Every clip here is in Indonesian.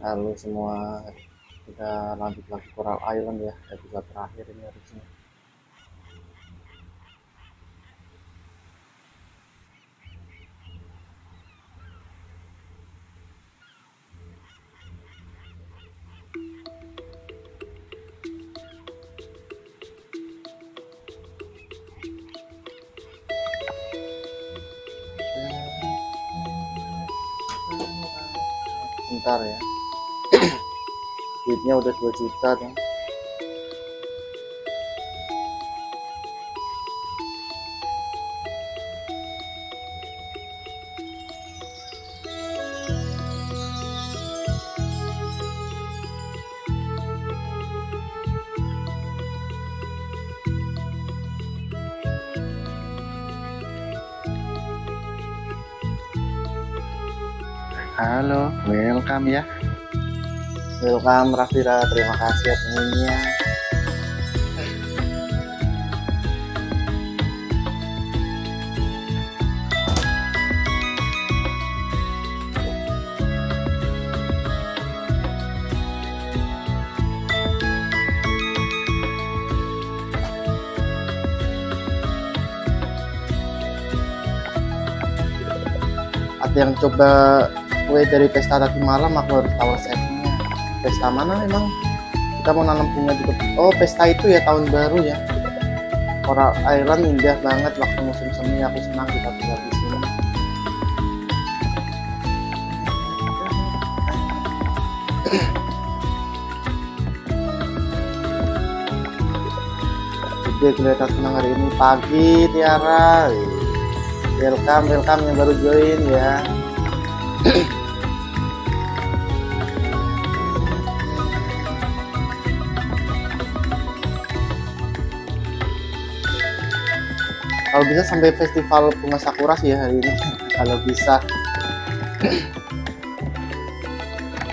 lalu semua kita lanjut lagi Coral Island ya episode terakhir ini harusnya duitnya udah 2 juta dong Halo, welcome ya. Welcome Rafira, terima kasih adminnya. Ada yang coba kue dari pesta tadi malam aku harus tahu resepnya. Pesta mana memang? Kita mau nanam bunga juga. Oh, pesta itu ya tahun baru ya. Coral Island indah banget waktu musim semi. Aku senang kita tinggal di sini. Jadi kelihatan senang hari ini pagi Tiara. Welcome, welcome yang baru join ya. Bisa sampai festival bunga sakura sih ya hari ini. Kalau bisa.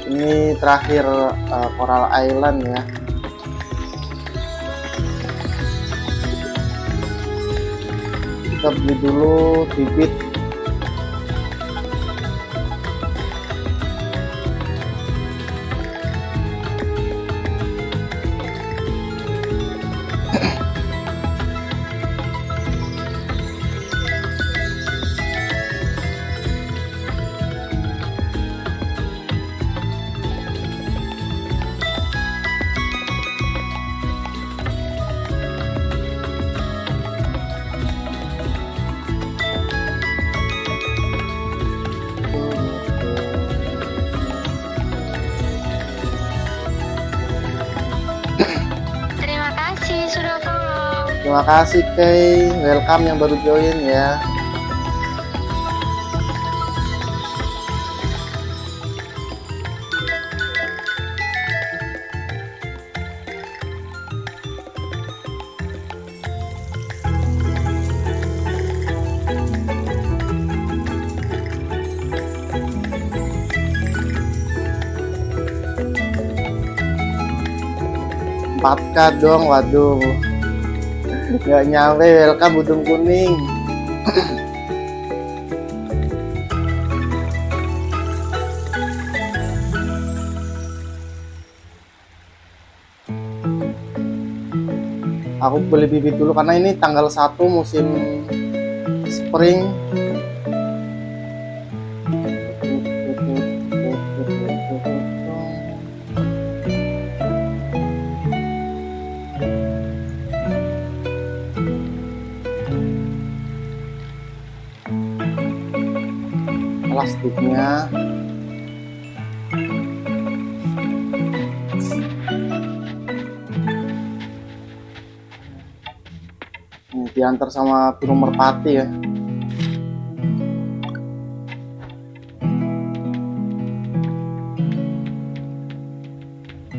Ini terakhir uh, Coral Island ya. Kita beli dulu bibit kasih Kay, welcome yang baru join ya. K dong, waduh. Nggak nyampe, welcome budung kuning. Aku beli bibit dulu karena ini tanggal 1 musim spring. Diantar sama burung merpati ya.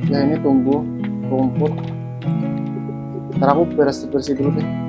Ya ini tumbuh rumput. Ntar aku beres-bersih dulu deh.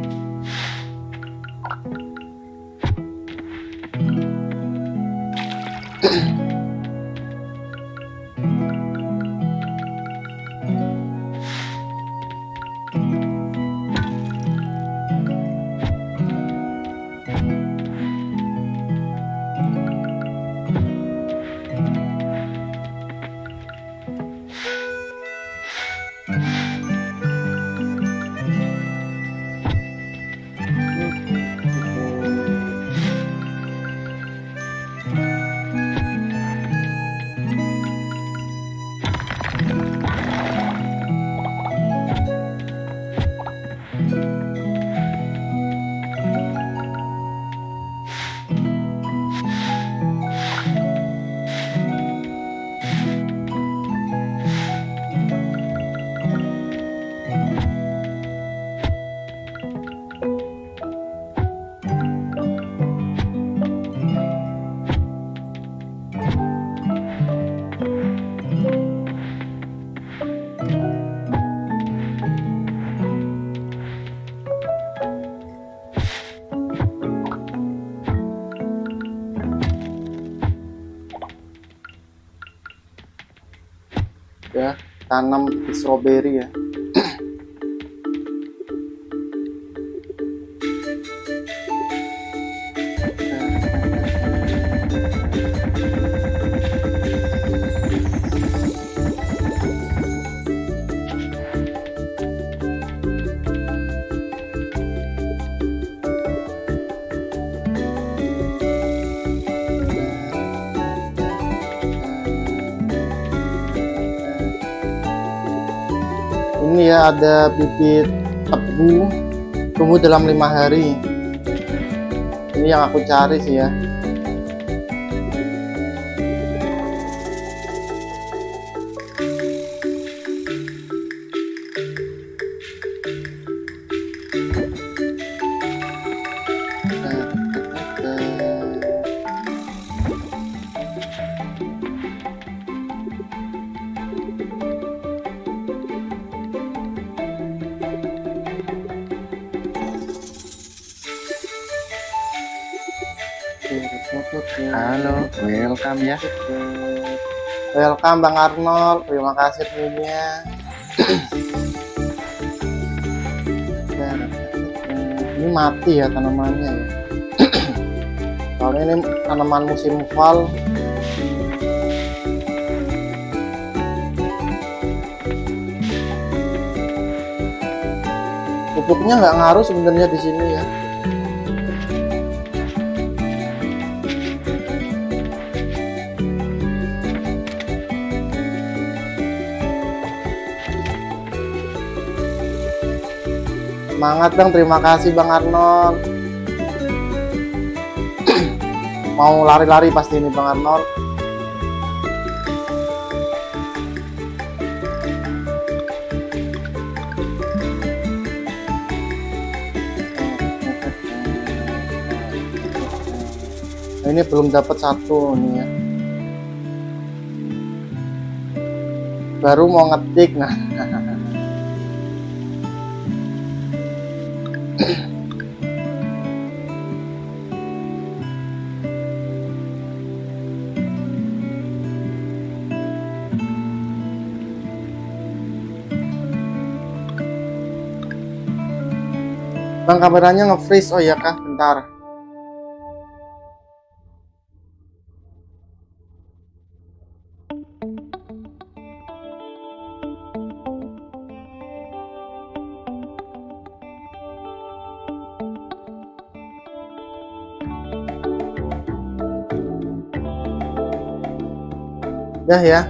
Ya tanam strawberry ya ada bibit tebu tumbuh dalam lima hari. Ini yang aku cari sih ya Welcome Bang Arnold, terima kasih punya. ini mati ya tanamannya ya. Soalnya ini tanaman musim fall. Pupuknya nggak ngaruh sebenarnya di sini ya. Semangat Bang, terima kasih Bang Arnold. Mau lari-lari pasti ini Bang Arnold. Nah, ini belum dapat satu nih ya. Baru mau ngetik nah. Bang kameranya nge-freeze. Oh iya kah? Bentar. Udah ya.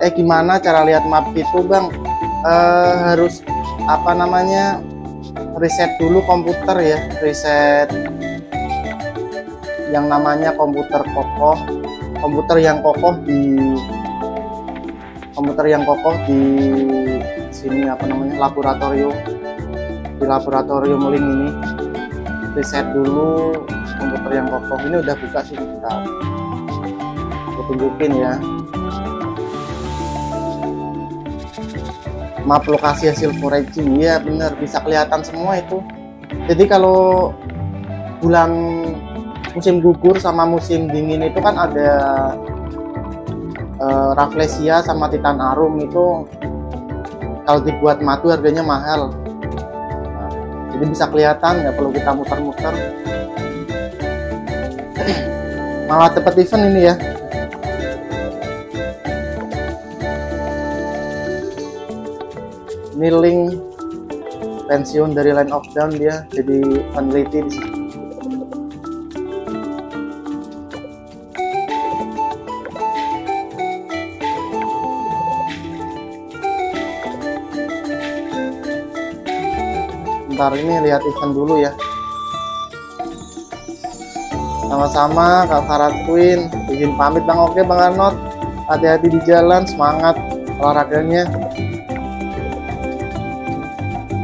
Eh gimana cara lihat map itu bang? Eh, harus apa namanya reset dulu komputer ya. Reset yang namanya komputer kokoh. Komputer yang kokoh di komputer yang kokoh di sini apa namanya laboratorium. Di laboratorium link ini. Reset dulu komputer yang kokoh. Ini udah buka sih kita tunjukin ya map lokasi hasil foraging ya bener. Bisa kelihatan semua itu. Jadi kalau bulan musim gugur sama musim dingin itu kan ada uh, Rafflesia sama Titan Arum itu kalau dibuat madu harganya mahal. Jadi bisa kelihatan nggak perlu kita muter-muter. Malah dapat event ini ya link pensiun dari line of down dia jadi peneliti di sini. Bentar ini lihat event dulu ya. Sama-sama Kak Farah Queen, izin pamit Bang Oke Bang Arnold. Hati-hati di jalan, semangat olahraganya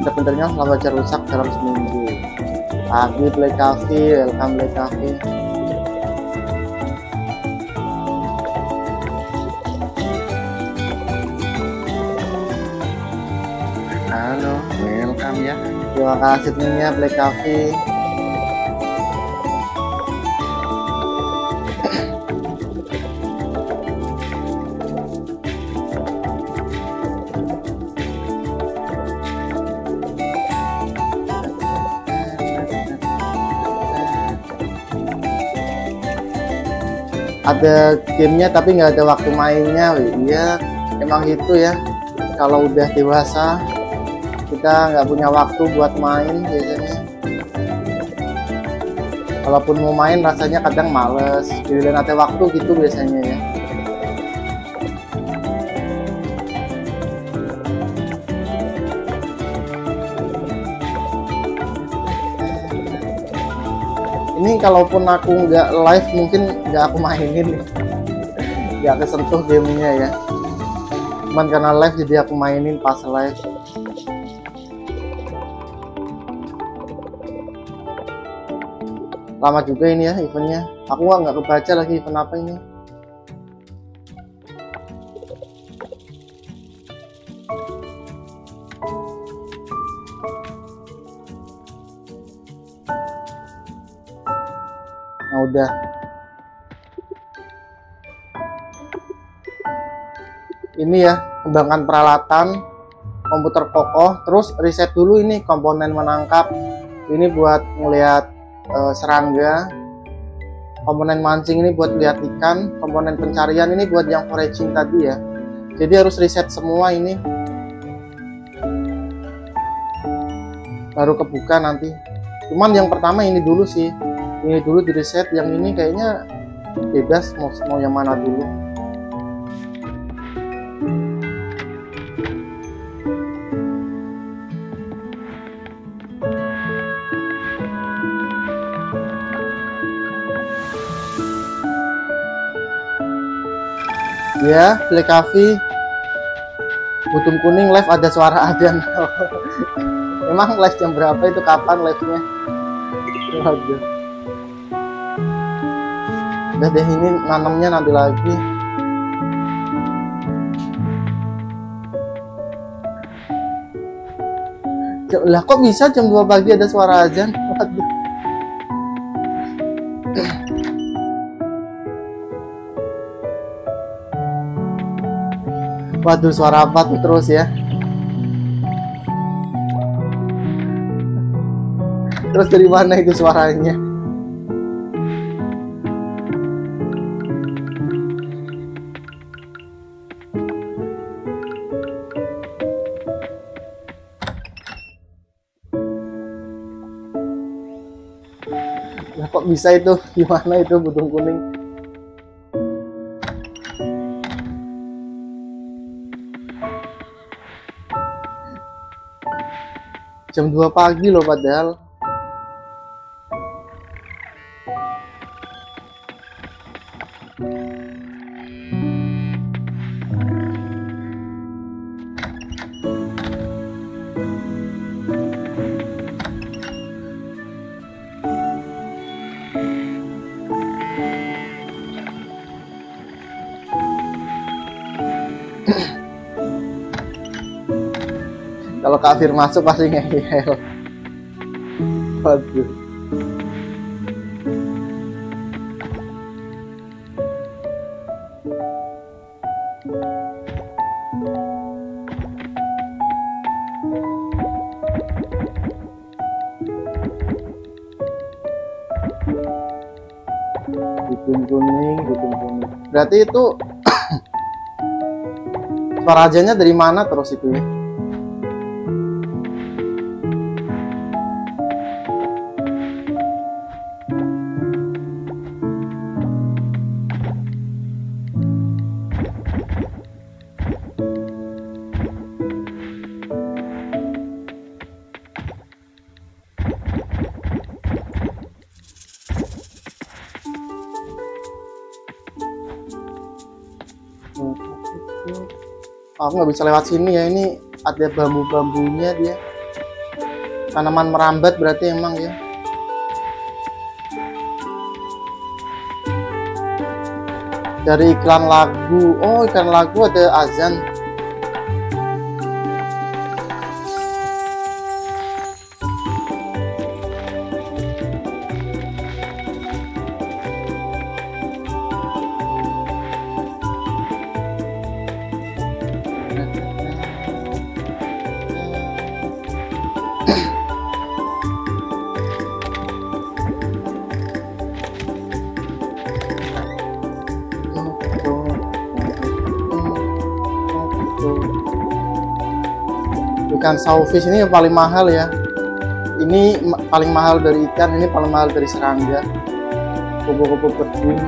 bener-benernya selalu aja rusak dalam seminggu. Abi Play Cafe, welcome Play Cafe Halo, welcome ya. terima kasih tentunya Play Cafe ada gamenya tapi nggak ada waktu mainnya iya emang gitu ya. Kalau udah dewasa kita nggak punya waktu buat main biasanya. Kalaupun mau main rasanya kadang males. Jadi ada waktu gitu biasanya ya ini kalaupun aku nggak live mungkin nggak aku mainin nggak kesentuh gamenya ya. Cuman karena live jadi aku mainin pas live. Lama juga ini ya eventnya. Aku nggak kebaca lagi event apa ini udah. Ini ya kembangkan peralatan komputer kokoh terus riset dulu ini komponen menangkap. Ini buat ngelihat eh, serangga. Komponen mancing ini buat lihat ikan. Komponen pencarian ini buat yang foraging tadi ya. Jadi harus riset semua ini. Baru kebuka nanti. Cuman yang pertama ini dulu sih ini dulu di reset yang ini kayaknya bebas mau mau yang mana dulu? Ya play cafe. Butum kuning live ada suara ajan emang live jam berapa itu? Kapan live nya. Udah deh ini nanamnya nanti lagi. Lah kok bisa jam 2 pagi ada suara ajan Waduh. Waduh suara apa tuh terus ya? Terus dari mana itu suaranya bisa itu gimana itu butung kuning? Jam 2 pagi loh padahal kafir masuk pasti ngeyel waduh kuning, kuning. Berarti itu Parajanya dari mana terus itu ya? Aku nggak bisa lewat sini ya ini ada bambu-bambunya dia. Tanaman merambat berarti emang ya. Dari iklan lagu oh iklan lagu ada azan ikan sawfish ini yang paling mahal ya. Ini paling mahal dari ikan ini paling mahal dari serangga. Kupu-kupu kerdun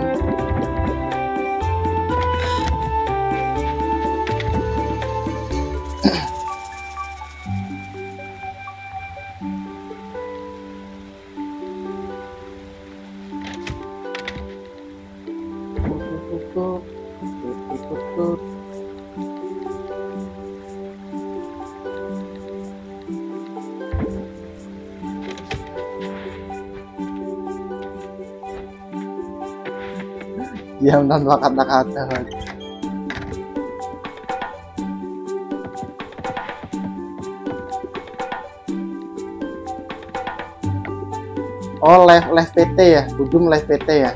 diam tanpa kata-kata Oh, live live PT ya, Dudum live PT ya.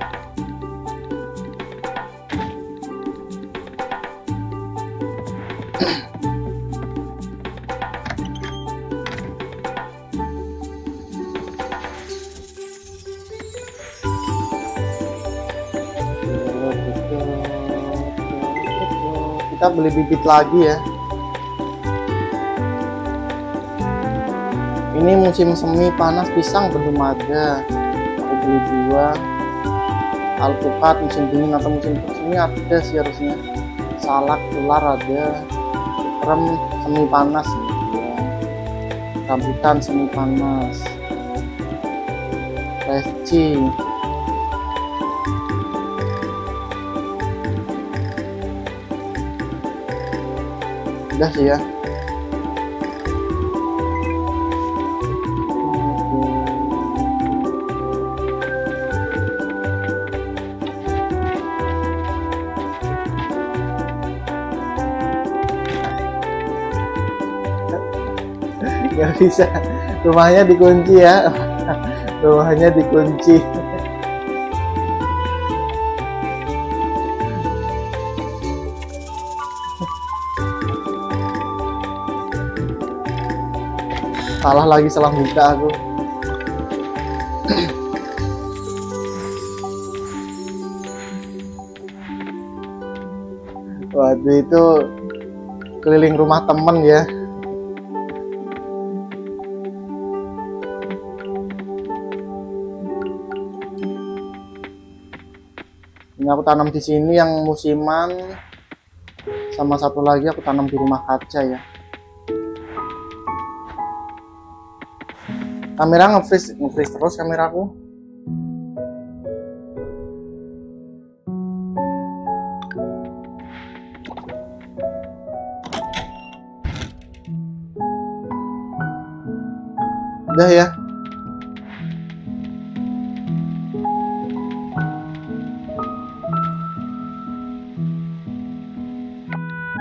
Beli bibit lagi ya. Ini musim semi panas pisang belum ada. Aku beli dua. Alpukat musim dingin atau musim semi ada sih harusnya. Salak ular ada. Krem semi panas. Rambutan semi panas. Leci. Udah sih ya. Gak bisa. Rumahnya dikunci ya. Rumahnya dikunci. Salah lagi salah buka aku. Waduh itu keliling rumah temen ya. Ini aku tanam di sini yang musiman. Sama satu lagi aku tanam di rumah kaca ya. Kamera nge-freeze, nge-freeze terus kameraku. Udah ya.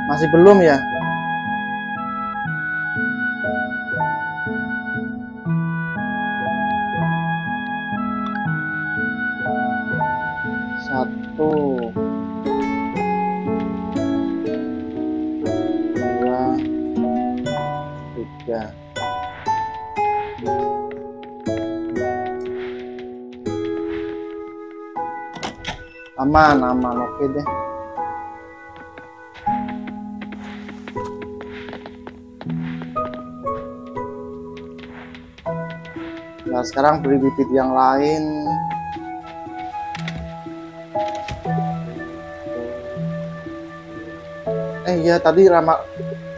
Masih belum ya? Aman, aman, oke deh. Nah sekarang beli bibit yang lain. Eh iya tadi Rama,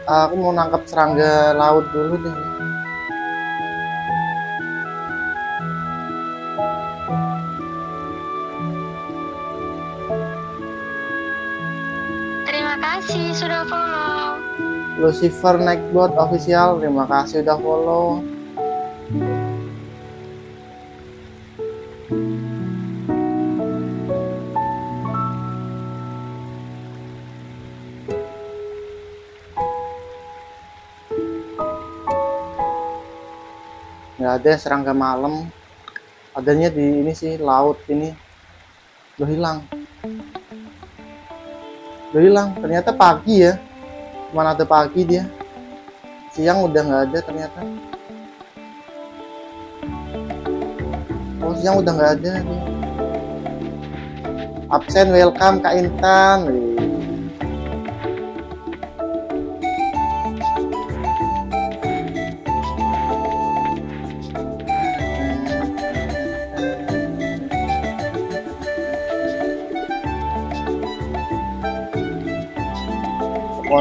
aku mau nangkap serangga laut dulu deh. Lucifer Nightbot official, terima kasih udah follow. nggak ada serangga malam. Adanya di ini sih laut ini. Lo hilang. Lo hilang. Ternyata pagi ya mana ada pagi dia. Siang udah nggak ada ternyata. Oh siang udah nggak ada absen welcome kak Intan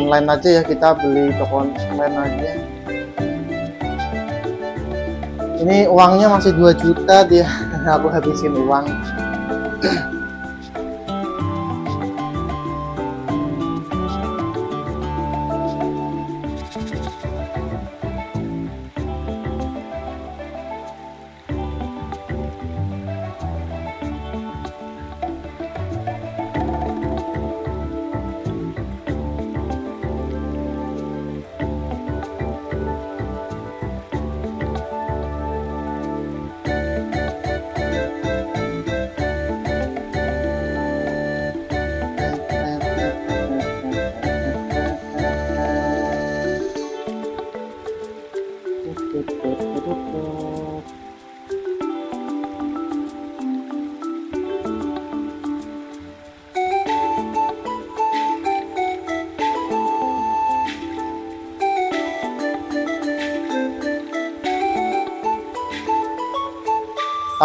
online aja ya kita beli toko online aja. Ini uangnya masih 2 juta dia. Aku habisin uang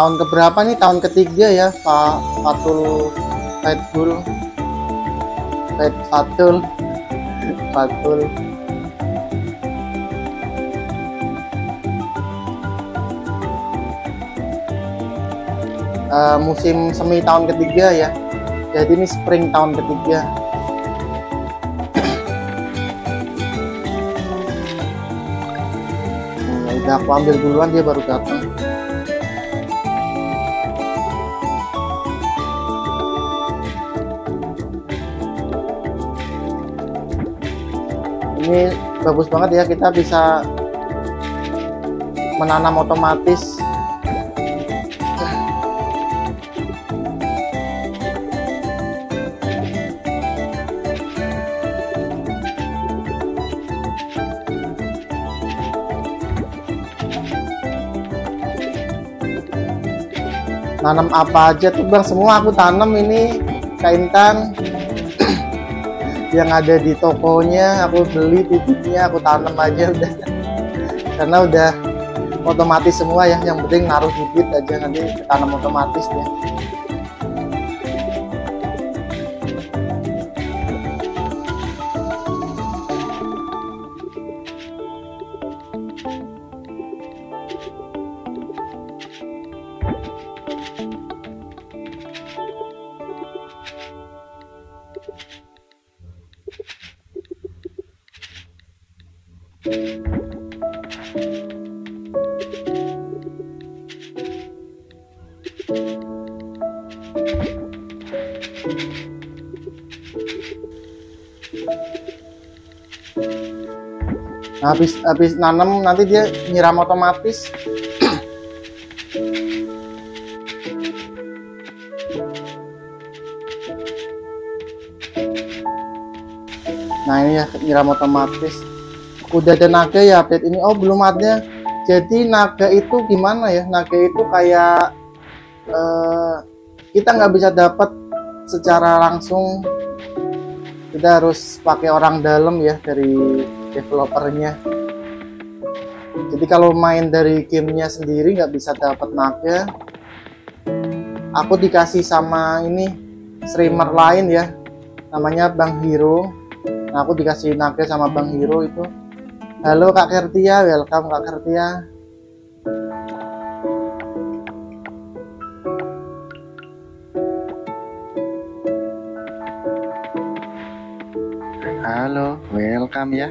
tahun keberapa nih? Tahun ketiga ya Pak Fatul Fatul Fat Fatul. Fatul. Eh, musim semi tahun ketiga ya. Jadi ini spring tahun ketiga. Hmm, udah aku ambil duluan dia baru datang bagus banget ya kita bisa menanam otomatis. Nanam apa aja tuh bang? Semua aku tanam ini kaintan yang ada di tokonya aku beli bibitnya aku tanam aja udah. Karena udah otomatis semua ya yang penting naruh bibit aja nanti tanam otomatis ya habis habis nanam nanti dia nyiram otomatis. Nah ini ya nyiram otomatis. Udah ada naga ya update ini oh belum ada. Jadi naga itu gimana ya? Naga itu kayak eh, kita nggak bisa dapat secara langsung. Kita harus pakai orang dalam ya dari developernya jadi kalau main dari gamenya sendiri nggak bisa dapat naga aku dikasih sama ini streamer lain ya. Namanya Bang Hero nah aku dikasih naga sama Bang Hero itu. Halo Kak Kertia. Welcome Kak Kertia. Halo, welcome ya.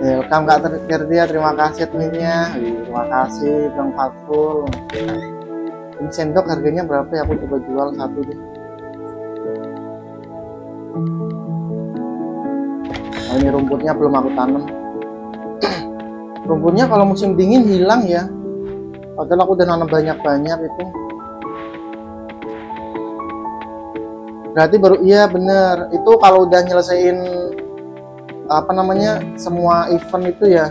Welcome Kak Kertia terima kasih adminnya. Terima kasih Bang Fatul. Ini sendok harganya berapa ya? Aku coba jual satu deh. Oh, ini rumputnya belum aku tanam. Rumputnya kalau musim dingin hilang ya. Padahal aku udah nanam banyak-banyak itu. Berarti baru iya bener. Itu kalau udah nyelesain apa namanya semua event itu ya.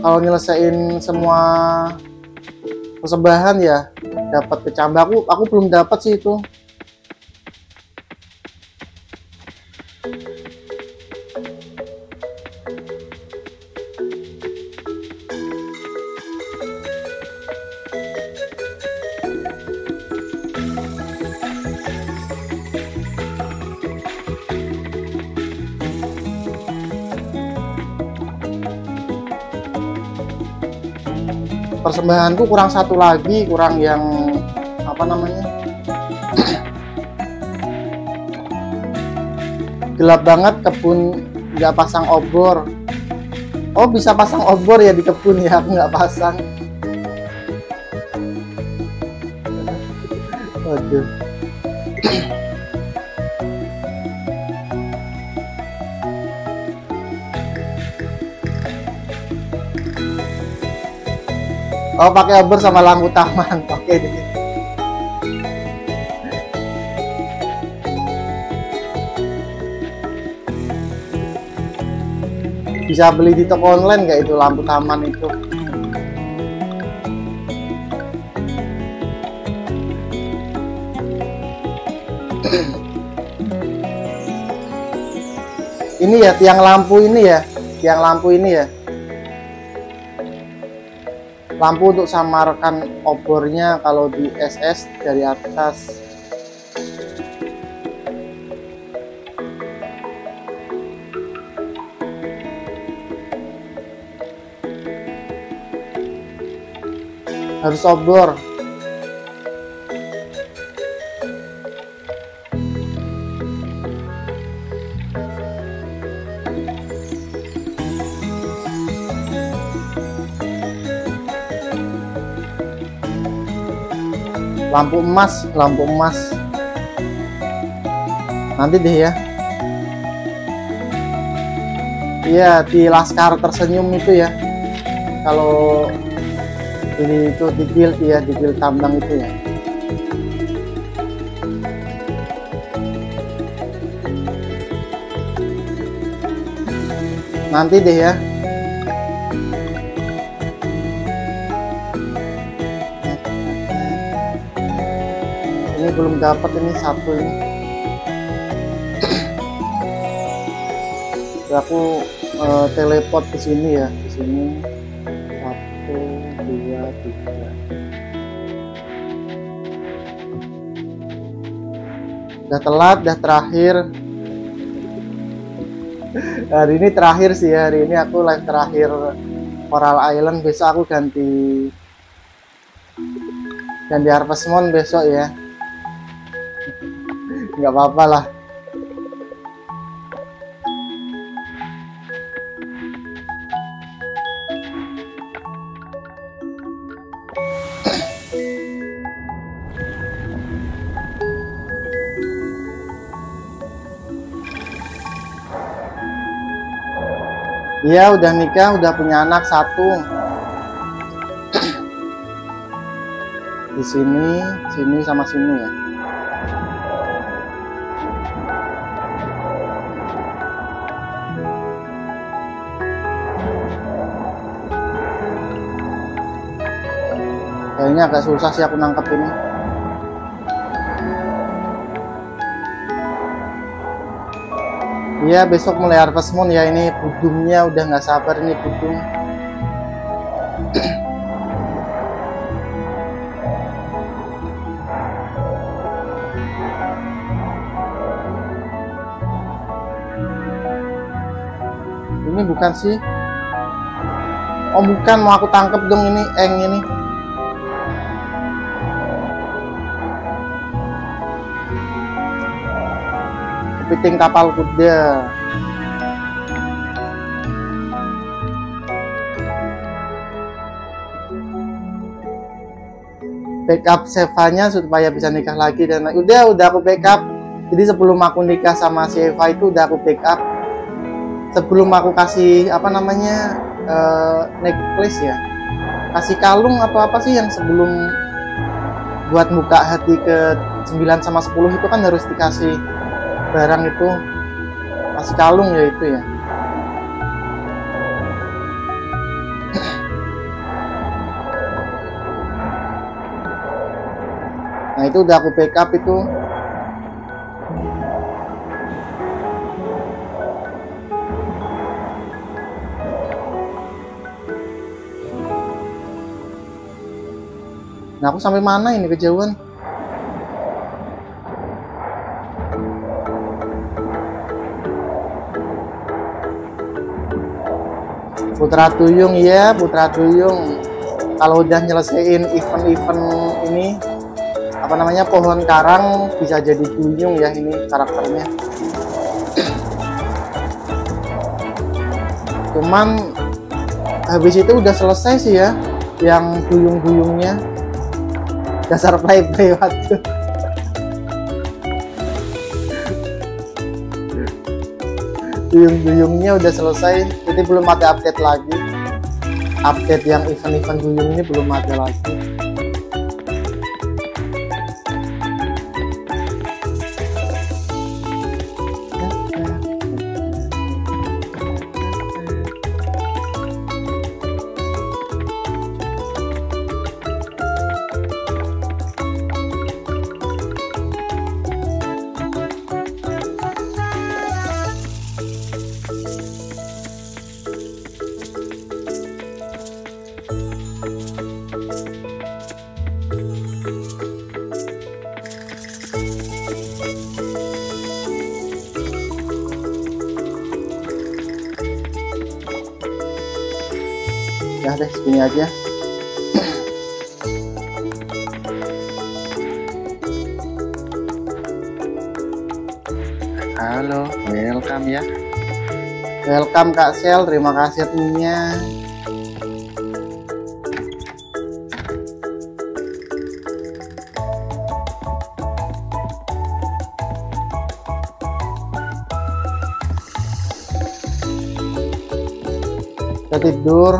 Kalau nyelesain semua persembahan ya dapat kecambah aku aku belum dapat sih itu persembahanku kurang satu lagi kurang yang apa namanya? Gelap banget kebun nggak pasang obor. Oh bisa pasang obor ya di kebun ya nggak pasang Oh pakai obor sama lampu taman. Oke deh. Bisa beli di toko online nggak itu lampu taman itu? ini ya tiang lampu ini ya, tiang lampu ini ya lampu untuk samarkan obornya kalau di SS dari atas. Harus obor lampu emas lampu emas. Nanti deh ya. Iya di laskar tersenyum itu ya. Kalau ini itu di guild ya di guild tambang itu ya. Nanti deh ya dapat ini satu ini. Ya, aku eh, teleport ke sini ya di sini. Satu dua tiga. Udah telat udah terakhir. Hari ini terakhir sih ya hari ini aku live terakhir Coral Island. Besok aku ganti ganti Harvest Moon besok ya nggak apa-apa lah Iya udah nikah, udah punya anak satu. Di sini, sini sama sini ya. Kayaknya agak susah sih aku nangkep ini. Iya besok mulai Harvest Moon ya ini budungnya udah nggak sabar ini budung. Ini bukan sih? Oh bukan mau aku tangkep dong ini eng ini. Kepiting kapal kuda. Backup Sevanya supaya bisa nikah lagi dan udah udah aku backup. Jadi sebelum aku nikah sama si Eva itu udah aku backup. Sebelum aku kasih apa namanya uh, necklace ya. Kasih kalung atau apa sih yang sebelum buat buka hati ke 9 sama 10 itu kan harus dikasih barang itu kasih kalung ya itu ya. Nah itu udah aku backup itu. Nah aku sampai mana ini kejauhan Putra Tuyung ya, Putra Tuyung. kalau udah nyelesain event-event ini apa namanya pohon karang bisa jadi duyung ya ini karakternya. Cuman habis itu udah selesai sih ya yang duyung-duyungnya dasar play play waktu duyung-duyungnya udah selesai. Jadi belum ada update lagi. Update yang event-event duyung ini belum ada lagi aja. Halo, welcome ya. welcome kak Sel. Terima kasih adminnya. Udah tidur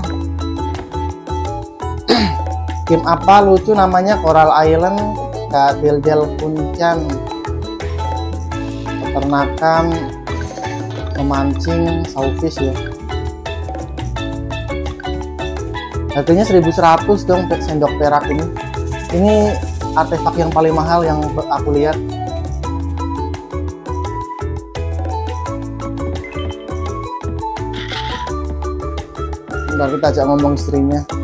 game apa lucu namanya? Coral Island Kak Del Del Kuncan peternakan memancing shellfish ya. Harganya 1100 dong sendok perak ini. Ini artefak yang paling mahal yang aku lihat. Bentar kita ajak ngomong istrinya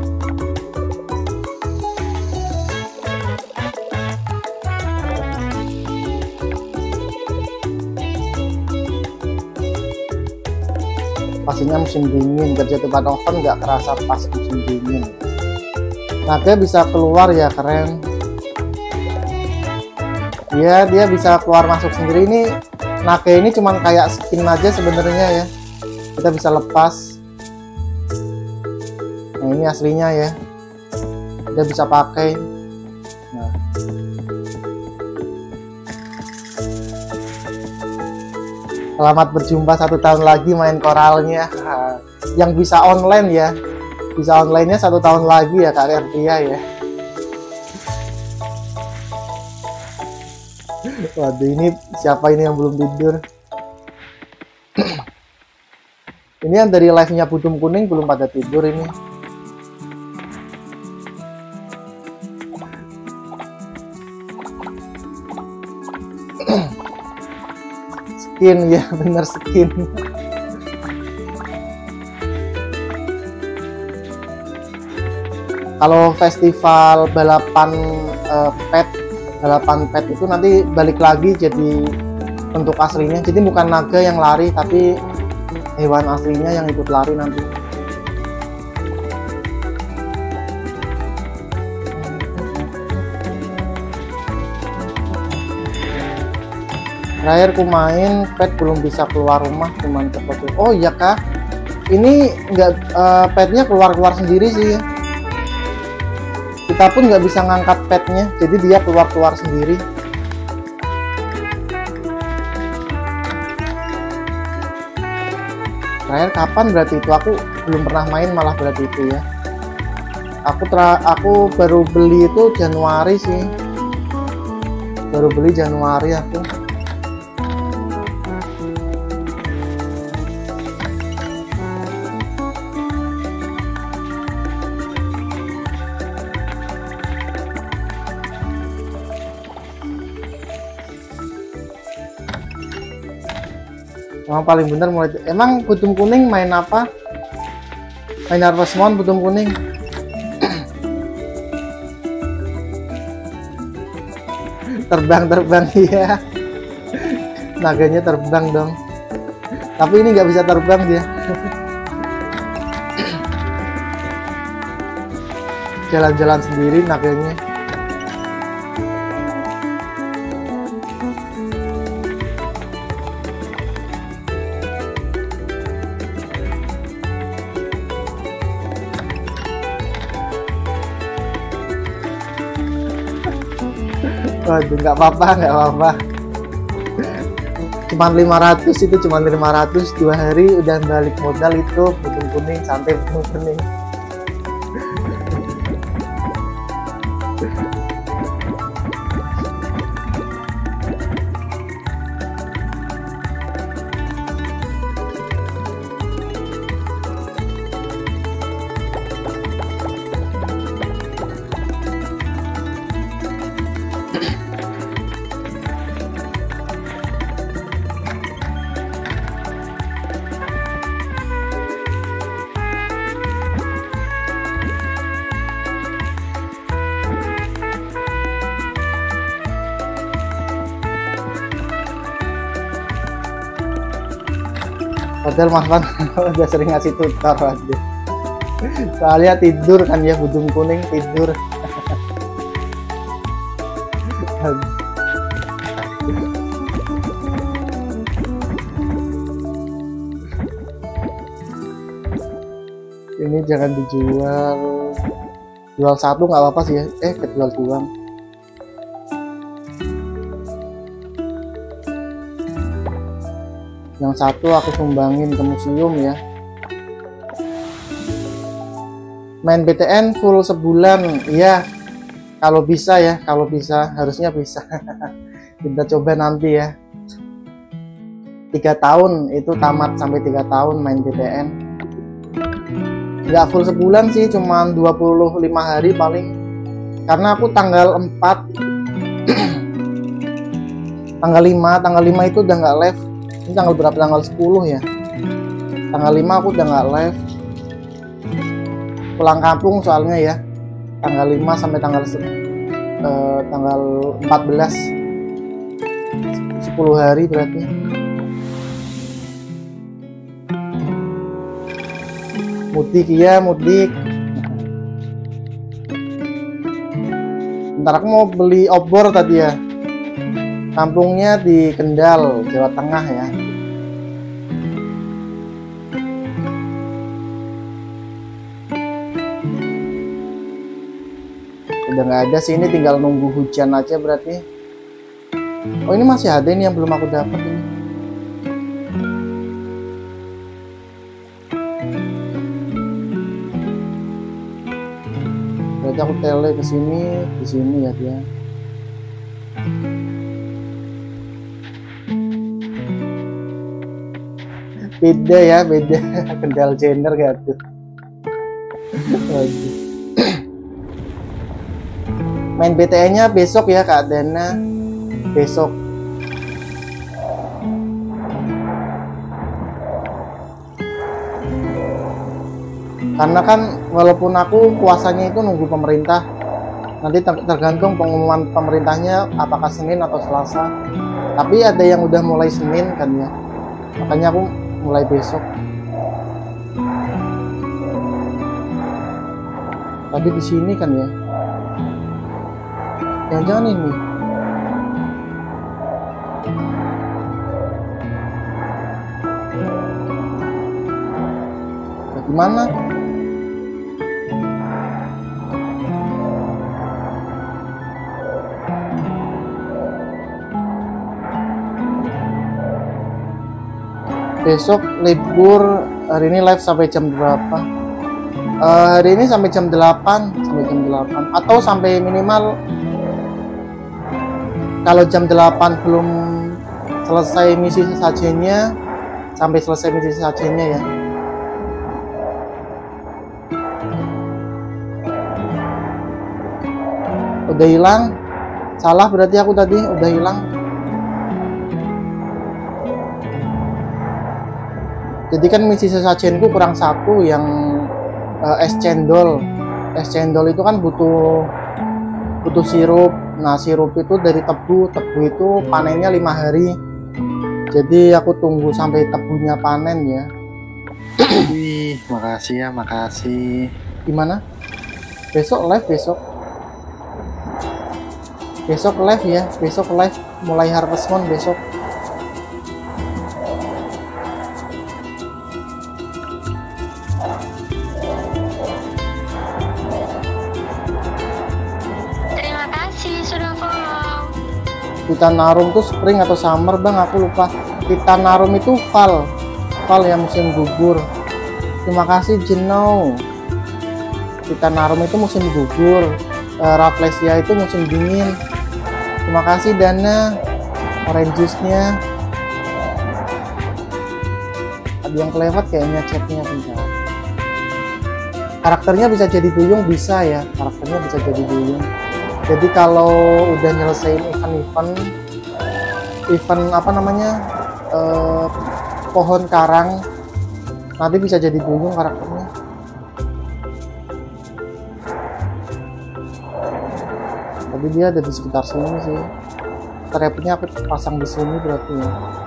musim dingin kerja tempat oven nggak kerasa pas musim dingin dia bisa keluar ya keren. Iya dia bisa keluar masuk sendiri. Ini Nake ini cuman kayak skin aja sebenarnya ya. Kita bisa lepas. Nah ini aslinya ya. Dia bisa pakai. Nah. Selamat berjumpa satu tahun lagi main koralnya. Yang bisa online ya, bisa onlinenya satu tahun lagi ya Kak Erdia ya. Waduh ini siapa ini yang belum tidur? ini yang dari live-nya Budum Kuning belum pada tidur ini. Skin ya bener skin. Kalau festival balapan eh, pet balapan pet itu nanti balik lagi jadi bentuk aslinya. Jadi bukan naga yang lari tapi hewan aslinya yang ikut lari nanti. Terakhir ku main pet belum bisa keluar rumah cuman foto. Oh iya kak. Ini nggak eh, petnya keluar keluar sendiri sih kita pun nggak bisa ngangkat petnya jadi dia keluar keluar sendiri. Terakhir kapan berarti itu? Aku belum pernah main malah berarti itu ya. Aku tra aku baru beli itu Januari sih. Baru beli Januari aku Emang paling bener mulai emang putum kuning main apa? Main Harvest Moon putum kuning. terbang terbang iya. Naganya terbang dong. Tapi ini nggak bisa terbang dia. jalan-jalan sendiri naganya Waduh, nggak apa-apa, nggak apa-apa. Cuman 500 itu cuman 500 dua hari udah balik modal itu butung kuning santai butung kuning. Padahal Mas udah sering ngasih tutor aja. Soalnya tidur kan ya budung kuning tidur. Ini jangan dijual. Jual satu nggak apa-apa sih ya. Eh, kejual doang. Yang satu aku sumbangin ke museum ya. Main BTN full sebulan ya kalau bisa ya kalau bisa harusnya bisa. Kita coba nanti ya. Tiga tahun itu tamat sampai tiga tahun main BTN nggak full sebulan sih cuman 25 hari paling. Karena aku tanggal 4 tanggal 5 tanggal 5 itu udah nggak live ini tanggal berapa? Tanggal 10 ya? Tanggal 5 aku udah nggak live. Pulang kampung soalnya ya. Tanggal 5 sampai tanggal eh, tanggal 14 10 hari berarti. Mudik ya mudik. Ntar aku mau beli obor tadi ya kampungnya di Kendal Jawa Tengah ya. Udah nggak ada sih ini tinggal nunggu hujan aja berarti. Oh ini masih ada ini yang belum aku dapat ini. Berarti aku tele ke sini di sini ya dia beda ya beda. Kendal gender gak tuh main BTN nya besok ya Kak Dana. Besok. Karena kan walaupun aku puasanya itu nunggu pemerintah nanti ter- tergantung pengumuman pemerintahnya apakah Senin atau Selasa. Tapi ada yang udah mulai Senin kan ya. Makanya aku mulai besok. Tadi di sini kan ya? Jangan-jangan ini. Bagaimana besok libur hari ini live sampai jam berapa? Eh, hari ini sampai jam 8 sampai jam 8 atau sampai minimal kalau jam 8 belum selesai misi sesajennya sampai selesai misi sesajennya ya. Udah hilang? Salah berarti aku tadi udah hilang jadi kan misi sesajenku kurang satu yang eh, es cendol. Es cendol itu kan butuh butuh sirup. Nah sirup itu dari tebu tebu itu panennya lima hari. Jadi aku tunggu sampai tebunya panen ya. Wih, makasih ya, makasih. gimana? Besok live besok. Besok live ya besok live. Mulai Harvest Moon besok Titanarum tuh spring atau summer bang aku lupa. Titanarum itu fall. Fall yang musim gugur. Terima kasih Jeno Titanarum itu musim gugur. Uh, Rafflesia itu musim dingin. Terima kasih Dana. Orange nya ada yang kelewat kayaknya chatnya bentar karakternya bisa jadi duyung bisa ya. Karakternya bisa jadi duyung jadi kalau udah nyelesain event-event event apa namanya eh, pohon karang nanti bisa jadi duyung karakternya. Tapi dia ada di sekitar sini sih. Trapnya aku pasang di sini berarti ya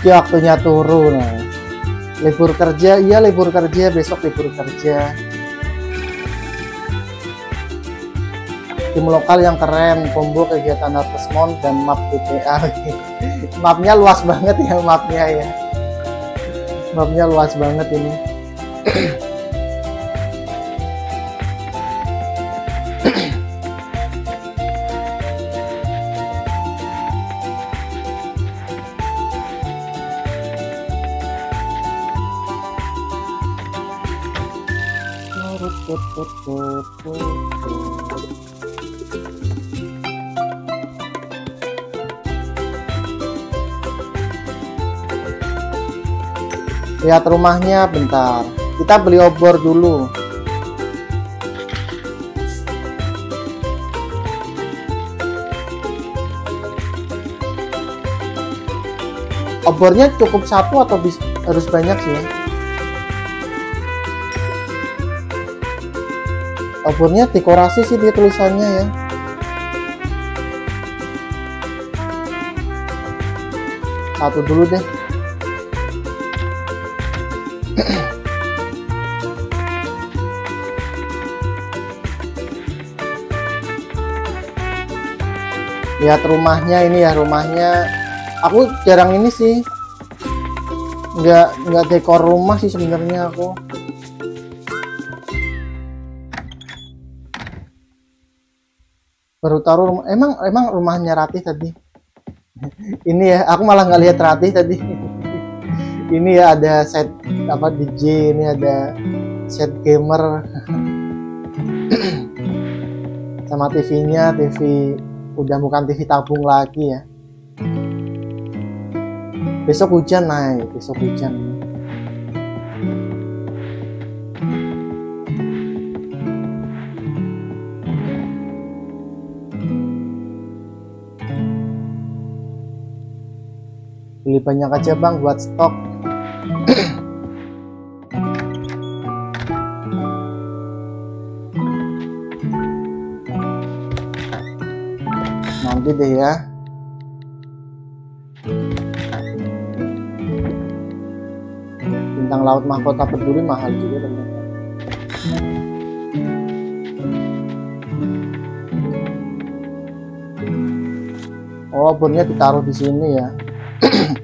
Iki waktunya turun. Libur kerja, iya libur kerja, besok libur kerja. Tim lokal yang keren, combo kegiatan Harvest Moon dan map GTA. Mapnya luas banget ya mapnya ya. Mapnya luas banget ini. Lihat rumahnya bentar. Kita beli obor dulu. Obornya cukup satu atau harus banyak sih ya? Obornya dekorasi sih dia tulisannya ya. Satu dulu deh. lihat rumahnya ini ya rumahnya aku jarang ini sih nggak nggak dekor rumah sih sebenarnya aku baru taruh rumah. Emang emang rumahnya Ratih tadi? Ini ya aku malah nggak lihat Ratih tadi. Ini ya ada set apa DJ ini ada set gamer. Sama TV-nya TV udah bukan TV tabung lagi ya. Besok hujan naik besok hujan beli banyak aja bang buat stok. Nanti deh ya. Bintang laut mahkota peduli mahal juga teman-teman oh bornya ditaruh di sini ya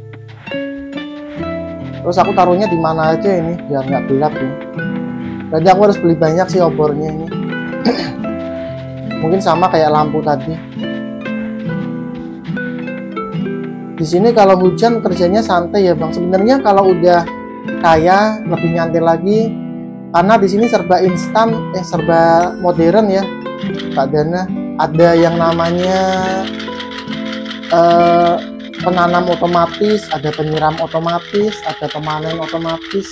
terus aku taruhnya di mana aja ini biar nggak gelap ya. Berarti aku harus beli banyak sih obornya ini. Mungkin sama kayak lampu tadi. Di sini kalau hujan kerjanya santai ya bang. Sebenarnya kalau udah kaya lebih nyantai lagi karena di sini serba instan eh serba modern ya Kak Dana. Ada yang namanya eh, penanam otomatis ada penyiram otomatis ada pemanen otomatis.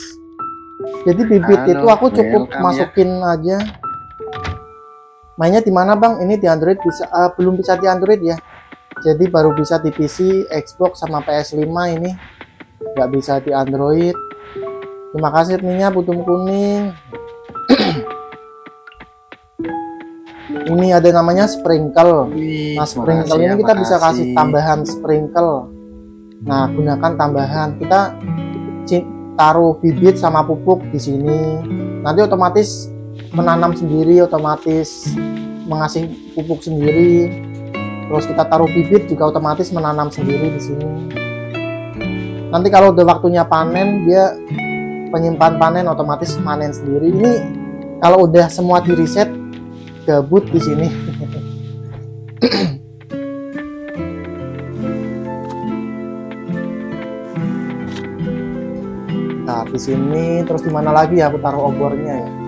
Jadi bibit Halo, itu aku cukup ya. masukin aja. Mainnya di mana bang? Ini di Android bisa uh, belum bisa di Android ya? Jadi baru bisa di PC Xbox sama PS5 ini. Nggak bisa di Android. Terima kasih adminnya putum kuning ini ada namanya sprinkle. Wih, nah sprinkle makasih ini ya, kita bisa makasih. kasih tambahan sprinkle. Nah gunakan tambahan. Kita taruh bibit sama pupuk di sini. Nanti otomatis menanam sendiri otomatis mengasih pupuk sendiri. Terus kita taruh bibit juga otomatis menanam sendiri di sini. Nanti kalau udah waktunya panen dia penyimpan panen otomatis panen sendiri. Ini kalau udah semua di reset gabut di sini. Nah di sini terus di mana lagi ya aku taruh obornya ya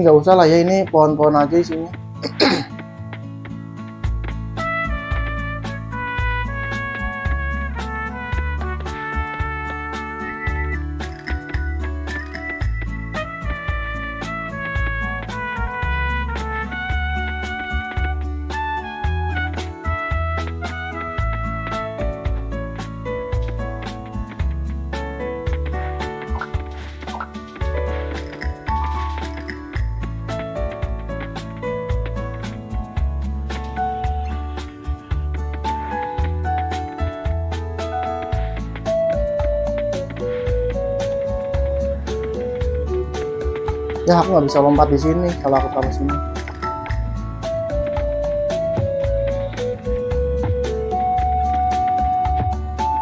ini nggak usah lah ya ini pohon-pohon aja isinya nggak bisa lompat di sini kalau aku taruh sini.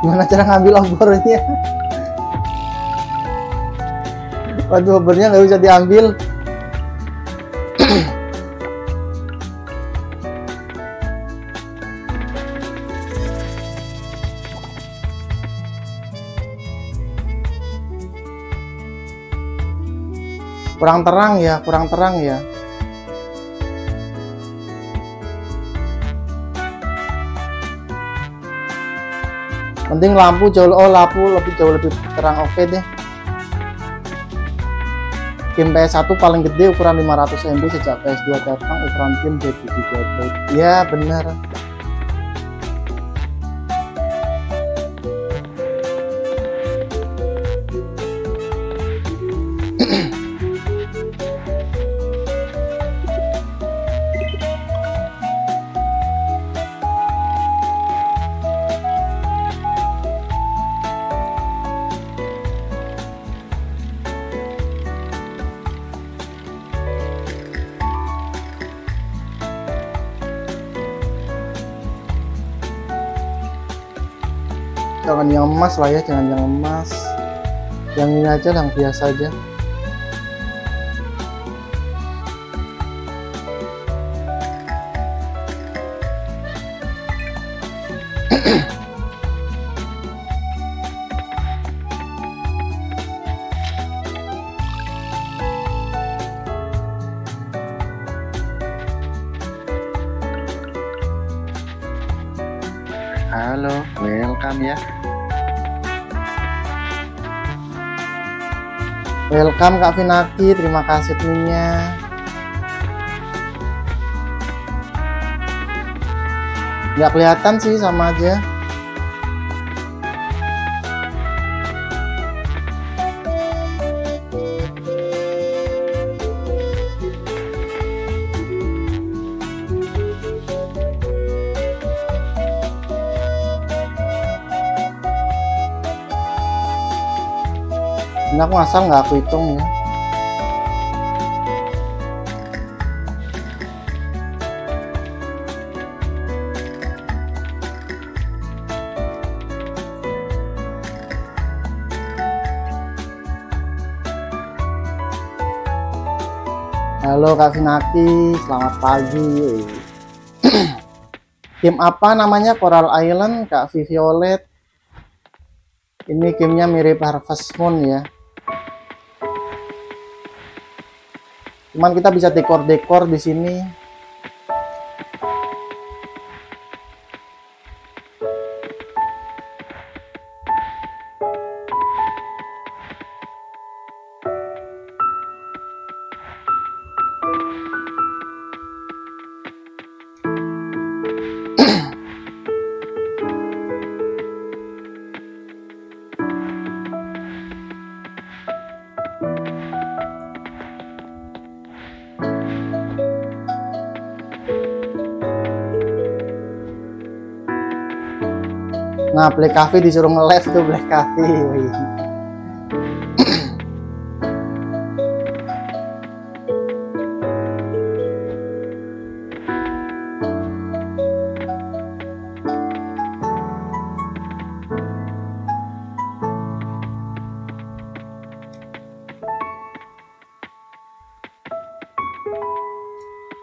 Gimana cara ngambil obornya waduh obornya nggak bisa diambil kurang terang ya kurang terang ya. Penting lampu jauh oh lampu lebih jauh lebih terang oke deh. Game PS1 paling gede ukuran 500 MB sejak PS2 datang ukuran game jadi 3 ya benar emas lah ya jangan yang emas yang ini aja yang biasa aja welcome Kak Vinaki terima kasih punya nggak kelihatan sih sama aja karena aku asal nggak aku hitung ya Halo Kak Sinati, selamat pagi. Game apa namanya Coral Island, Kak Violet? Ini gamenya mirip Harvest Moon ya. Cuman kita bisa dekor-dekor di sini. Nah, Black Cafe disuruh nge-live tuh Black. Wih.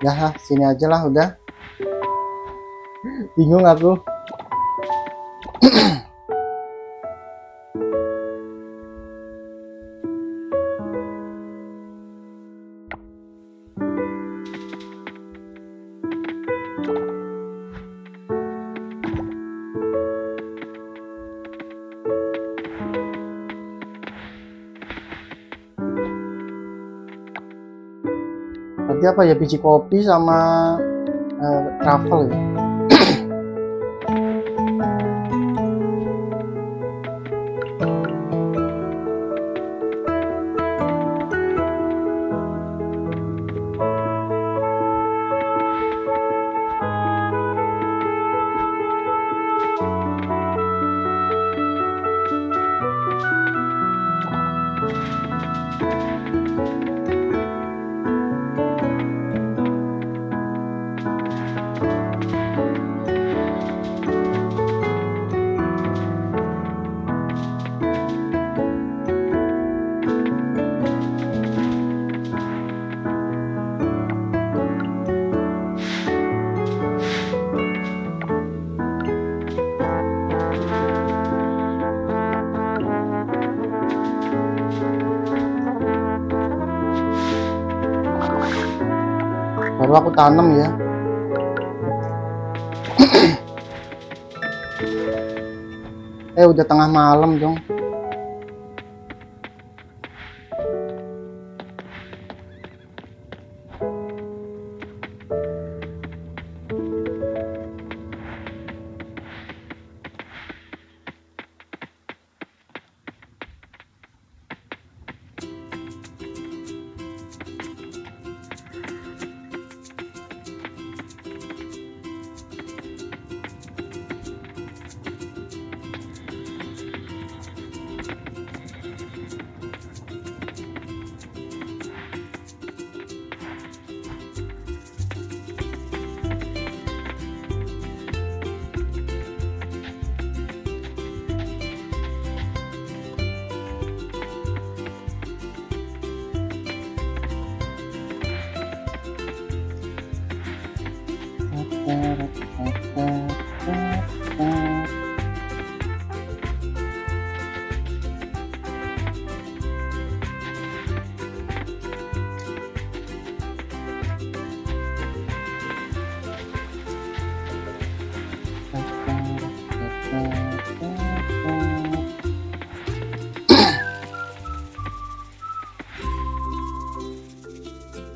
Ya, sini aja lah udah. Bingung aku. Apa ya biji kopi sama eh, travel ya? Tanam ya. eh udah tengah malam dong.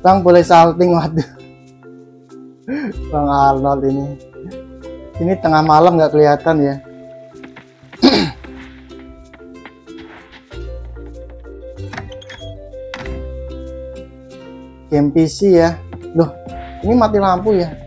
Bang boleh salting waduh. Bang Arnold ini. Ini tengah malam nggak kelihatan ya. Game PC ya. Loh, ini mati lampu ya.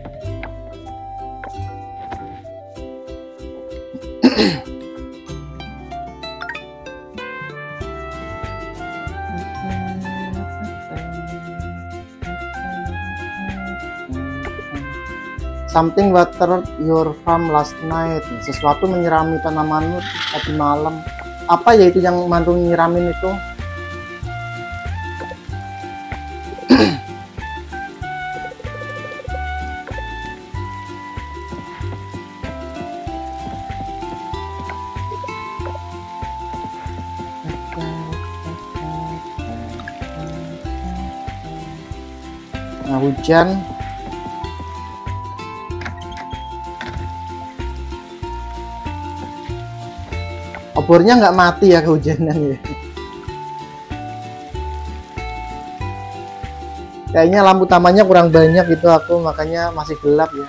Something water your farm last night. Sesuatu menyirami tanamanmu tadi malam. Apa ya itu yang mantu nyiramin itu? nah, hujan obornya nggak mati ya kehujanan ya. Kayaknya lampu tamannya kurang banyak itu aku makanya masih gelap ya.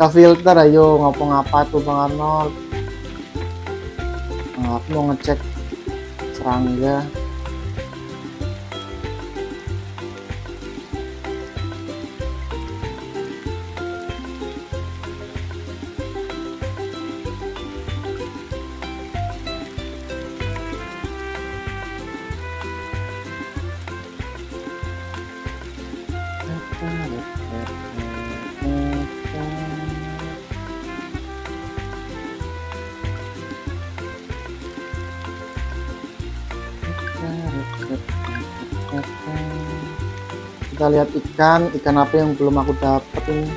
Ke filter ayo ngopo ngapa tuh Bang Arnold? Nah, aku mau ngecek serangga kita lihat ikan ikan apa yang belum aku dapat ini.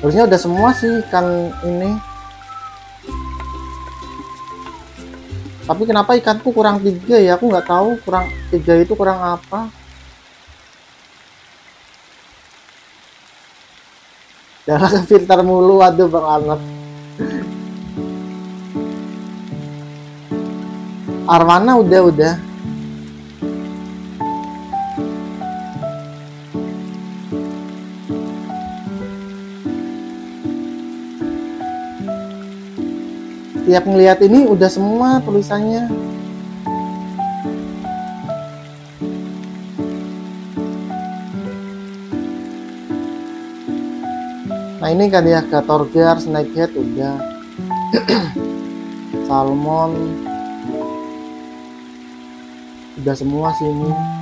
Harusnya udah semua sih ikan ini. Tapi kenapa ikanku kurang tiga ya? Aku nggak tahu kurang tiga itu kurang apa. Jangan filter mulu aduh bang Arnab Arwana udah udah tiap ngelihat ini udah semua tulisannya. Nah ini kan ya gatorgar snakehead udah. Salmon. Udah semua sih ini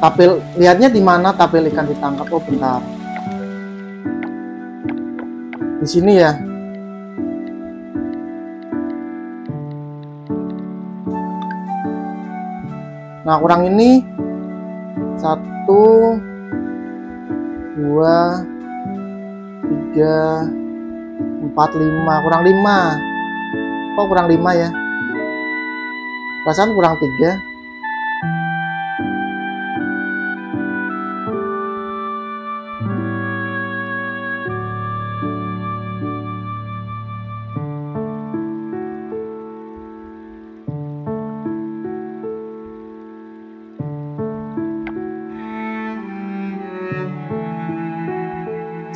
tapil lihatnya di mana? Tapil ikan ditangkap. Oh bentar. Di sini ya? Nah kurang ini. Satu dua tiga empat lima. Kurang lima. Kok kurang lima ya? Perasaan kurang tiga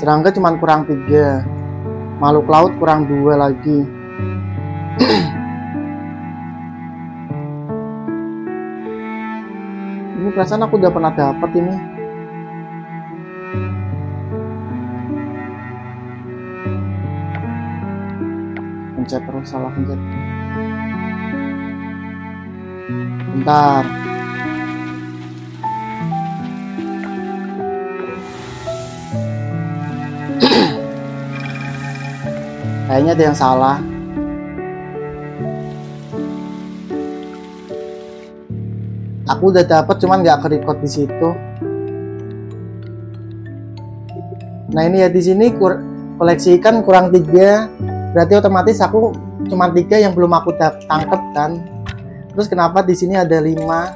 serangga cuma kurang tiga. Makhluk laut kurang dua lagi. Ini perasaan aku udah pernah dapat ini. Pencet terus salah pencet. Bentar kayaknya ada yang salah. Aku udah dapat cuman nggak ke di situ. Nah ini ya di sini koleksi ikan kurang tiga. Berarti otomatis aku cuma tiga yang belum aku tangkep kan? Terus kenapa di sini ada lima?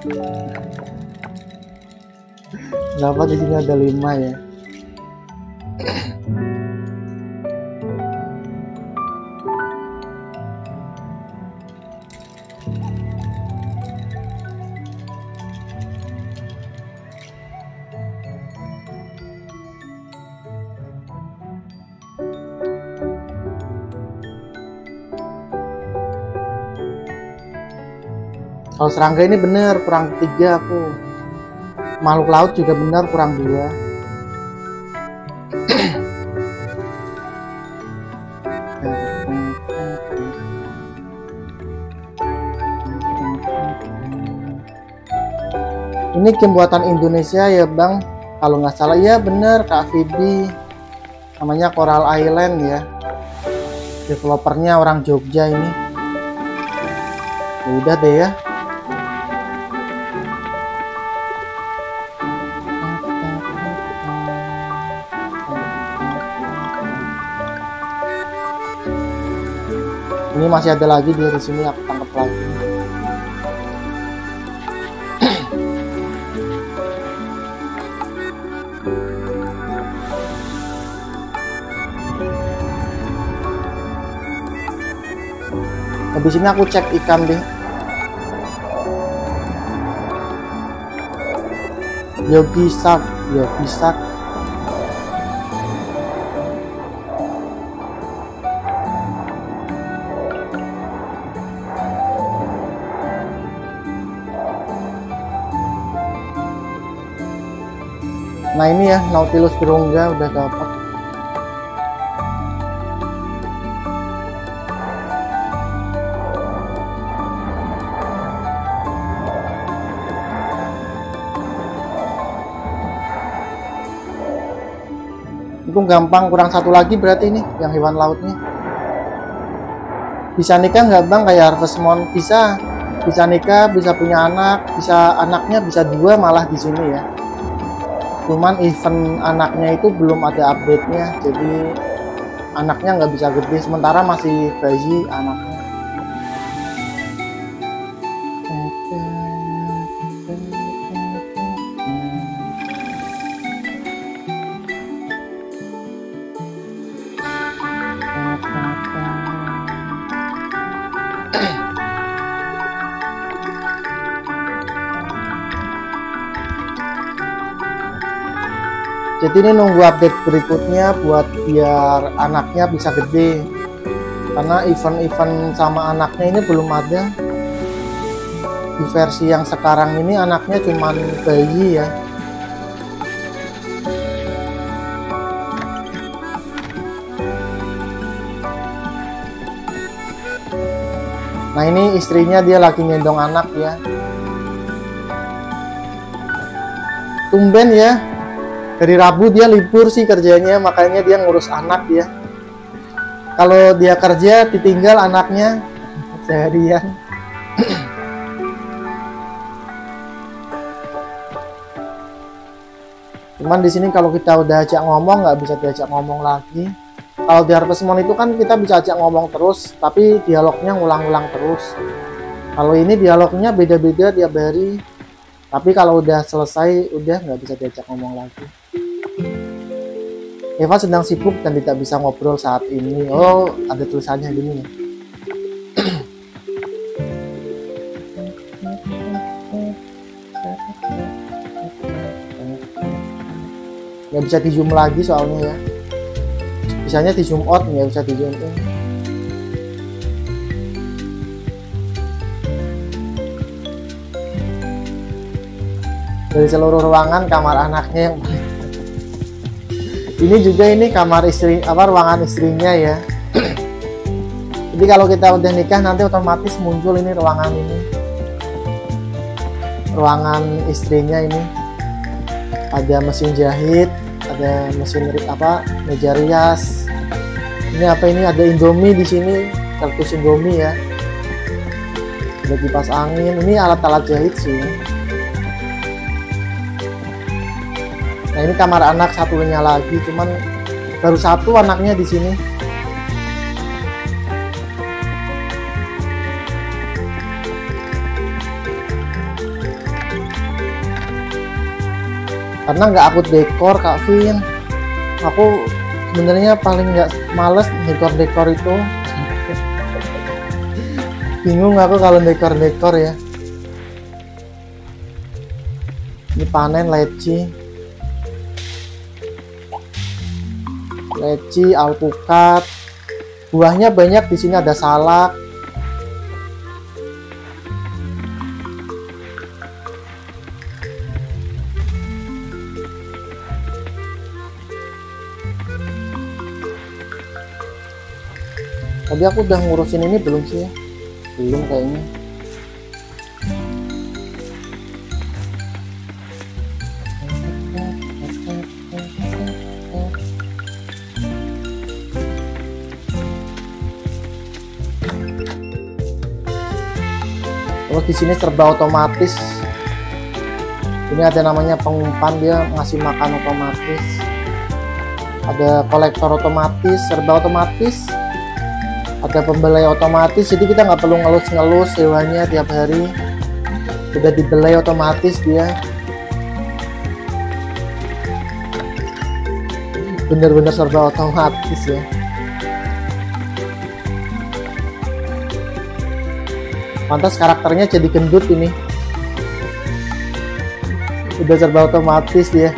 Kenapa di sini ada lima ya kalau serangga ini bener kurang tiga aku. Makhluk laut juga benar kurang dua. Ini game buatan Indonesia ya bang. Kalau nggak salah ya bener Kak Vibi namanya Coral Island ya. Developernya orang Jogja ini. Ya udah deh ya masih ada lagi di sini aku tangkap lagi. Habis ini aku cek ikan deh Yogi Sak Yogi Sak Nah ini ya Nautilus Birungga udah dapat. Itu gampang kurang satu lagi berarti ini yang hewan lautnya. Bisa nikah nggak bang? Kayak Harvest Moon bisa. Bisa nikah bisa punya anak bisa anaknya bisa dua malah di sini ya cuman event anaknya itu belum ada update nya jadi anaknya nggak bisa gede. Sementara masih bayi anaknya jadi ini nunggu update berikutnya buat biar anaknya bisa gede. Karena event-event sama anaknya ini belum ada. Di versi yang sekarang ini anaknya cuman bayi ya. Nah ini istrinya dia lagi ngendong anak ya. Tumben ya dari Rabu dia libur sih kerjanya makanya dia ngurus anak ya. Kalau dia kerja ditinggal anaknya. Seharian. Cuman di sini kalau kita udah ajak ngomong nggak bisa diajak ngomong lagi. Kalau di Harvest Moon itu kan kita bisa ajak ngomong terus tapi dialognya ngulang-ulang terus. Kalau ini dialognya beda-beda tiap hari tapi kalau udah selesai udah nggak bisa diajak ngomong lagi. Eva sedang sibuk dan tidak bisa ngobrol saat ini. Oh ada tulisannya gini nggak bisa di zoom lagi soalnya ya. Bisanya di zoom out nggak bisa di zoom in dari seluruh ruangan kamar anaknya. Yang ini juga ini kamar istri apa ruangan istrinya ya. Jadi kalau kita udah nikah nanti otomatis muncul ini ruangan ini. Ruangan istrinya ini. Ada mesin jahit ada mesin apa meja rias. Ini apa ini? Ada indomie di sini kartus indomie ya. Ada kipas angin. Ini alat-alat jahit sih nah ini kamar anak satunya lagi cuman baru satu anaknya di sini. Karena nggak aku dekor kak Vin. Aku sebenarnya paling nggak males dekor dekor itu. Bingung aku kalau dekor dekor ya. Ini panen leci leci alpukat. Buahnya banyak di sini ada salak. Tadi aku udah ngurusin ini belum sih ya? Belum kayaknya di sini serba otomatis. Ini ada namanya pengumpan dia ngasih makan otomatis. Ada kolektor otomatis serba otomatis. Ada pembelai otomatis jadi kita nggak perlu ngelus-ngelus hewannya tiap hari. Udah dibelai otomatis dia. Bener-bener serba otomatis ya pantas karakternya jadi gendut ini. Udah serba otomatis dia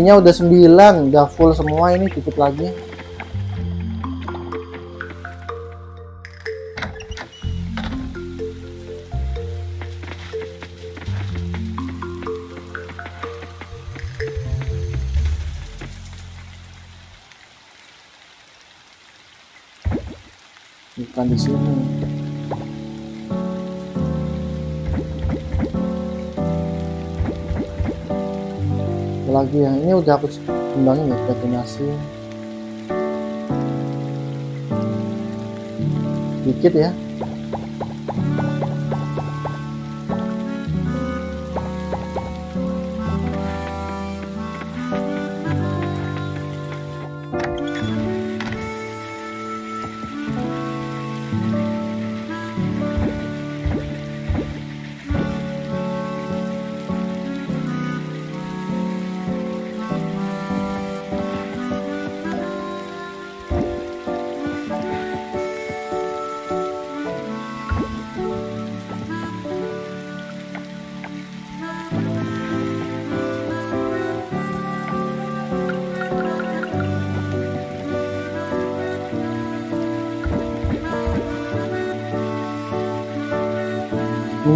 hatinya udah 9 udah full semua ini dikit lagi yang ini udah aku kembangin ya detonasi dikit ya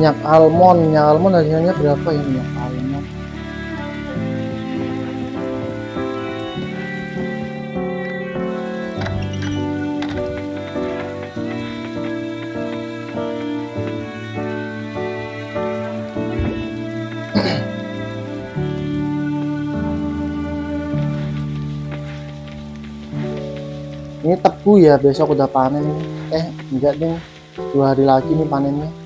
minyak almond. Minyak almond harganya berapa ya minyak almond? Ini tebu ya besok udah panen. Eh enggak deh. Dua hari lagi nih panennya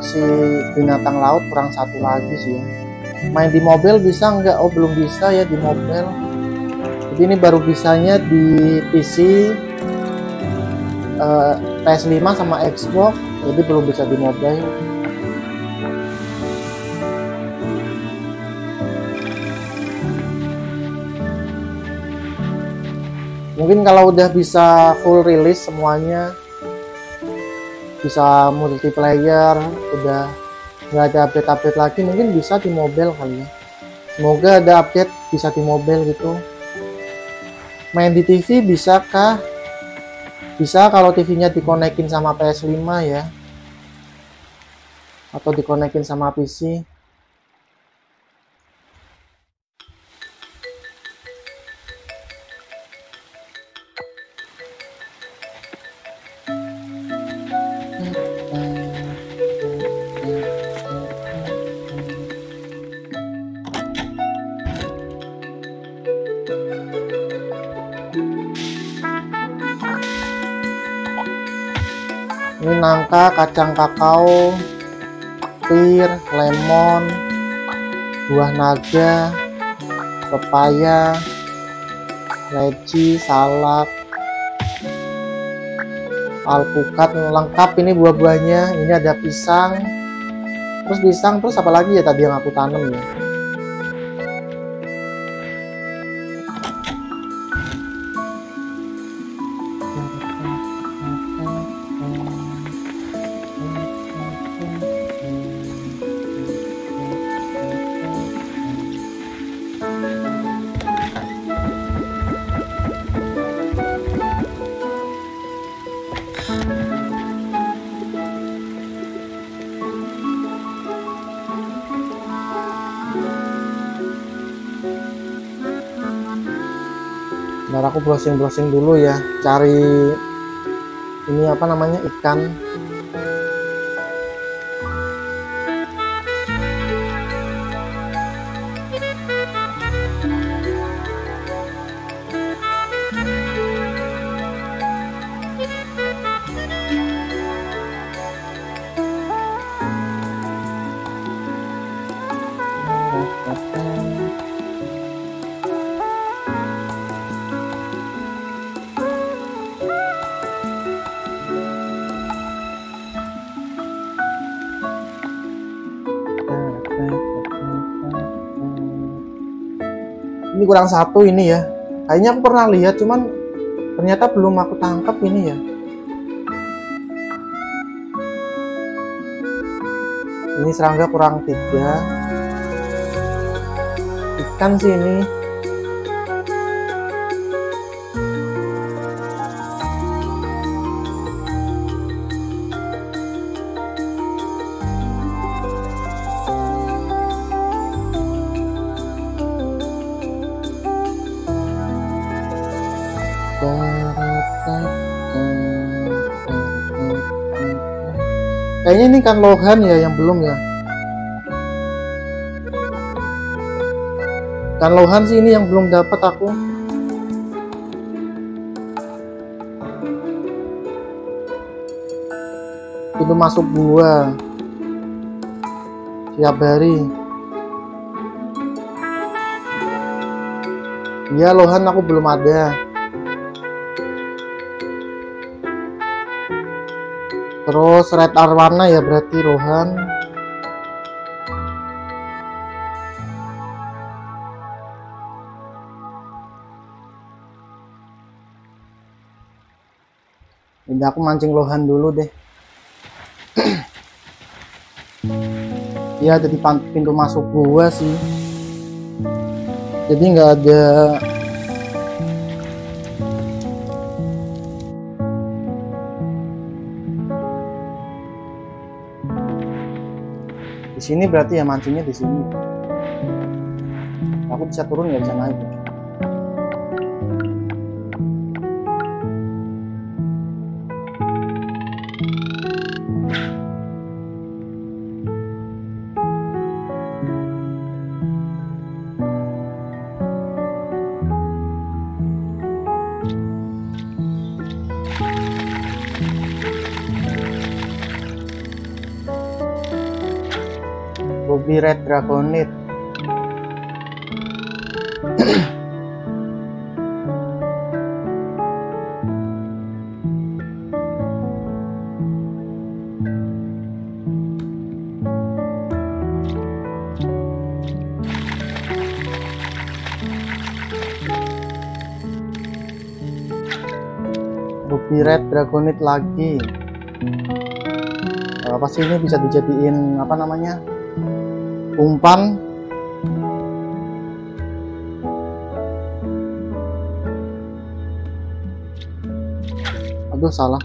koleksi binatang laut kurang satu lagi sih. Ya main di mobil bisa nggak? Oh belum bisa ya di mobil. Jadi ini baru bisanya di PC eh, PS5 sama Xbox. Jadi belum bisa di mobile mungkin kalau udah bisa full release semuanya bisa multiplayer udah nggak ada update-update lagi mungkin bisa di mobile kali ya. Semoga ada update bisa di mobile gitu. Main di TV bisa kah? Bisa kalau TV-nya dikonekin sama PS5 ya. Atau dikonekin sama PC nangka kacang kakao pir lemon buah naga pepaya leci salak alpukat lengkap ini buah-buahnya. Ini ada pisang terus pisang terus apa lagi ya tadi yang aku tanam ya Ntar aku browsing-browsing dulu ya, cari ini apa namanya ikan. Kurang satu ini ya. Kayaknya aku pernah lihat, cuman ternyata belum aku tangkap ini ya. Ini serangga kurang tiga. Ikan sih ini. Kayaknya ini kan lohan ya yang belum ya. Kan lohan sih ini yang belum dapat aku. Itu masuk gua. Siap hari. Iya lohan aku belum ada. Terus red arwana ya berarti Rohan. Ini aku mancing lohan dulu deh. Iya jadi pintu masuk gua sih. Jadi nggak ada sini berarti ya mancingnya di sini aku bisa turun nggak bisa naik ya? Red Dragonite Ruby Red Dragonite lagi. Eh, pasti ini bisa dijadiin apa namanya umpan. Aduh salah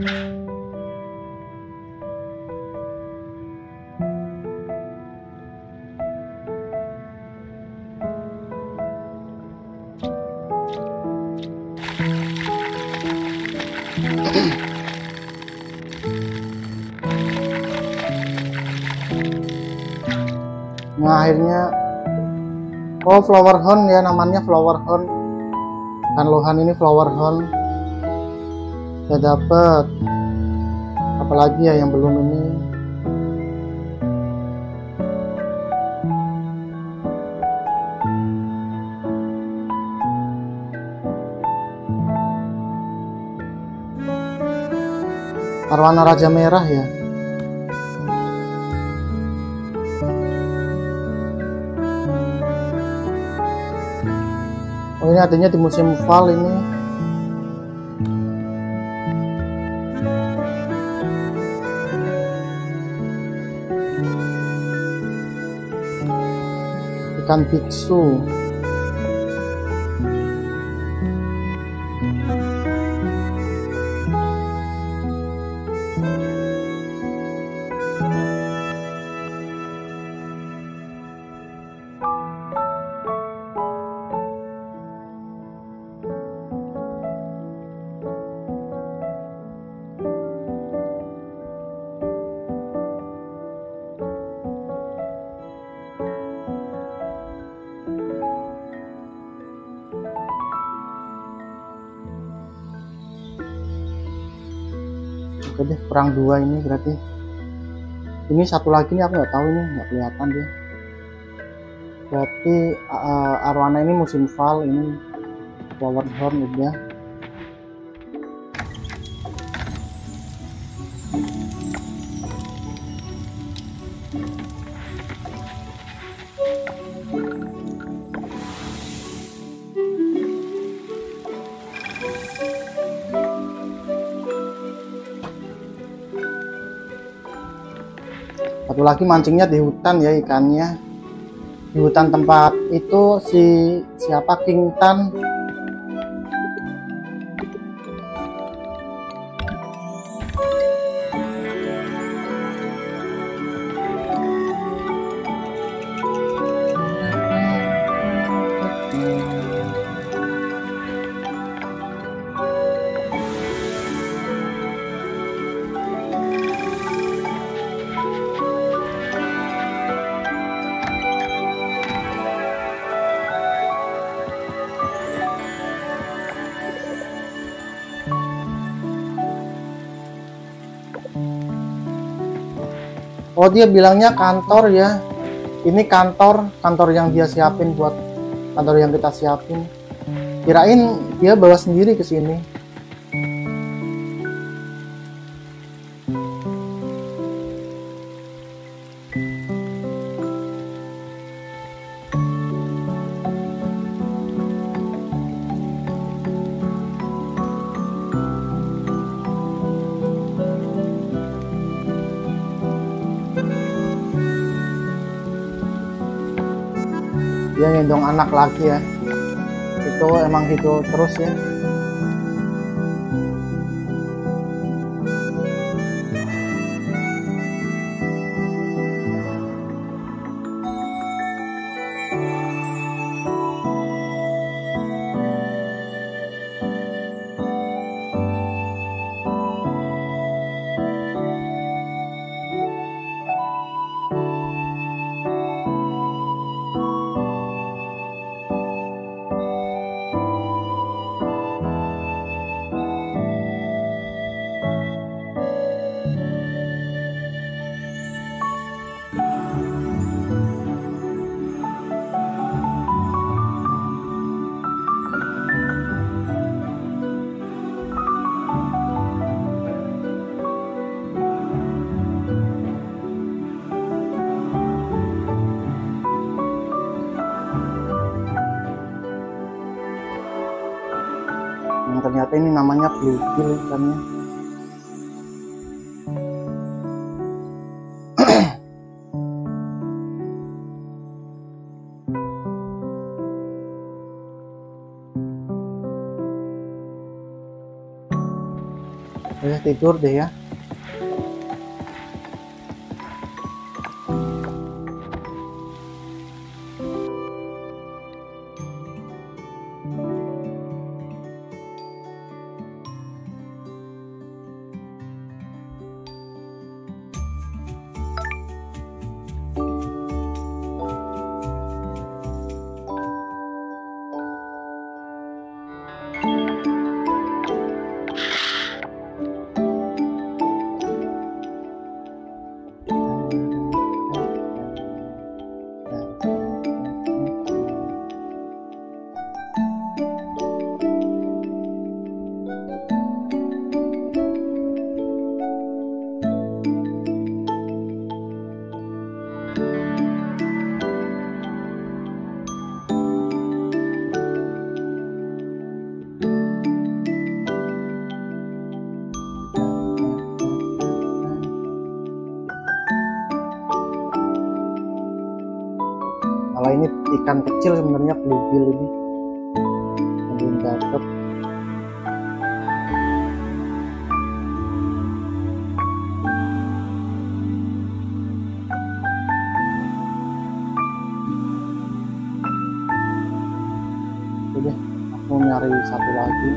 nah akhirnya oh flower horn ya namanya flower horn. Kan lohan ini flower horn. Ya dapat apalagi ya yang belum ini? Arwana raja merah ya ini adanya di musim fall ini. Ikan biksu. Kurang dua ini berarti. Ini satu lagi nih aku nggak tahu ini nggak kelihatan dia. Berarti uh, arwana ini musim fall ini flower horn udah satu lagi mancingnya di hutan ya ikannya. Di hutan tempat itu si siapa? King Tan Oh dia bilangnya kantor ya. Ini kantor, kantor yang dia siapin buat kantor yang kita siapin. Kirain dia bawa sendiri ke sini. Anak lagi ya. Itu emang gitu terus ya. Bluegill ikannya. Udah tidur deh ya. Bluegill ini. Belum dapet. Udah, aku nyari satu lagi.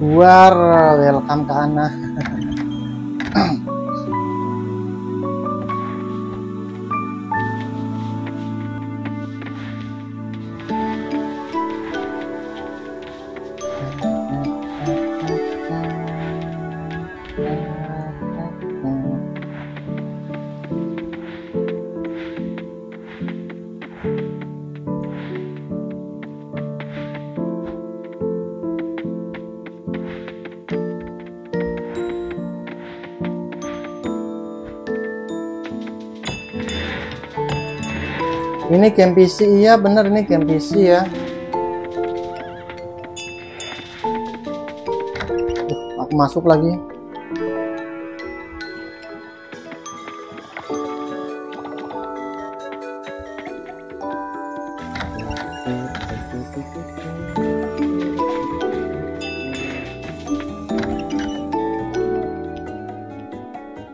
Buar, welcome ke Ana. Game PC iya bener ini game PC ya. Aku masuk lagi.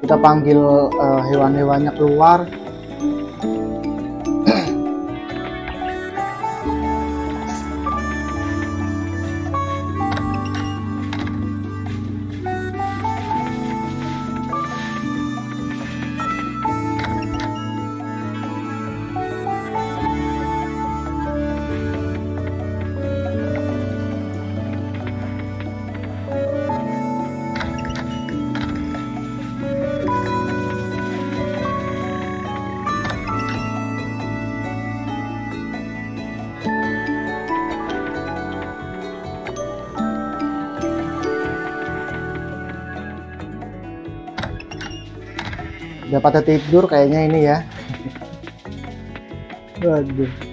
Kita panggil eh, hewan-hewannya keluar. Pada tidur kayaknya ini ya. Waduh.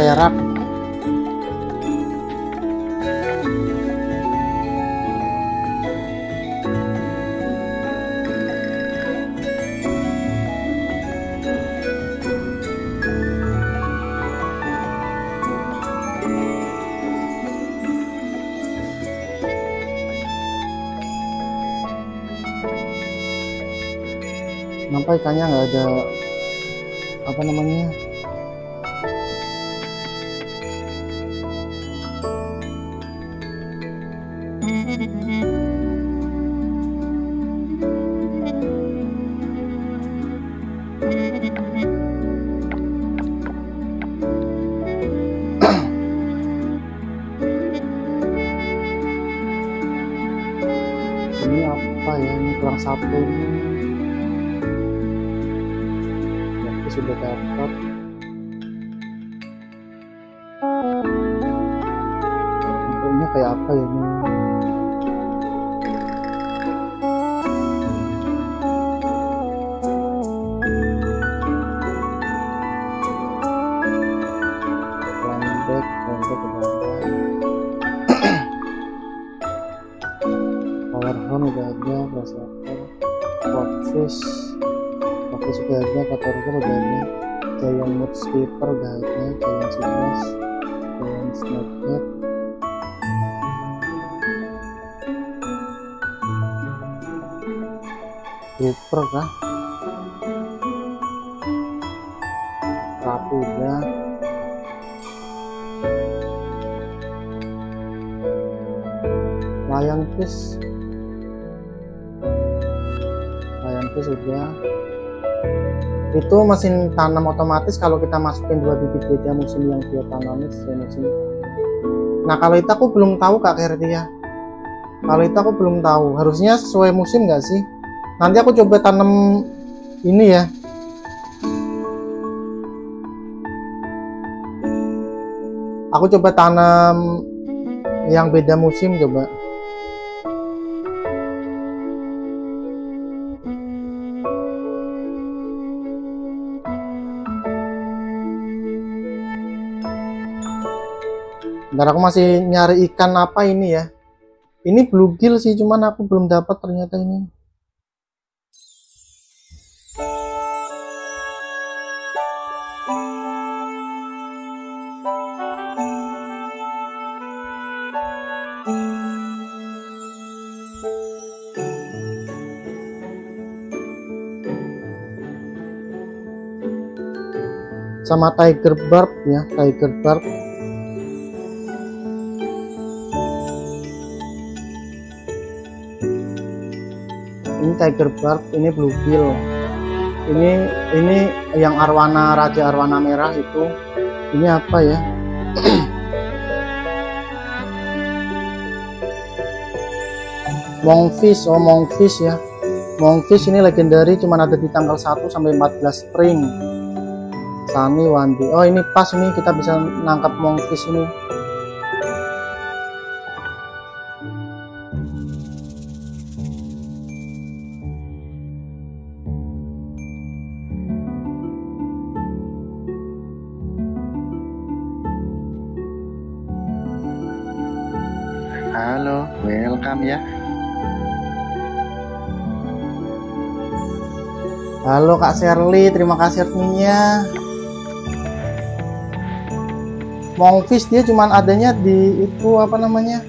Perak. Kenapa ikannya nggak ada apa namanya tanam otomatis kalau kita masukin dua bibit beda musim yang dia tanami musim. Nah kalau itu aku belum tahu kak Kertia kalau itu aku belum tahu. Harusnya sesuai musim nggak sih? Nanti aku coba tanam ini ya. Aku coba tanam yang beda musim coba dan aku masih nyari ikan apa ini ya? Ini bluegill sih cuman aku belum dapat ternyata ini. Sama tiger barb ya tiger barb. Tiger barb ini bluegill ini ini yang arwana raja arwana merah itu ini apa ya Monkfish, oh Monkfish ya. Monkfish ini legendary cuma ada di tanggal 1 sampai 14 Spring. Sunny Wandi. Oh, ini pas ini kita bisa nangkap Monkfish ini. Ya. Halo Kak Shirley, terima kasih adminnya. Monkfish dia cuman adanya di itu apa namanya?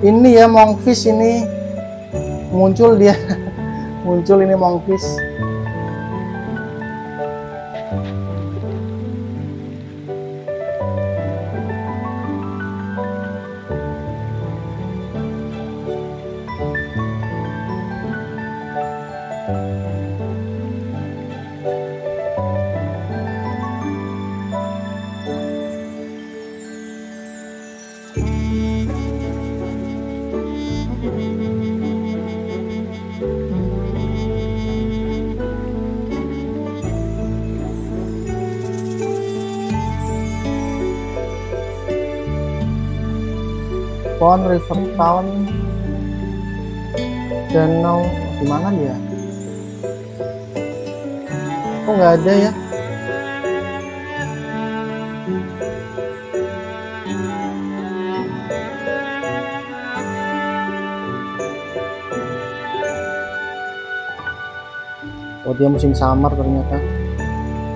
Ini ya Monkfish ini muncul dia muncul ini Monkfish. Pond River Town Danau di mana dia? Kok nggak ada ya? Oh dia musim summer ternyata.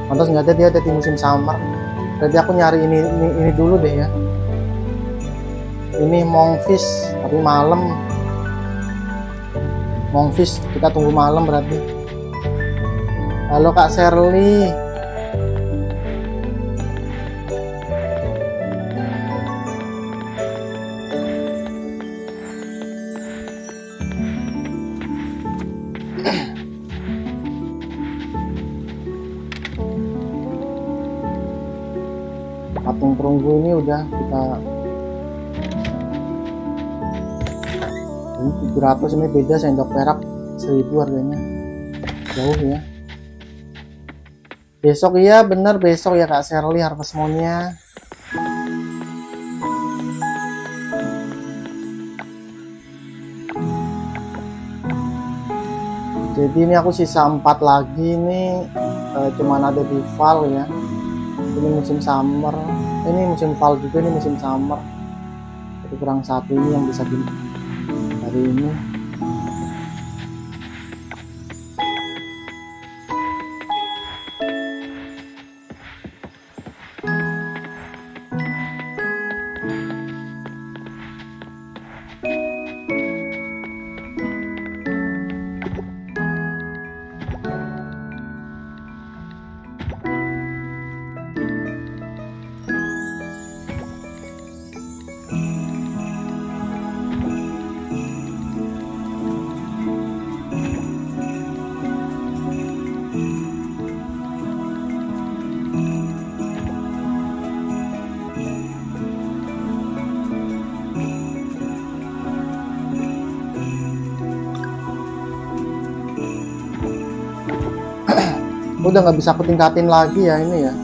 Pantas nggak ada dia ada di musim summer. Berarti aku nyari ini ini, ini dulu deh ya ini monkfish tapi malam. Monkfish kita tunggu malam berarti. Halo kak Shirley. Patung perunggu ini udah ini 700 ini beda sendok perak 1000 harganya. Jauh ya. Besok iya bener besok ya kak Shirley harvest moonnya jadi ini aku sisa 4 lagi ini eh, cuman ada di Val ya. Ini musim summer. Ini musim Val juga ini musim summer. Jadi kurang satu ini yang bisa di hari ini udah nggak bisa aku tingkatin lagi ya ini ya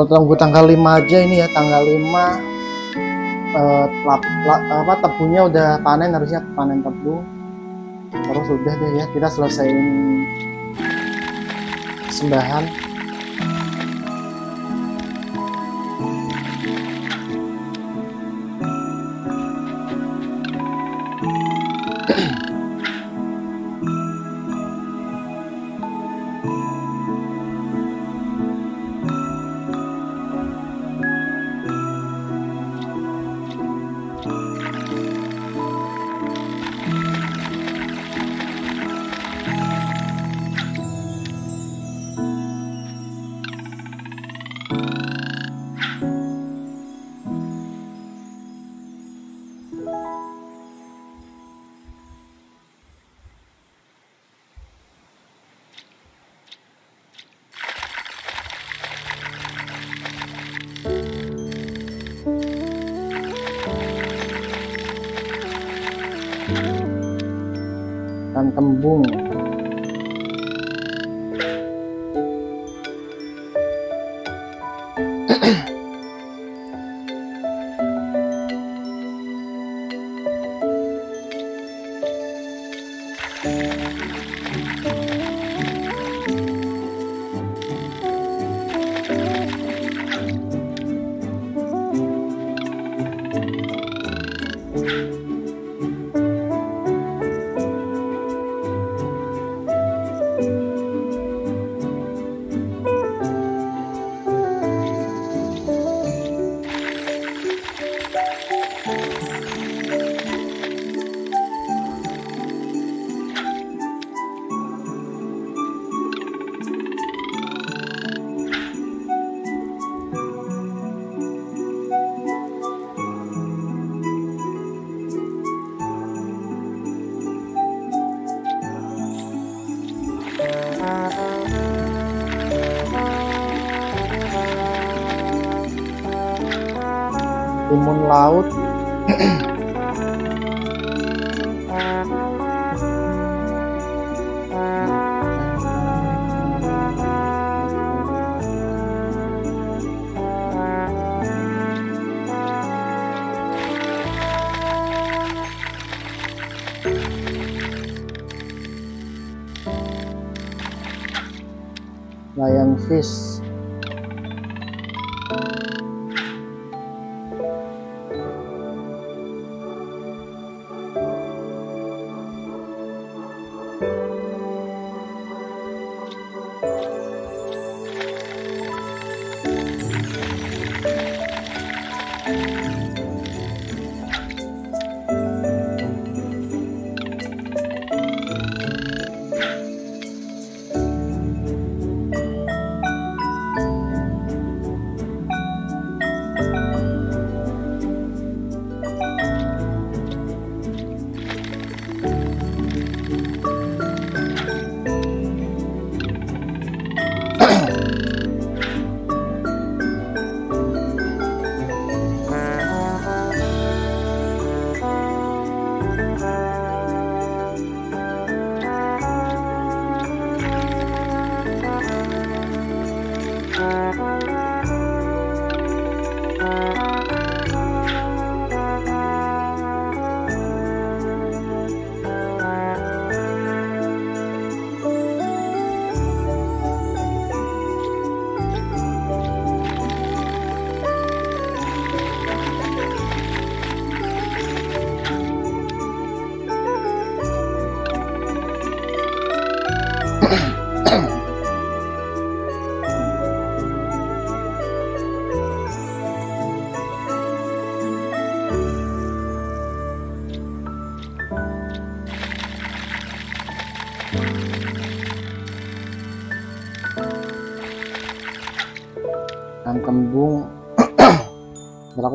Tinggal tunggu tanggal 5 aja ini ya tanggal 5 eh, lap, lap- apa tebunya udah panen harusnya panen tebu. Terus udah deh ya kita selesaiin sembahan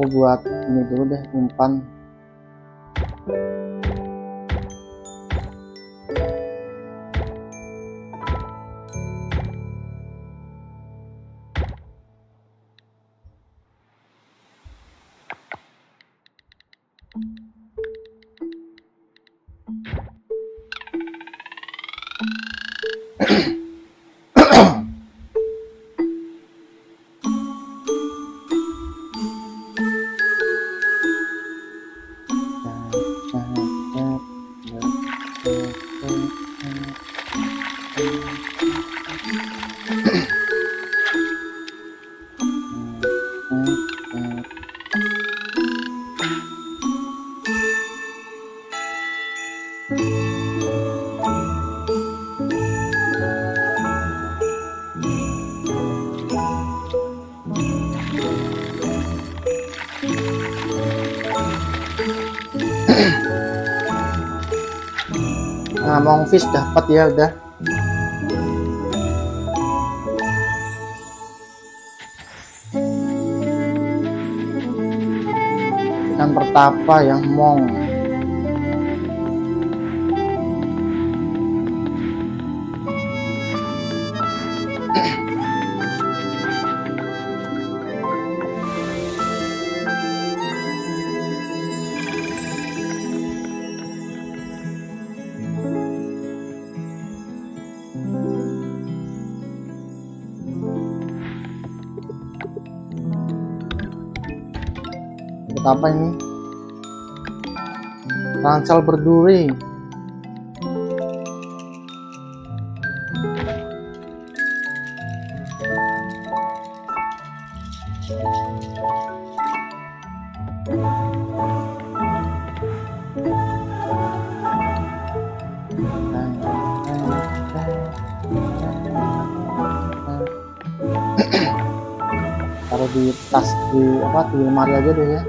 buat ini dulu deh umpan Nah, mongfish dapat ya udah. Ikan pertapa yang mong. Apa ini? Ransel berduri. taruh di tas di apa di lemari aja deh ya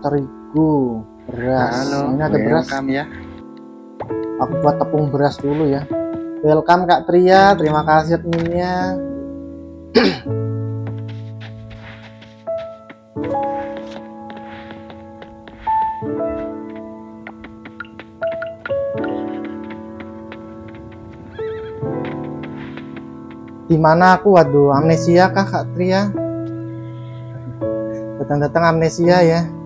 terigu beras. Halo, ini ada beras. ya. aku buat tepung beras dulu ya. Welcome kak Tria. Terima kasih adminnya. Di mana aku? Waduh amnesia kah kak Tria? Datang-datang amnesia ya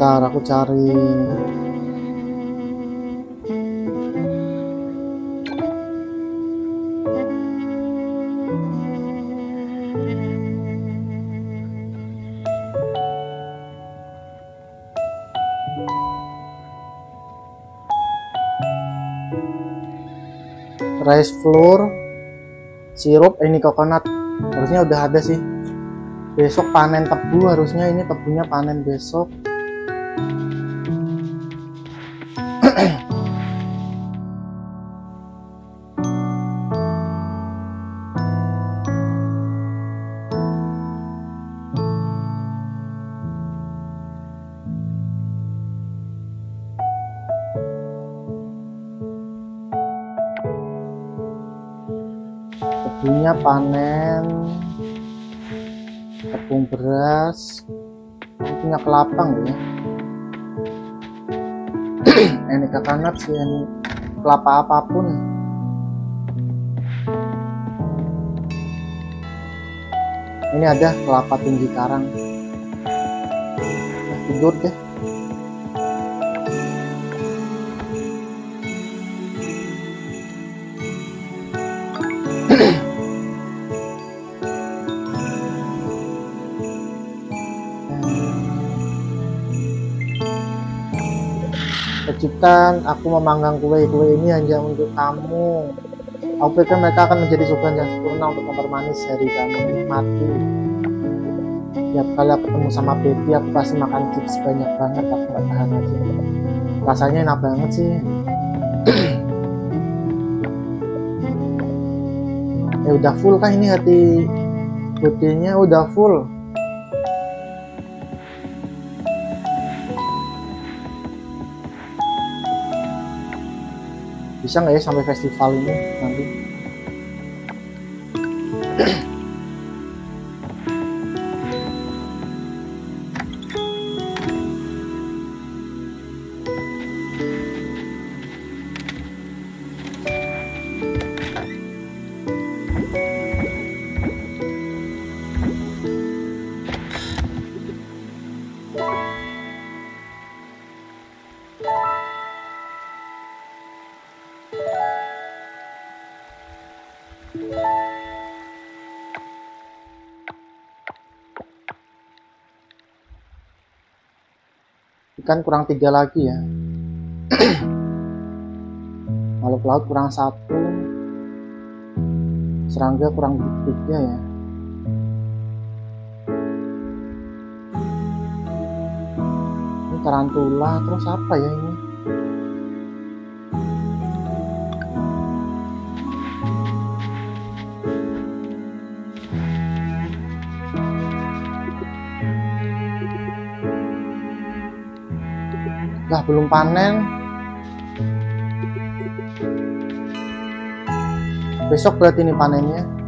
Ntar aku cari. Rice flour sirup ini coconut. Harusnya udah ada sih. Besok panen tebu harusnya ini tebunya panen besok @웃음 ini kelapa apa pun. Ini ada kelapa tinggi karang. Nah, tidur deh bukan aku memanggang kue-kue ini hanya untuk kamu. Aku pikir mereka akan menjadi surga yang sempurna untuk mempermanis hari kamu nikmati. Tiap kali aku ketemu sama baby aku pasti makan chips banyak banget aku gak tahan aja rasanya enak banget sih. Ya udah full kan ini hati putihnya udah full bisa nggak ya sampai festival ini nanti ikan kurang tiga lagi ya. Makhluk laut kurang satu. Serangga kurang tiga ya. Ini tarantula terus apa ya ini belum panen. Besok berarti ini panennya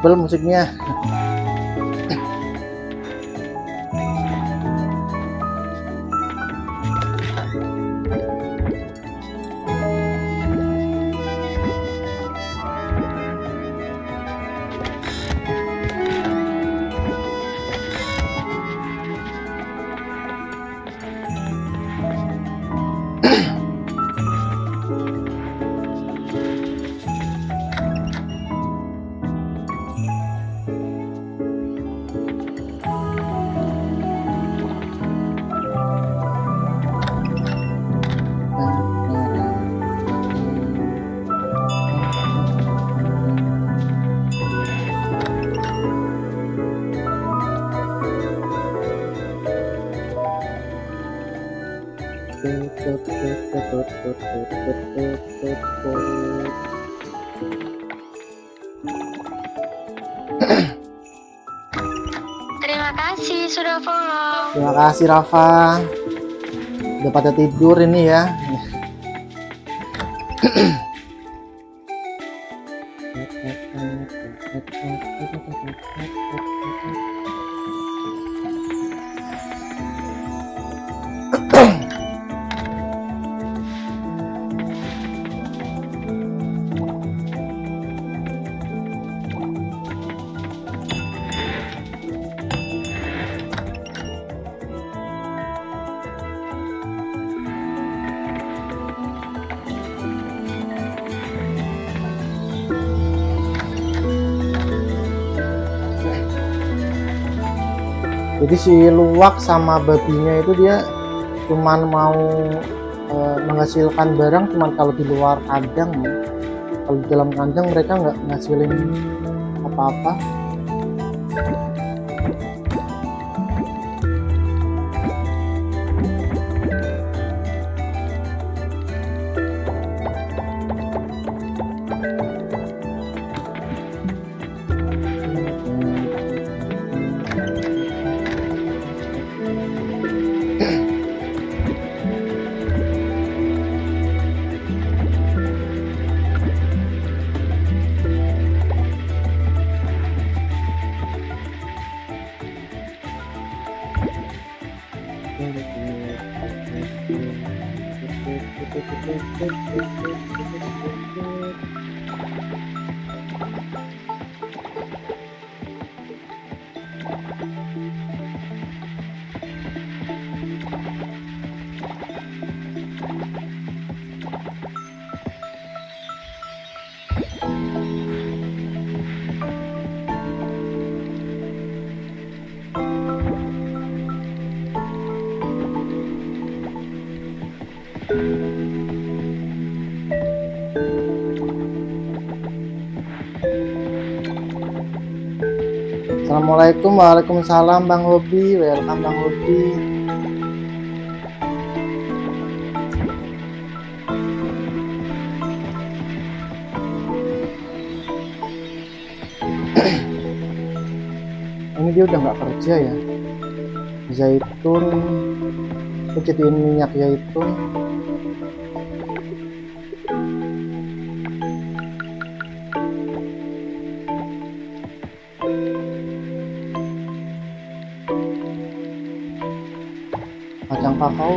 Double musiknya kasih Rafa. Udah pada tidur ini ya. Si luwak sama babinya itu dia cuman mau eh, menghasilkan barang cuman kalau di luar kandang. Kalau di dalam kandang mereka nggak ngasilin apa-apa. Assalamualaikum Waalaikumsalam Bang Hobi Welcome Bang Hobi. Ini dia udah nggak kerja ya? Zaitun Kecitin minyak zaitun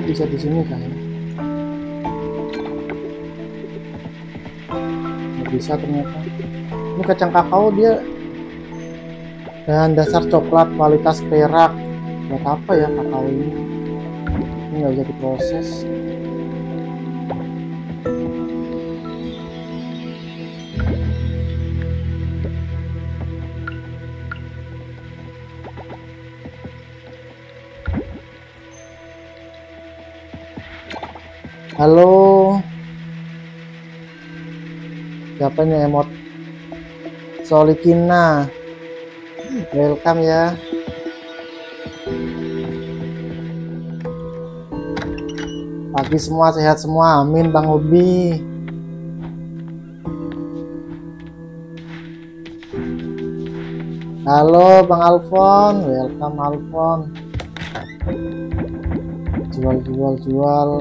bisa di sini kan? Nggak bisa ternyata. Ini kacang kakao dia. Bahan dasar coklat kualitas perak. Buat apa ya kakao ini? Ini nggak bisa diproses Halo. Siapa nih emot? Solikina. Welcome ya. Pagi semua sehat semua. Amin Bang Ubi. Halo Bang Alfon, welcome Alfon. Jual jual jual.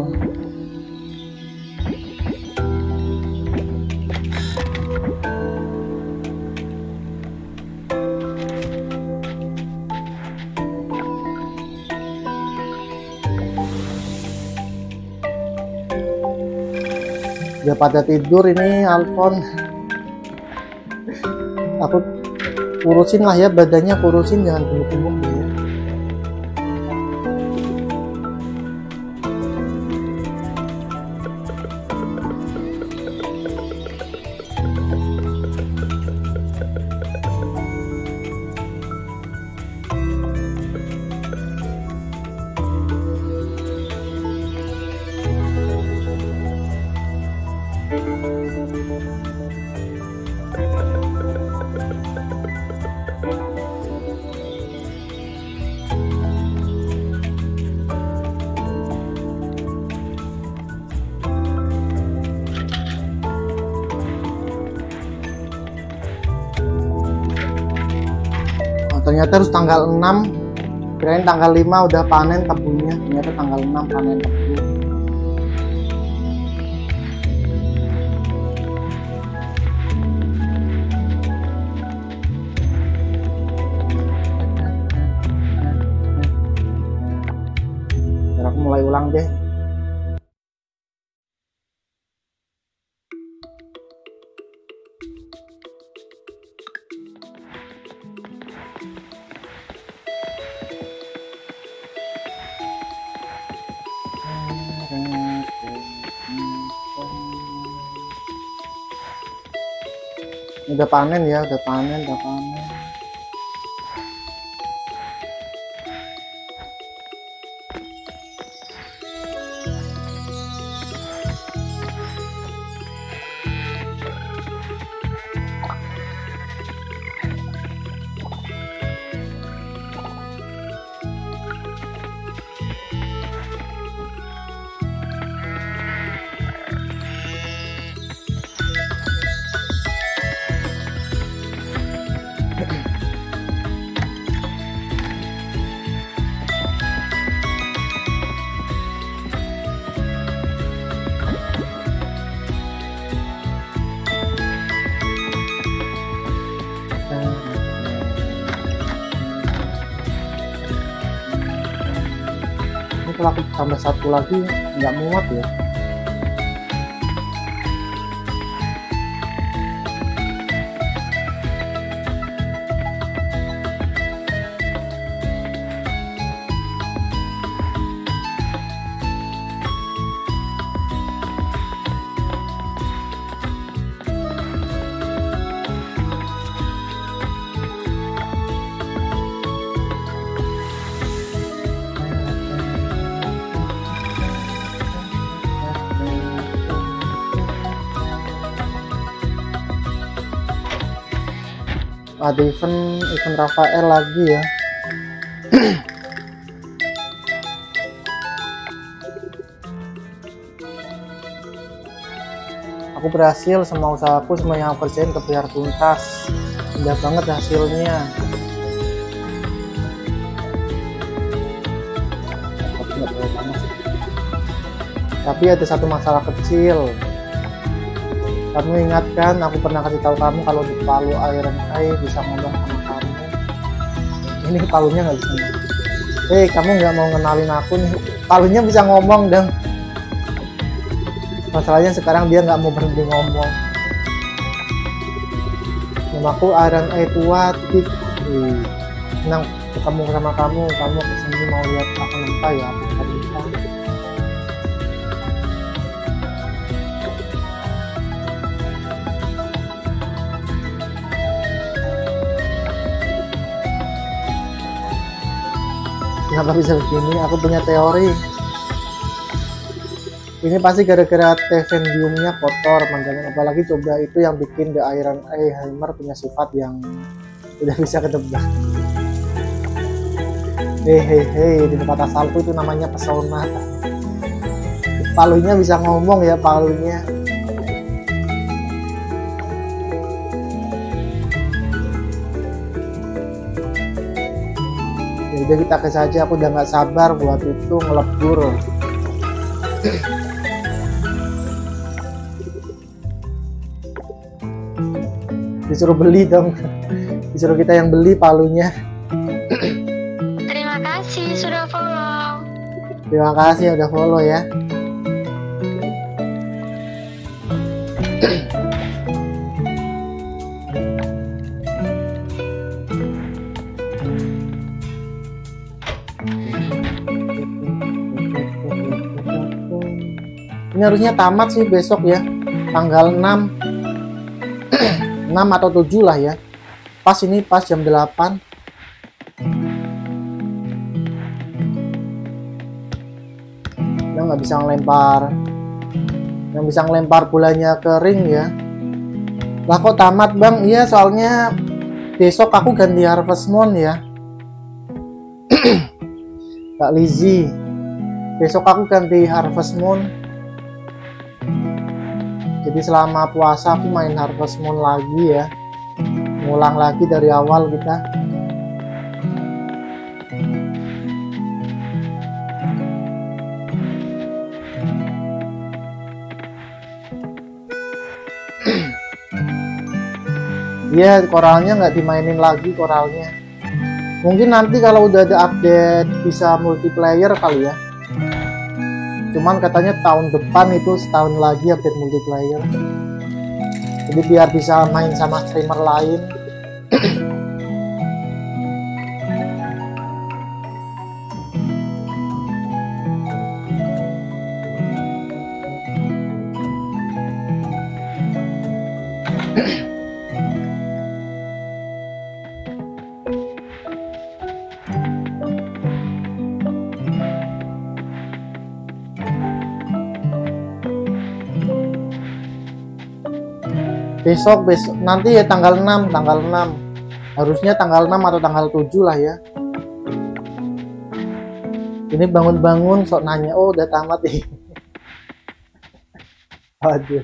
Udah pada tidur ini Alfon. Aku kurusin lah ya badannya kurusin jangan gemuk-gemuk ya Harus tanggal 6 kirain tanggal 5 udah panen tebunya ternyata tanggal 6 panen tebu udah panen ya udah panen udah panen satu lagi nggak muat ya ada event event Rafael lagi ya. Aku berhasil semua usahaku semua yang aku kerjain kebiar tuntas. Indah banget hasilnya. Tapi ada satu masalah kecil kamu ingatkan aku pernah kasih tahu kamu kalau di Palu Iron Eye bisa ngomong sama kamu. Ini palunya nggak bisa hei kamu nggak mau ngenalin aku nih. Palunya bisa ngomong dong masalahnya sekarang dia nggak mau berhenti ngomong. Namaku Iron Eye tua Wih, senang ketemu sama kamu. Kamu ke sini mau lihat aku nampak ya kenapa bisa begini? Aku punya teori. Ini pasti gara-gara Tevendiumnya kotor teman-teman apalagi coba itu yang bikin The Iron Hammer punya sifat yang udah bisa ketebak. Hehehe di tempat asalku itu namanya pesona. Palunya bisa ngomong ya palunya udah kita ke saja aku udah nggak sabar buat itu ngelebur disuruh beli dong. Disuruh kita yang beli palunya. Terima kasih sudah follow. terima kasih udah follow ya ini harusnya tamat sih besok ya tanggal 6 6 atau 7 lah ya. Pas ini pas jam 8 yang nggak bisa ngelempar. Yang bisa ngelempar bolanya ke ring ya. Lah kok tamat bang? Iya soalnya besok aku ganti Harvest Moon ya. Kak Lizzie besok aku ganti Harvest Moon jadi selama puasa aku main Harvest Moon lagi ya ngulang lagi dari awal kita Iya, koralnya nggak dimainin lagi koralnya. Mungkin nanti kalau udah ada update bisa multiplayer kali ya. Cuman katanya tahun depan itu setahun lagi update multiplayer. Jadi biar bisa main sama streamer lain. Besok besok nanti ya tanggal 6 tanggal 6 harusnya tanggal 6 atau tanggal 7 lah ya. Ini bangun-bangun sok nanya oh udah tamat nih. Aduh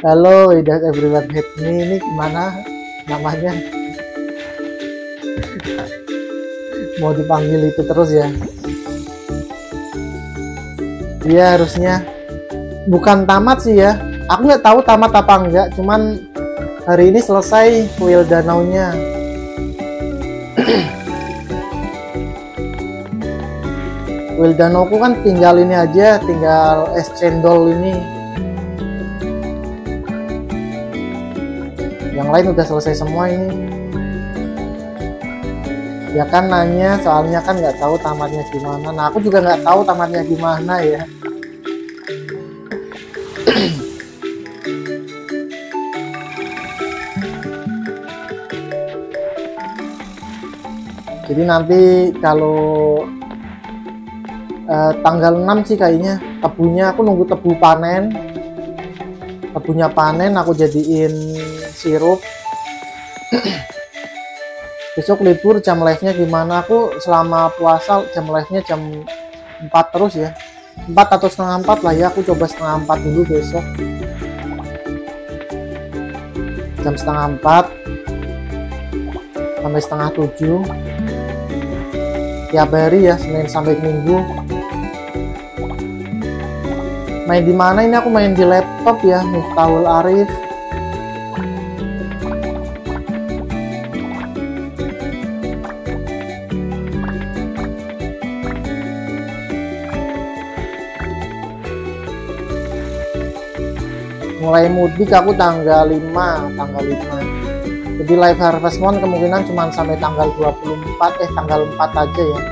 halo Idas everyone hate me ini gimana namanya? Mau dipanggil itu terus ya Iya harusnya bukan tamat sih ya. Aku nggak tahu tamat apa enggak. Cuman hari ini selesai kuil danaunya. Wildanoku kan tinggal ini aja tinggal es cendol ini yang lain udah selesai semua ini ya kan nanya soalnya kan nggak tahu tamatnya gimana nah aku juga nggak tahu tamatnya gimana ya. Jadi nanti kalau uh, tanggal 6 sih kayaknya tebunya aku nunggu tebu panen. Tebunya panen aku jadiin sirup besok libur jam live nya gimana? Aku selama puasa jam live nya jam 4 terus ya. 4 atau setengah 4 lah ya aku coba setengah 4 dulu besok. Jam setengah 4 sampai setengah 7 tiap hari ya Senin sampai Minggu. Main di mana ini? Aku main di laptop ya Miftahul Arif mulai mudik aku tanggal 5 tanggal 5 jadi live harvest moon kemungkinan cuma sampai tanggal 24 eh tanggal 4 aja ya.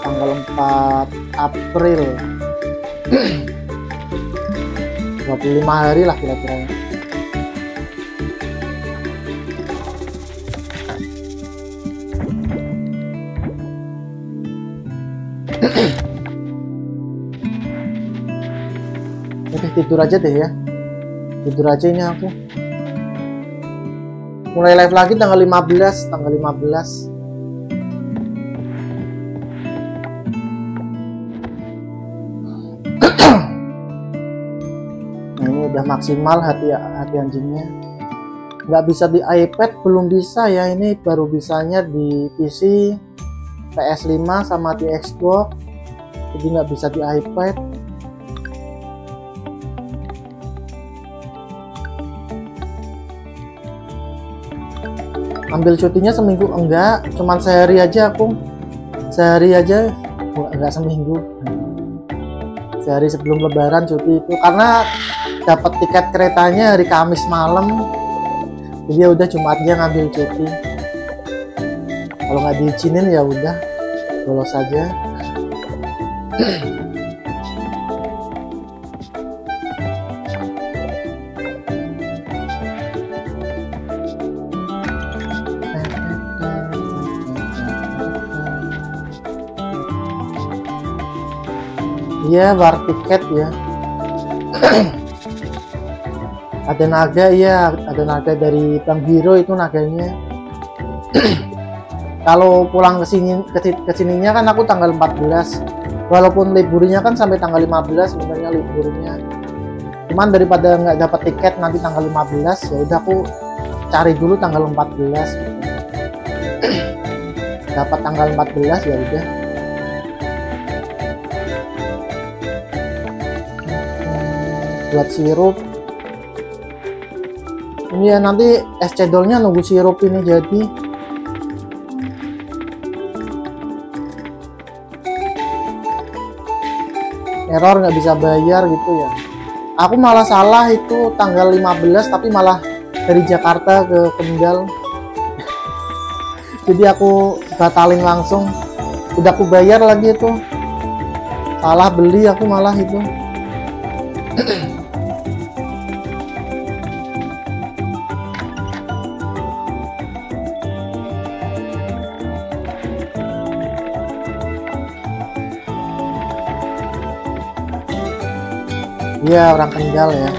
Tanggal 4 April. 25 hari lah kira-kira. Oke tidur aja deh ya tidur aja ini aku. Mulai live lagi tanggal 15 tanggal 15 nah, ini udah maksimal hati hati anjingnya. Nggak bisa di iPad belum bisa ya. Ini baru bisanya di PC PS5 sama di Xbox. Jadi nggak bisa di iPad ambil cutinya seminggu enggak. Cuman sehari aja aku sehari aja enggak seminggu. Sehari sebelum lebaran cuti itu. Karena dapat tiket keretanya hari Kamis malam. Jadi ya udah Jumatnya ngambil cuti. Kalau nggak diizinin ya udah bolos saja Iya, war tiket ya. ada naga ya, ada naga dari Bang Hero itu naganya. Kalau pulang ke sini ke sininya kan aku tanggal 14. Walaupun liburnya kan sampai tanggal 15 sebenarnya liburnya. Cuman daripada nggak dapat tiket nanti tanggal 15 ya udah aku cari dulu tanggal 14 dapat tanggal 14 ya udah buat sirup. Ini ya nanti es cendolnya nunggu sirup ini jadi. Error nggak bisa bayar gitu ya. Aku malah salah itu tanggal 15 tapi malah dari Jakarta ke Kendal. Jadi aku batalin langsung. Udah aku bayar lagi itu. Salah beli aku malah itu Iya orang Kendal ya.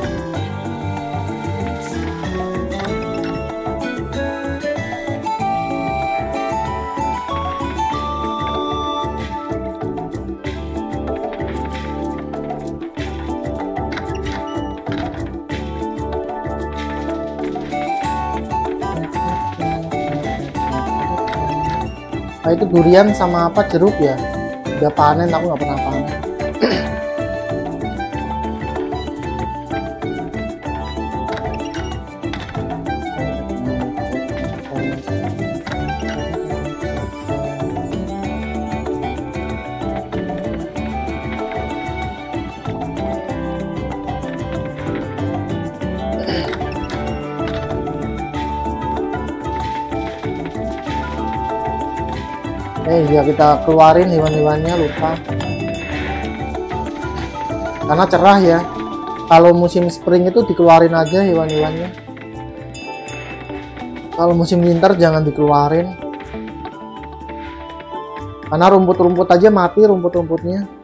Nah, itu durian sama apa jeruk ya udah panen aku nggak pernah panen ya kita keluarin hewan-hewannya lupa. Karena cerah ya. Kalau musim spring itu dikeluarin aja hewan-hewannya. Kalau musim winter jangan dikeluarin. Karena rumput-rumput aja mati rumput-rumputnya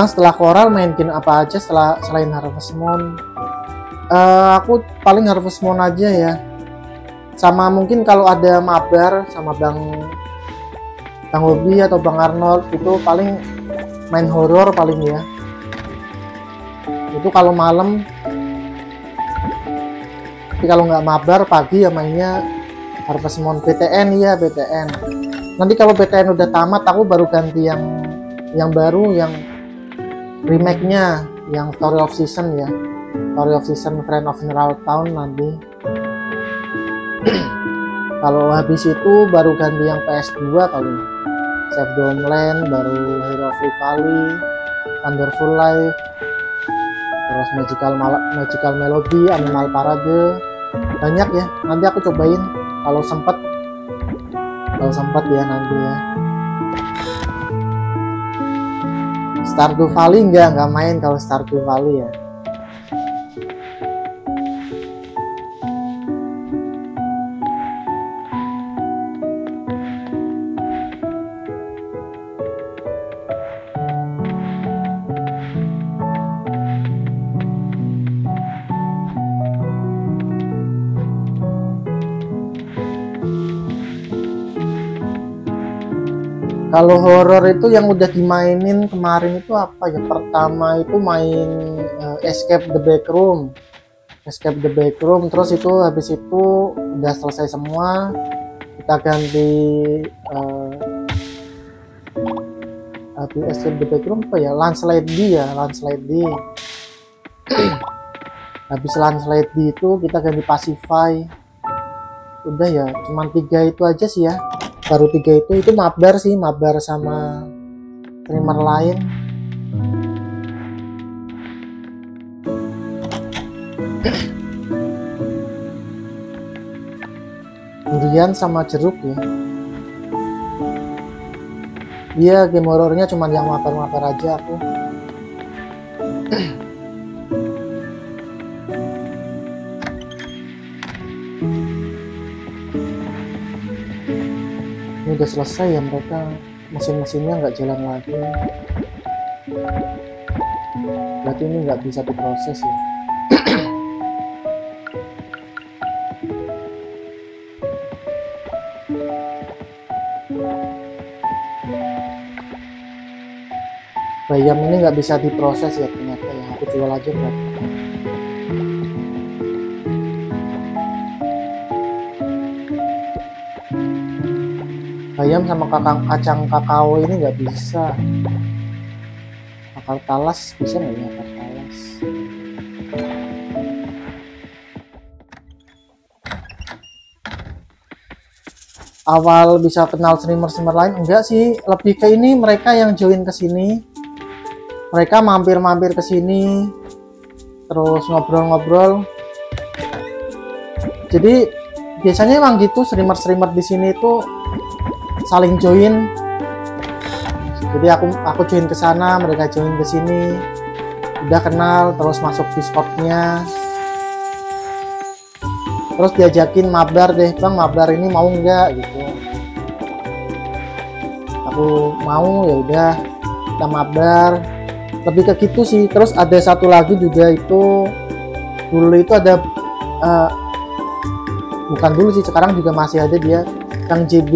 Bang setelah koral main game apa aja setelah selain Harvest Moon? Eh, aku paling Harvest Moon aja ya. Sama mungkin kalau ada mabar sama Bang Bang Hobi atau Bang Arnold itu paling main horor paling ya. Itu kalau malam. Tapi kalau nggak mabar pagi ya mainnya Harvest Moon BTN ya BTN. Nanti kalau BTN udah tamat aku baru ganti yang yang baru yang remake-nya yang Story of Season ya. Story of Season Friend of Mineral Town nanti. Kalau habis itu baru ganti yang PS2 kali. Save the Homeland baru Hero of Valley Wonderful Life terus Magical Mal- Magical Melody Animal Parade. Banyak ya nanti aku cobain kalau sempet. Kalau sempet ya nanti ya Stardew Valley enggak enggak main kalau Stardew Valley ya Kalau horor itu yang udah dimainin kemarin itu apa ya? Pertama itu main eh, Escape the Backroom. Escape the Backroom terus itu habis itu udah selesai semua. Kita ganti eh habis Escape the Backroom apa ya? Landslide D ya, Landslide D. habis Landslide D itu kita ganti Pacify. Udah ya, cuman tiga itu aja sih ya baru tiga itu itu mabar sih mabar sama streamer lain. Durian sama jeruk ya. Dia game horornya cuma yang mabar-mabar aja aku udah selesai ya mereka. Mesin-mesinnya nggak jalan lagi. Berarti ini nggak bisa diproses ya? Bayam ini nggak bisa diproses ya ternyata ya. Aku jual aja berarti bayam sama kakang kacang kakao ini nggak bisa. Akar talas bisa nggak ya akar talas awal bisa kenal streamer-streamer lain? Enggak sih lebih ke ini mereka yang join ke sini. Mereka mampir-mampir ke sini terus ngobrol-ngobrol. Jadi biasanya emang gitu streamer-streamer di sini tuh saling join. Jadi aku aku join ke sana mereka join ke sini. Udah kenal terus masuk discordnya. Terus diajakin mabar deh bang mabar ini mau nggak? Gitu. Aku mau ya udah kita mabar. Lebih ke gitu sih. Terus ada satu lagi juga itu dulu itu ada eh, bukan dulu sih sekarang juga masih ada dia yang JB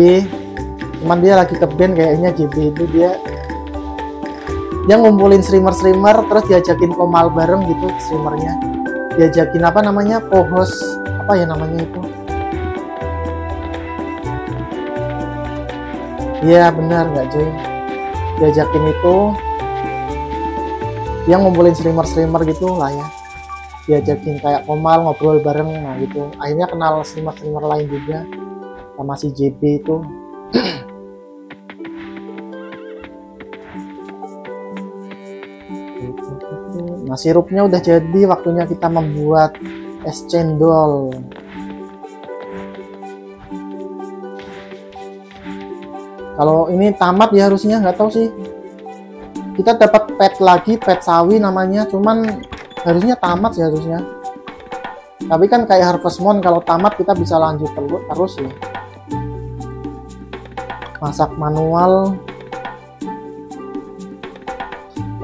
cuman dia lagi ke band kayaknya JB itu dia dia ngumpulin streamer-streamer terus diajakin komal bareng gitu streamernya. Diajakin apa namanya co-host apa ya namanya itu? Iya benar nggak join diajakin itu dia ngumpulin streamer-streamer gitu lah ya. Diajakin kayak komal ngobrol bareng nah gitu. Akhirnya kenal streamer-streamer lain juga sama si JB itu Nah, sirupnya udah jadi, waktunya kita membuat es cendol. Kalau ini tamat ya harusnya, nggak tahu sih. Kita dapat pet lagi, pet sawi namanya, cuman harusnya tamat sih harusnya. Tapi kan kayak Harvest Moon, kalau tamat kita bisa lanjut terus, ya. Masak manual,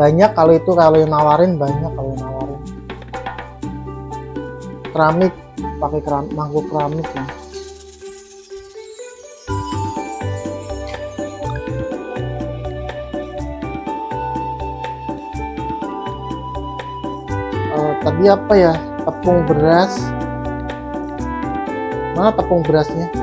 banyak kalau itu kalau yang nawarin banyak kalau yang nawarin. Keramik pakai keram mangkuk keramik ya. Eh, tadi apa ya? Tepung beras. Mana tepung berasnya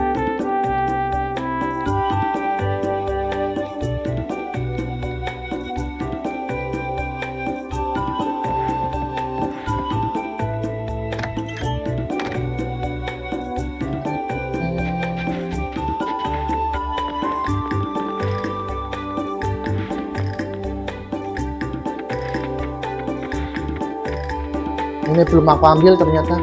belum aku ambil ternyata.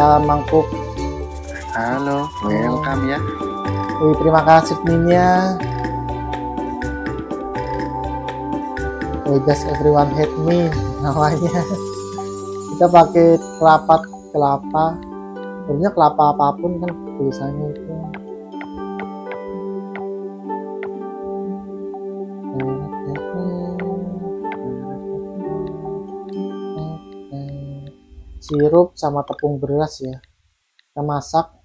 Ya mangkuk Wih, terima kasih Minya. Wih, just everyone hate me namanya. Kita pakai kelapa kelapa. Sebenarnya kelapa apa pun kan tulisannya itu. Sirup sama tepung beras ya. Kita masak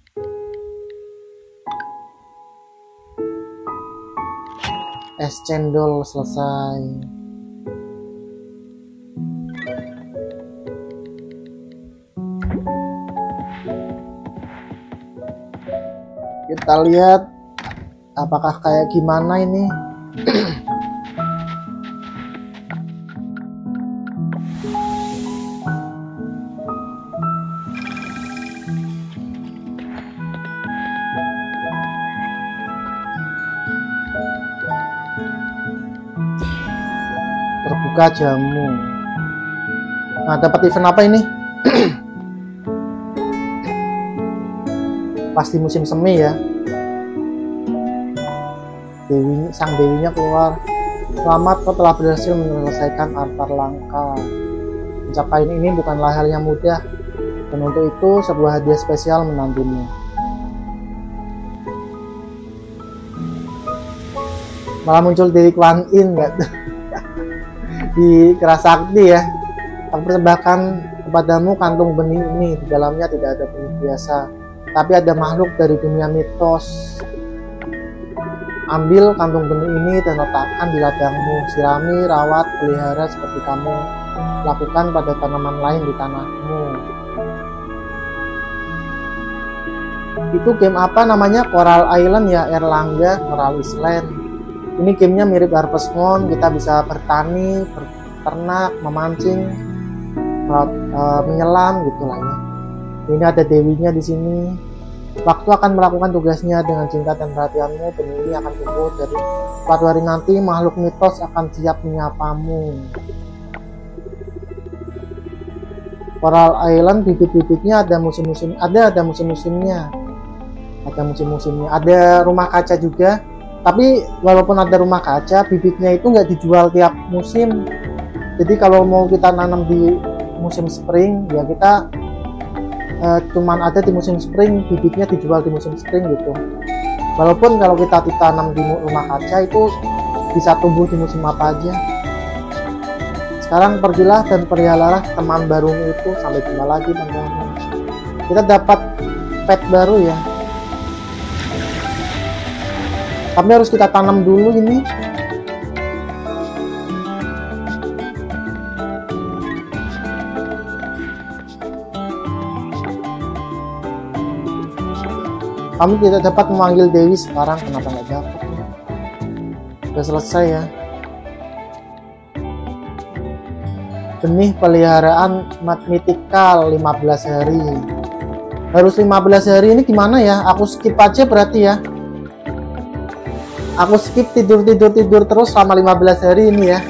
es cendol selesai. Kita lihat apakah kayak gimana ini jamu nah dapat event apa ini? Pasti musim semi ya. Dewi, sang dewinya keluar. Selamat kau telah berhasil menyelesaikan antar langkah. Pencapaian ini bukanlah hal yang mudah. Dan untuk itu sebuah hadiah spesial menantimu. Malah muncul diri Kwan In nggak? tuh di Kerasakti ya. Aku persembahkan kepadamu kantung benih ini di dalamnya tidak ada benih biasa tapi ada makhluk dari dunia mitos. Ambil kantung benih ini dan letakkan di ladangmu. Sirami rawat pelihara seperti kamu lakukan pada tanaman lain di tanahmu. Itu game apa namanya? Coral Island ya Erlangga Coral Island ini gamenya mirip Harvest Moon kita bisa bertani berternak memancing uh, menyelam gitu lah ya. Ini ada dewinya di sini. Waktu akan melakukan tugasnya dengan cinta dan perhatianmu ini akan tumbuh. Dari suatu hari nanti makhluk mitos akan siap menyapamu. Coral Island bibit-bibitnya ada musim-musim ada ada musim-musimnya. Ada musim-musimnya. Ada rumah kaca juga tapi walaupun ada rumah kaca bibitnya itu nggak dijual tiap musim. Jadi kalau mau kita nanam di musim spring ya kita uh, cuman ada di musim spring bibitnya dijual di musim spring gitu. Walaupun kalau kita ditanam di rumah kaca itu bisa tumbuh di musim apa aja. Sekarang pergilah dan perihalalah teman barumu itu. Sampai jumpa lagi teman-teman. Kita dapat pet baru ya tapi harus kita tanam dulu ini. Kami tidak dapat memanggil Dewi sekarang kenapa nggak dapat? Sudah selesai ya. Benih peliharaan magnetikal 15 hari. Harus 15 hari ini gimana ya? Aku skip aja berarti ya. Aku skip tidur-tidur-tidur terus selama 15 hari ini ya.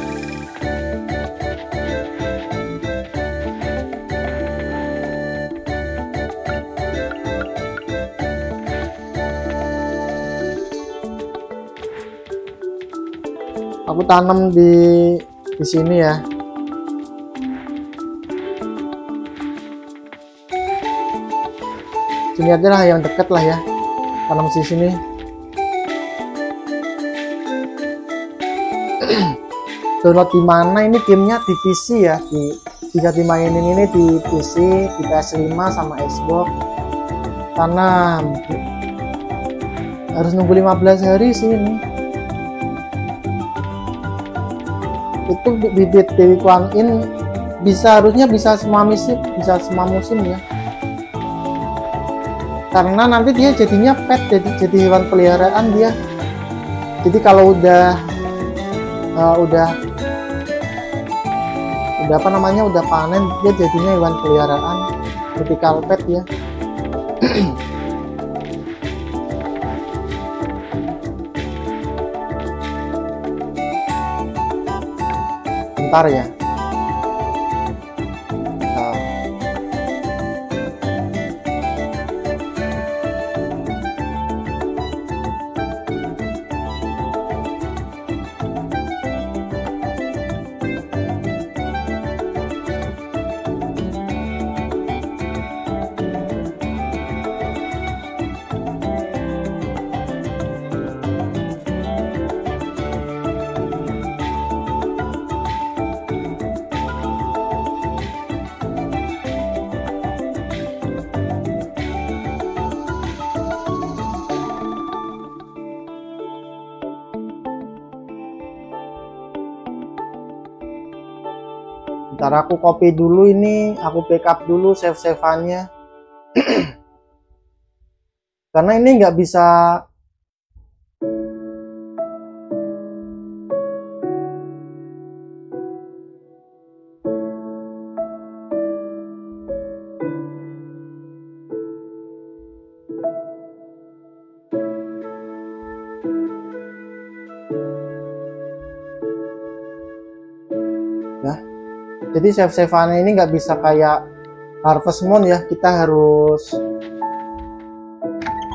aku tanam di di sini ya. Sini aja lah yang deket lah ya. Tanam di sini download di mana? Ini gamenya di PC ya di bisa dimainin ini di PC di PS5 sama Xbox. Karena harus nunggu 15 hari sih ini. Itu bibit Dewi Kwan In. Bisa harusnya bisa semua musim bisa semua musim ya. Karena nanti dia jadinya pet jadi jadi hewan peliharaan dia. Jadi kalau udah uh, udah udah apa namanya udah panen dia jadinya hewan peliharaan vertical pet ya. Bentar ya aku copy dulu ini, aku backup dulu save-saveannya. Karena ini nggak bisa jadi save saveannya ini nggak bisa kayak Harvest Moon ya. Kita harus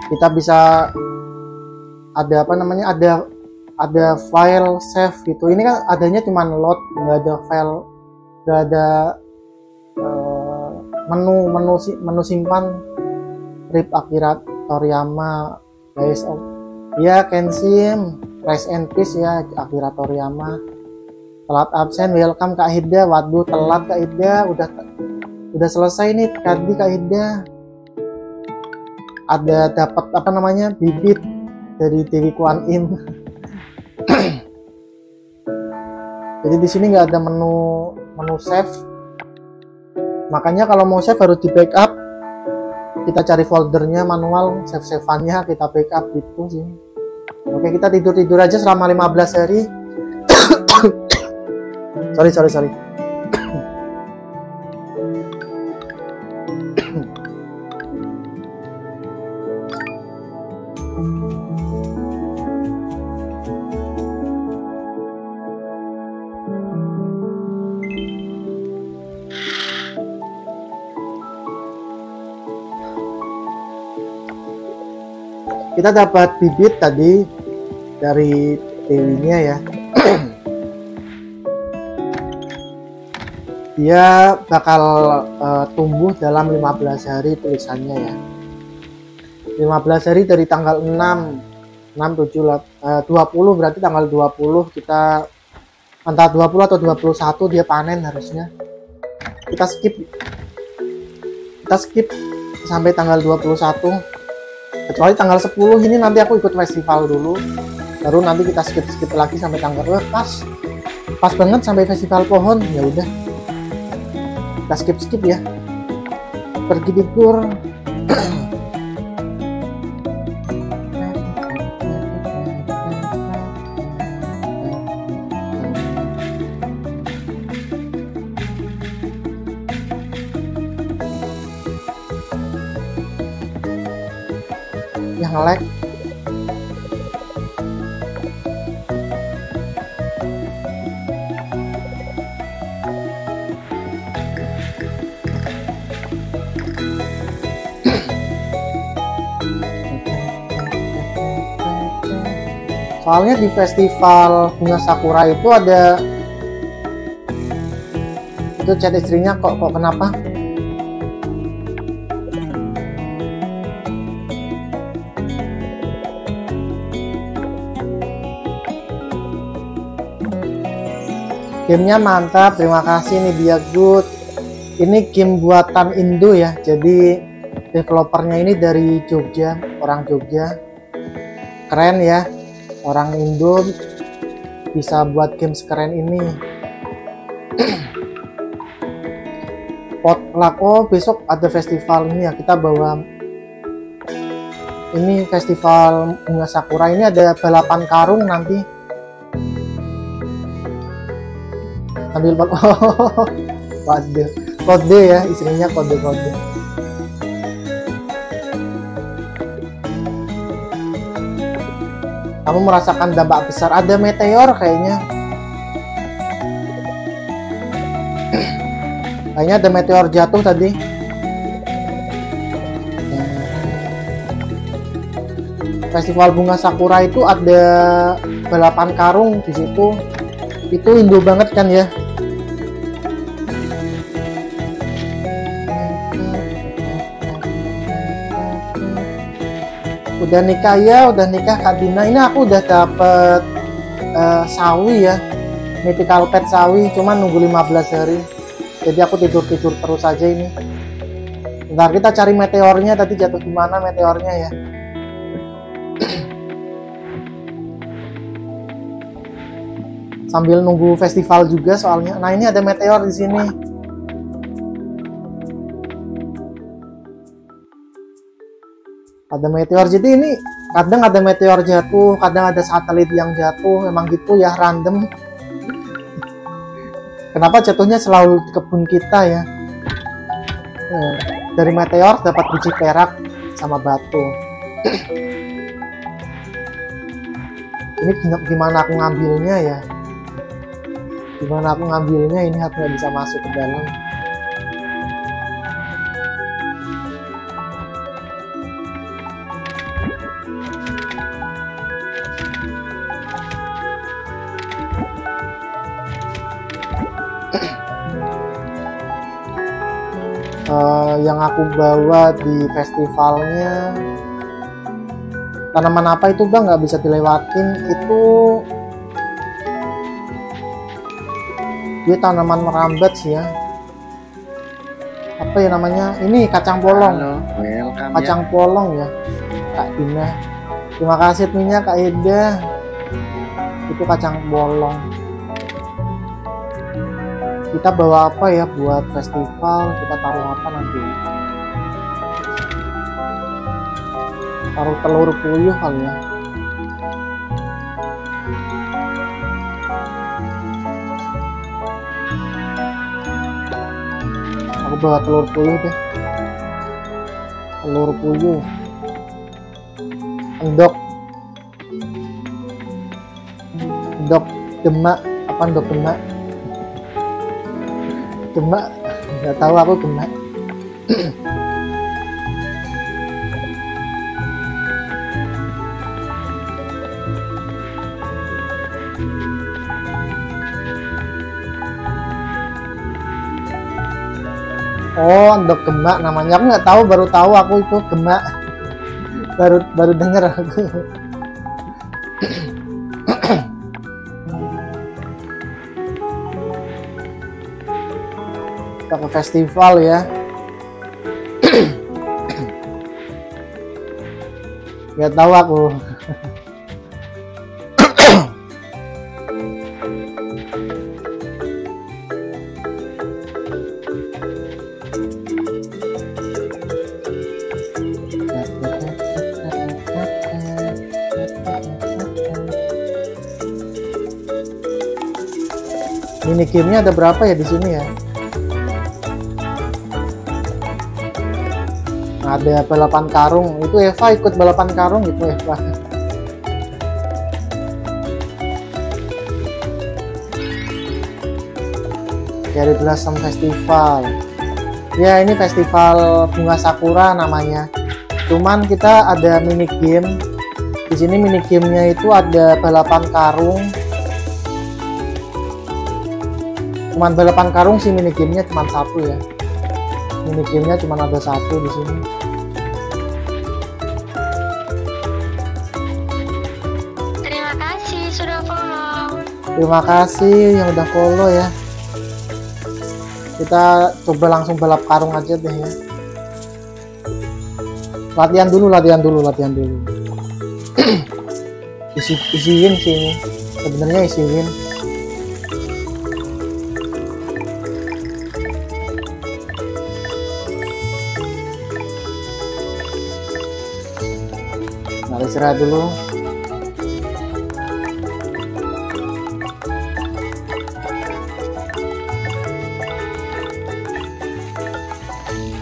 kita bisa ada apa namanya ada ada file save gitu. Ini kan adanya cuma load nggak ada file nggak ada uh, menu menu menu simpan. Rip Akira Toriyama guys oh ya Kenshin Rise and Peace ya Akira Toriyama telat absen welcome Kak Hida waduh telat Kak Hida udah udah selesai nih tadi Kak Hida ada dapat apa namanya bibit dari Dewi Kuan Im. Jadi di sini nggak ada menu menu save makanya kalau mau save harus di backup kita cari foldernya manual save saveannya kita backup gitu sih. Oke kita tidur tidur aja selama 15 hari sorry sorry sorry. Kita dapat bibit tadi dari dewinya ya dia bakal uh, tumbuh dalam 15 hari tulisannya ya. 15 hari dari tanggal 6 6 7 uh, 20 berarti tanggal 20 kita antara 20 atau 21 dia panen harusnya. Kita skip. Kita skip sampai tanggal 21 kecuali tanggal 10 ini nanti aku ikut festival dulu. Baru nanti kita skip skip lagi sampai tanggal oh, pas. Pas banget sampai festival pohon. Ya udah kita skip skip ya. Pergi libur yang like. Soalnya di festival bunga sakura itu ada itu chat istrinya kok kok kenapa? Gamenya mantap terima kasih nih dia good. Ini game buatan Indo ya jadi developernya ini dari Jogja orang Jogja. Keren ya orang Indo bisa buat game sekeren ini. Potluck oh besok ada festival ini ya kita bawa ini festival bunga sakura. Ini ada balapan karung nanti. Ambil bal oh kode kode ya istrinya kode kode kamu merasakan dampak besar ada meteor kayaknya. Kayaknya ada meteor jatuh tadi. Festival bunga sakura itu ada balapan karung di situ. Itu Indo banget kan ya udah nikah ya udah nikah Kak Dina. Ini aku udah dapet uh, sawi ya. Mythical pet sawi cuman nunggu 15 hari. Jadi aku tidur-tidur terus aja ini. Ntar kita cari meteornya. Tadi jatuh di mana meteornya ya? Sambil nunggu festival juga soalnya. Nah ini ada meteor di sini ada meteor jadi ini kadang ada meteor jatuh kadang ada satelit yang jatuh memang gitu ya random. Kenapa jatuhnya selalu di kebun kita ya? Eh, dari meteor dapat biji perak sama batu. Ini gimana aku ngambilnya ya? Gimana aku ngambilnya? Ini aku nggak bisa masuk ke dalam uh, yang aku bawa di festivalnya tanaman apa itu bang? Nggak bisa dilewatin. Itu dia tanaman merambat sih ya. Apa ya namanya? Ini kacang polong. Halo, welcome kacang ya. polong ya Kak Dina. Terima kasih adminnya Kak Eda. Itu kacang polong kita bawa apa ya buat festival? Kita taruh apa nanti? Taruh telur puyuh kali ya. Aku bawa telur puyuh deh. Telur puyuh. Endok. Endok demak. Apa endok demak demak nggak tahu aku demak Oh, endok gemak namanya. Aku nggak tahu, baru tahu aku itu gemak. baru baru dengar aku. Kita ke festival ya. Nggak tahu aku. Mini gamenya ada berapa ya di sini ya? Ada balapan karung. Itu Eva ikut balapan karung gitu Eva. Cherry Blossom Festival. Ya ini festival bunga sakura namanya. Cuman kita ada mini game. Di sini mini gamenya itu ada balapan karung. Cuman balapan karung sih mini gamenya cuma satu ya. Mini gamenya cuma ada satu di sini terima kasih yang udah follow ya. Kita coba langsung balap karung aja deh ya. Latihan dulu latihan dulu latihan dulu. Isi isiin sih ini. Sebenarnya isiin. Nah istirahat dulu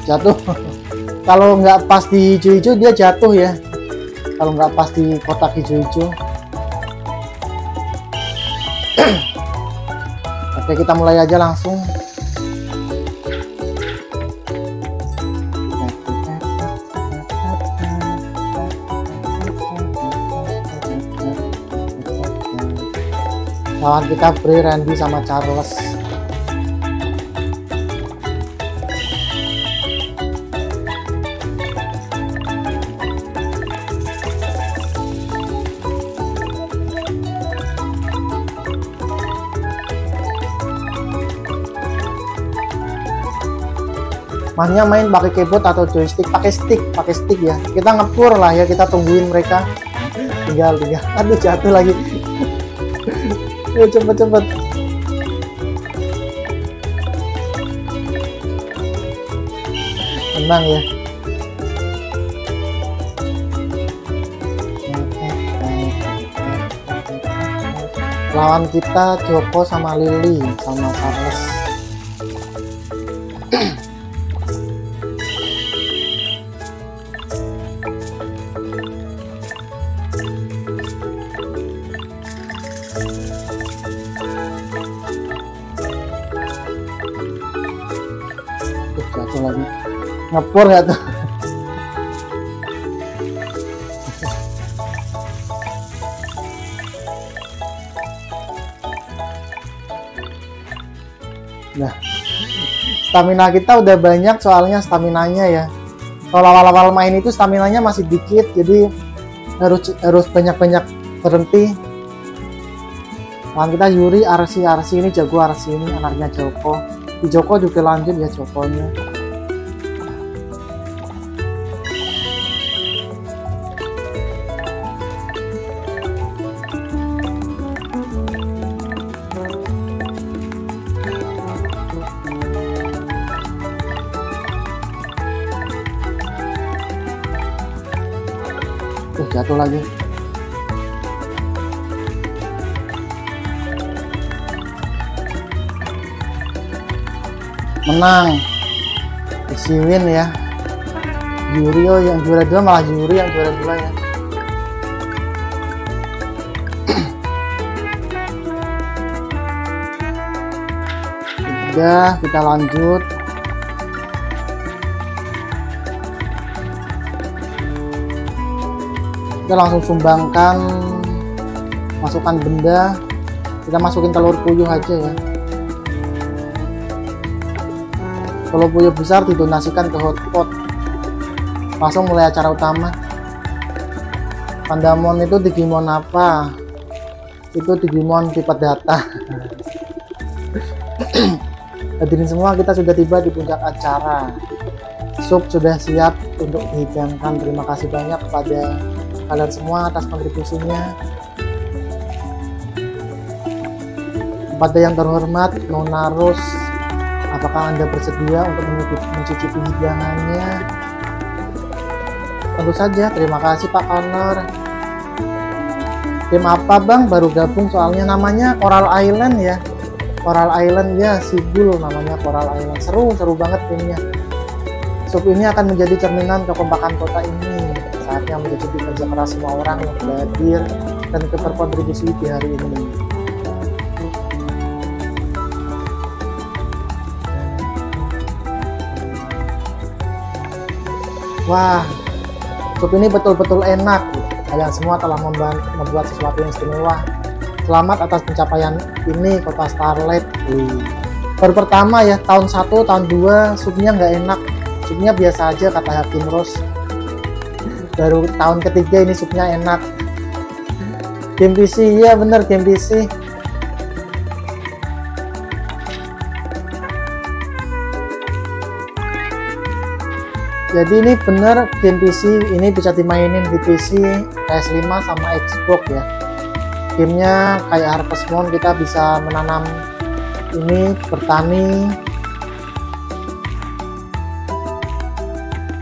jatuh. Kalau nggak pas di hijau-hijau dia jatuh ya. Kalau nggak pas di kotak hijau-hijau. Oke kita mulai aja langsung. Lawan kita Bri, Randy sama Charles mainnya main pakai keyboard atau joystick pakai stick pakai stick ya. Kita ngepur lah ya kita tungguin mereka. Tinggal tinggal. Aduh jatuh lagi. Ayo cepet cepet. Tenang ya. Lawan kita Joko sama Lily sama Charles ngepur ya tuh? Nah stamina kita udah banyak soalnya staminanya ya. Kalau awal-awal main itu staminanya masih dikit jadi harus harus banyak-banyak berhenti. Lawan kita Yuri Arsi Arsi ini jago Arsi ini anaknya Joko. Di Joko juga lanjut ya Jokonya lagi menang. Isi win ya. Yuri oh yang juara dua malah Yuri yang juara dua ya. Udah kita lanjut kita langsung sumbangkan masukkan benda. Kita masukin telur puyuh aja ya. Kalau puyuh besar didonasikan ke hotpot. Langsung mulai acara utama. Pandamon itu Digimon apa? Itu Digimon tipe data. Hadirin semua kita sudah tiba di puncak acara. Sub sudah siap untuk dihidangkan terima kasih banyak kepada kalian semua atas kontribusinya. Kepada yang terhormat Nona Rose apakah anda bersedia untuk mencicipi hidangannya? Tentu saja terima kasih Pak Connor tim apa bang? Baru gabung soalnya namanya Coral Island ya. Coral Island ya Sigul namanya Coral Island. Seru seru banget timnya. Sub ini akan menjadi cerminan kekompakan kota ini. Saatnya menjadi kerja keras semua orang yang hadir dan berkontribusi di hari ini. Wah, sup ini betul-betul enak. Kalian semua telah membuat sesuatu yang istimewa. Selamat atas pencapaian ini Kota Starlight. Baru pertama ya, tahun 1, tahun 2 supnya nggak enak. Supnya biasa aja kata Hakim Rose. Baru tahun ketiga ini supnya enak. Game PC, iya bener game PC. Jadi ini bener game PC ini bisa dimainin di PC PS5 sama Xbox ya. Gamenya kayak Harvest Moon kita bisa menanam ini bertani.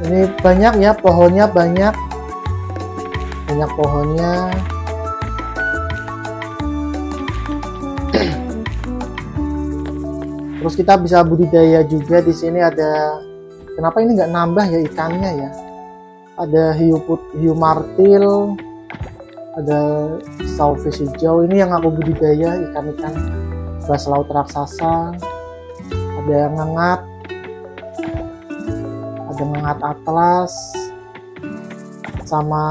Ini banyak ya pohonnya banyak. Banyak pohonnya. Terus kita bisa budidaya juga di sini ada kenapa ini nggak nambah ya ikannya ya? Ada hiu put hiu martil ada saltfish hijau. Ini yang aku budidaya ikan-ikan bas laut raksasa. Ada yang ngengat ada ngengat atlas sama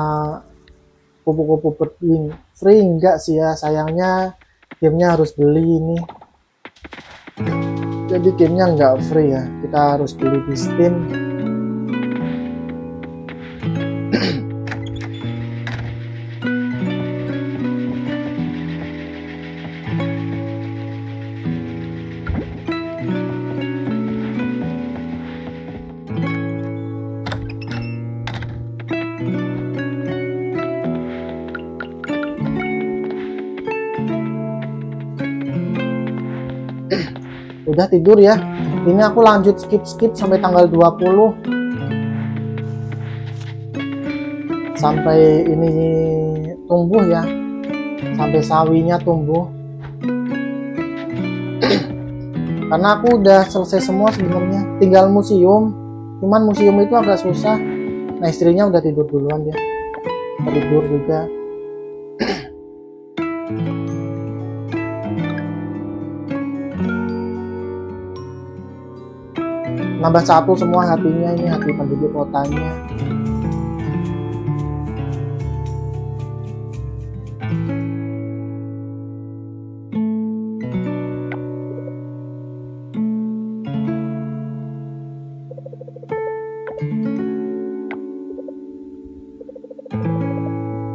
kupu-kupu berwing free enggak sih ya sayangnya gamenya harus beli ini. Jadi gamenya nggak free ya kita harus beli di Steam udah tidur ya. Ini aku lanjut skip skip sampai tanggal 20 sampai ini tumbuh ya. Sampai sawinya tumbuh. Karena aku udah selesai semua sebenarnya. Tinggal museum. Cuman museum itu agak susah. Nah istrinya udah tidur duluan dia. Tidur juga nambah satu semua hatinya ini hati penduduk kotanya.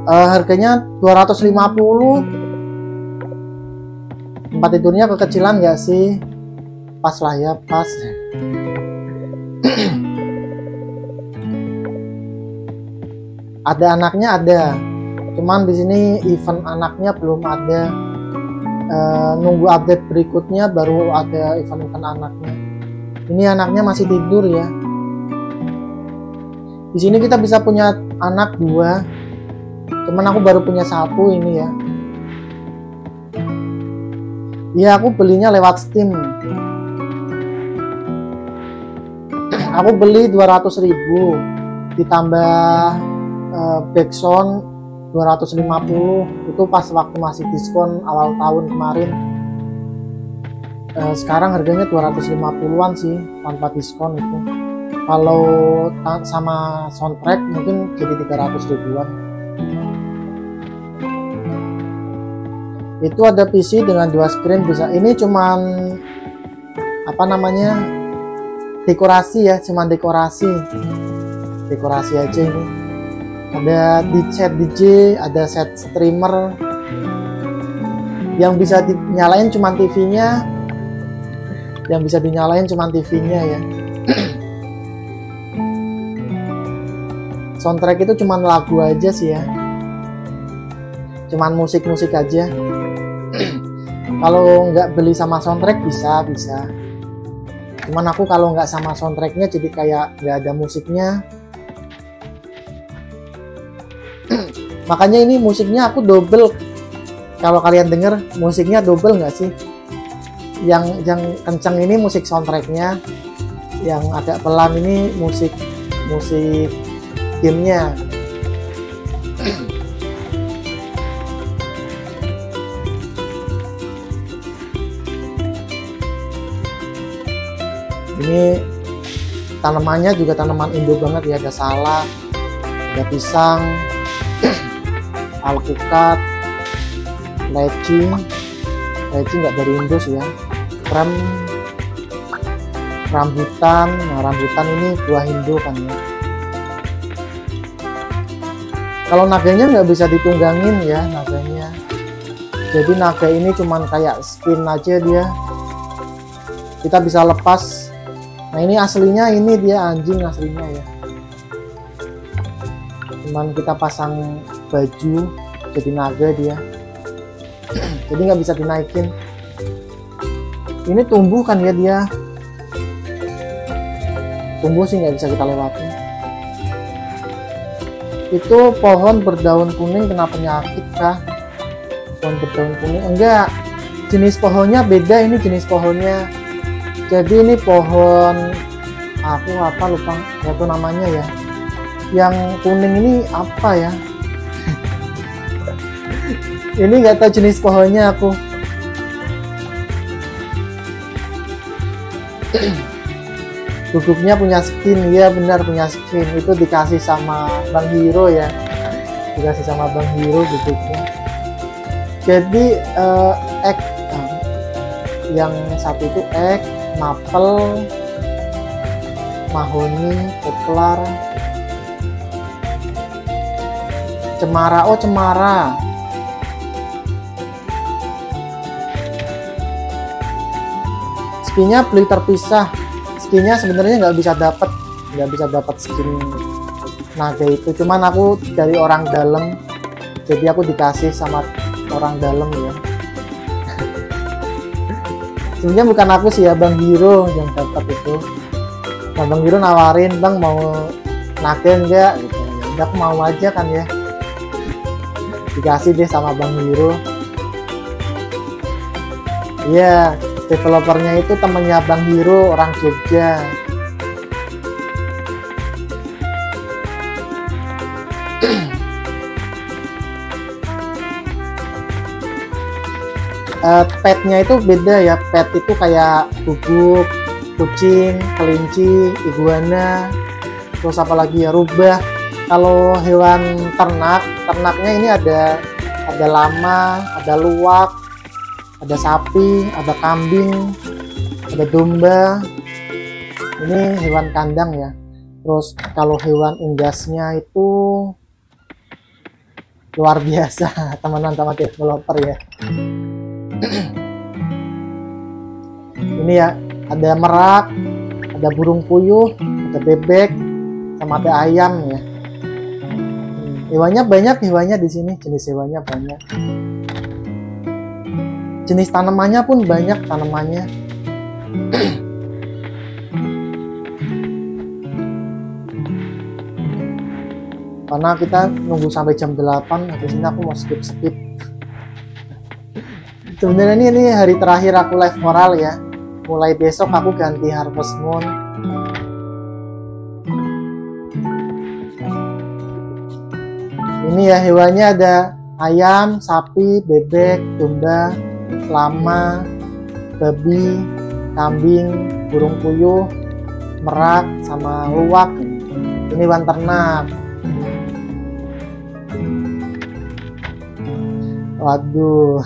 Eh, harganya 250 tempat tidurnya kekecilan nggak sih? Pas lah ya pas ada anaknya ada. Cuman di sini event anaknya belum ada. Eh, nunggu update berikutnya baru ada event-event anaknya. Ini anaknya masih tidur ya. Di sini kita bisa punya anak dua. Cuman aku baru punya satu ini ya. Iya aku belinya lewat Steam. Aku beli 200.000 ditambah uh, backsound 250 itu pas waktu masih diskon awal tahun kemarin. Eh, sekarang harganya 250-an sih tanpa diskon itu. Kalau sama soundtrack mungkin jadi 300 ribuan. Itu ada PC dengan dua screen bisa. Ini cuman apa namanya dekorasi ya cuman dekorasi. Dekorasi aja ini ada di set DJ ada set streamer. Yang bisa dinyalain cuman TV-nya yang bisa dinyalain cuman TV-nya ya. Soundtrack itu cuman lagu aja sih ya. Cuman musik-musik aja. Kalau nggak beli sama soundtrack bisa bisa. Cuman aku kalau nggak sama soundtracknya jadi kayak nggak ada musiknya makanya ini musiknya aku double. Kalau kalian denger musiknya double nggak sih? Yang yang kenceng ini musik soundtracknya. Yang agak pelan ini musik musik gamenya ini tanamannya juga tanaman Indo banget ya. Ada salak ada pisang alpukat leci leci nggak dari Indo sih ya. Krem rambutan. Nah rambutan ini buah Indo kan ya. Kalau naganya nggak bisa ditunggangin ya naganya. Jadi naga ini cuman kayak spin aja dia. Kita bisa lepas. Nah ini aslinya ini dia anjing aslinya ya. Cuman kita pasang baju jadi naga dia. Jadi nggak bisa dinaikin. Ini tumbuh kan ya dia? Tumbuh sih nggak bisa kita lewatin itu pohon berdaun kuning kena penyakit kah? Pohon berdaun kuning? Enggak. Jenis pohonnya beda ini jenis pohonnya. Jadi ini pohon aku apa lupa tahu namanya ya. Yang kuning ini apa ya ini nggak tahu jenis pohonnya aku. Gugupnya punya skin. Ya benar punya skin. Itu dikasih sama Bang Hiro ya. Dikasih sama Bang Hiro gugupnya. Jadi eh, egg eh, yang satu itu egg maple mahoni poplar cemara. Oh cemara skinnya beli terpisah. Skinnya sebenarnya nggak bisa dapat nggak bisa dapat skin naga itu. Cuman aku dari orang dalam jadi aku dikasih sama orang dalam ya. Sebenarnya bukan aku sih ya Bang Hiro yang dapat itu. Nah, Bang Hiro nawarin Bang mau naga enggak gitu. Ya aku mau aja kan ya. Dikasih deh sama Bang Hiro. Iya developernya itu temennya Bang Hiro orang Jogja. Uh, petnya itu beda ya. Pet itu kayak bubuk kucing kelinci iguana terus apalagi ya rubah. Kalau hewan ternak ternaknya ini ada ada lama ada luwak ada sapi ada kambing ada domba. Ini hewan kandang ya. Terus kalau hewan unggasnya itu luar biasa teman-teman sama developer ya. Ini ya ada merak ada burung puyuh ada bebek sama ada ayam ya. Hewannya banyak hewannya di sini jenis hewannya banyak jenis tanamannya pun banyak tanamannya. Karena kita nunggu sampai jam 8 habis ini aku mau skip skip sebenarnya ini, ini hari terakhir aku live moral ya. Mulai besok aku ganti harvest moon. Ini ya hewannya ada ayam sapi bebek domba lama babi kambing burung puyuh merak sama luwak. Ini hewan ternak. Waduh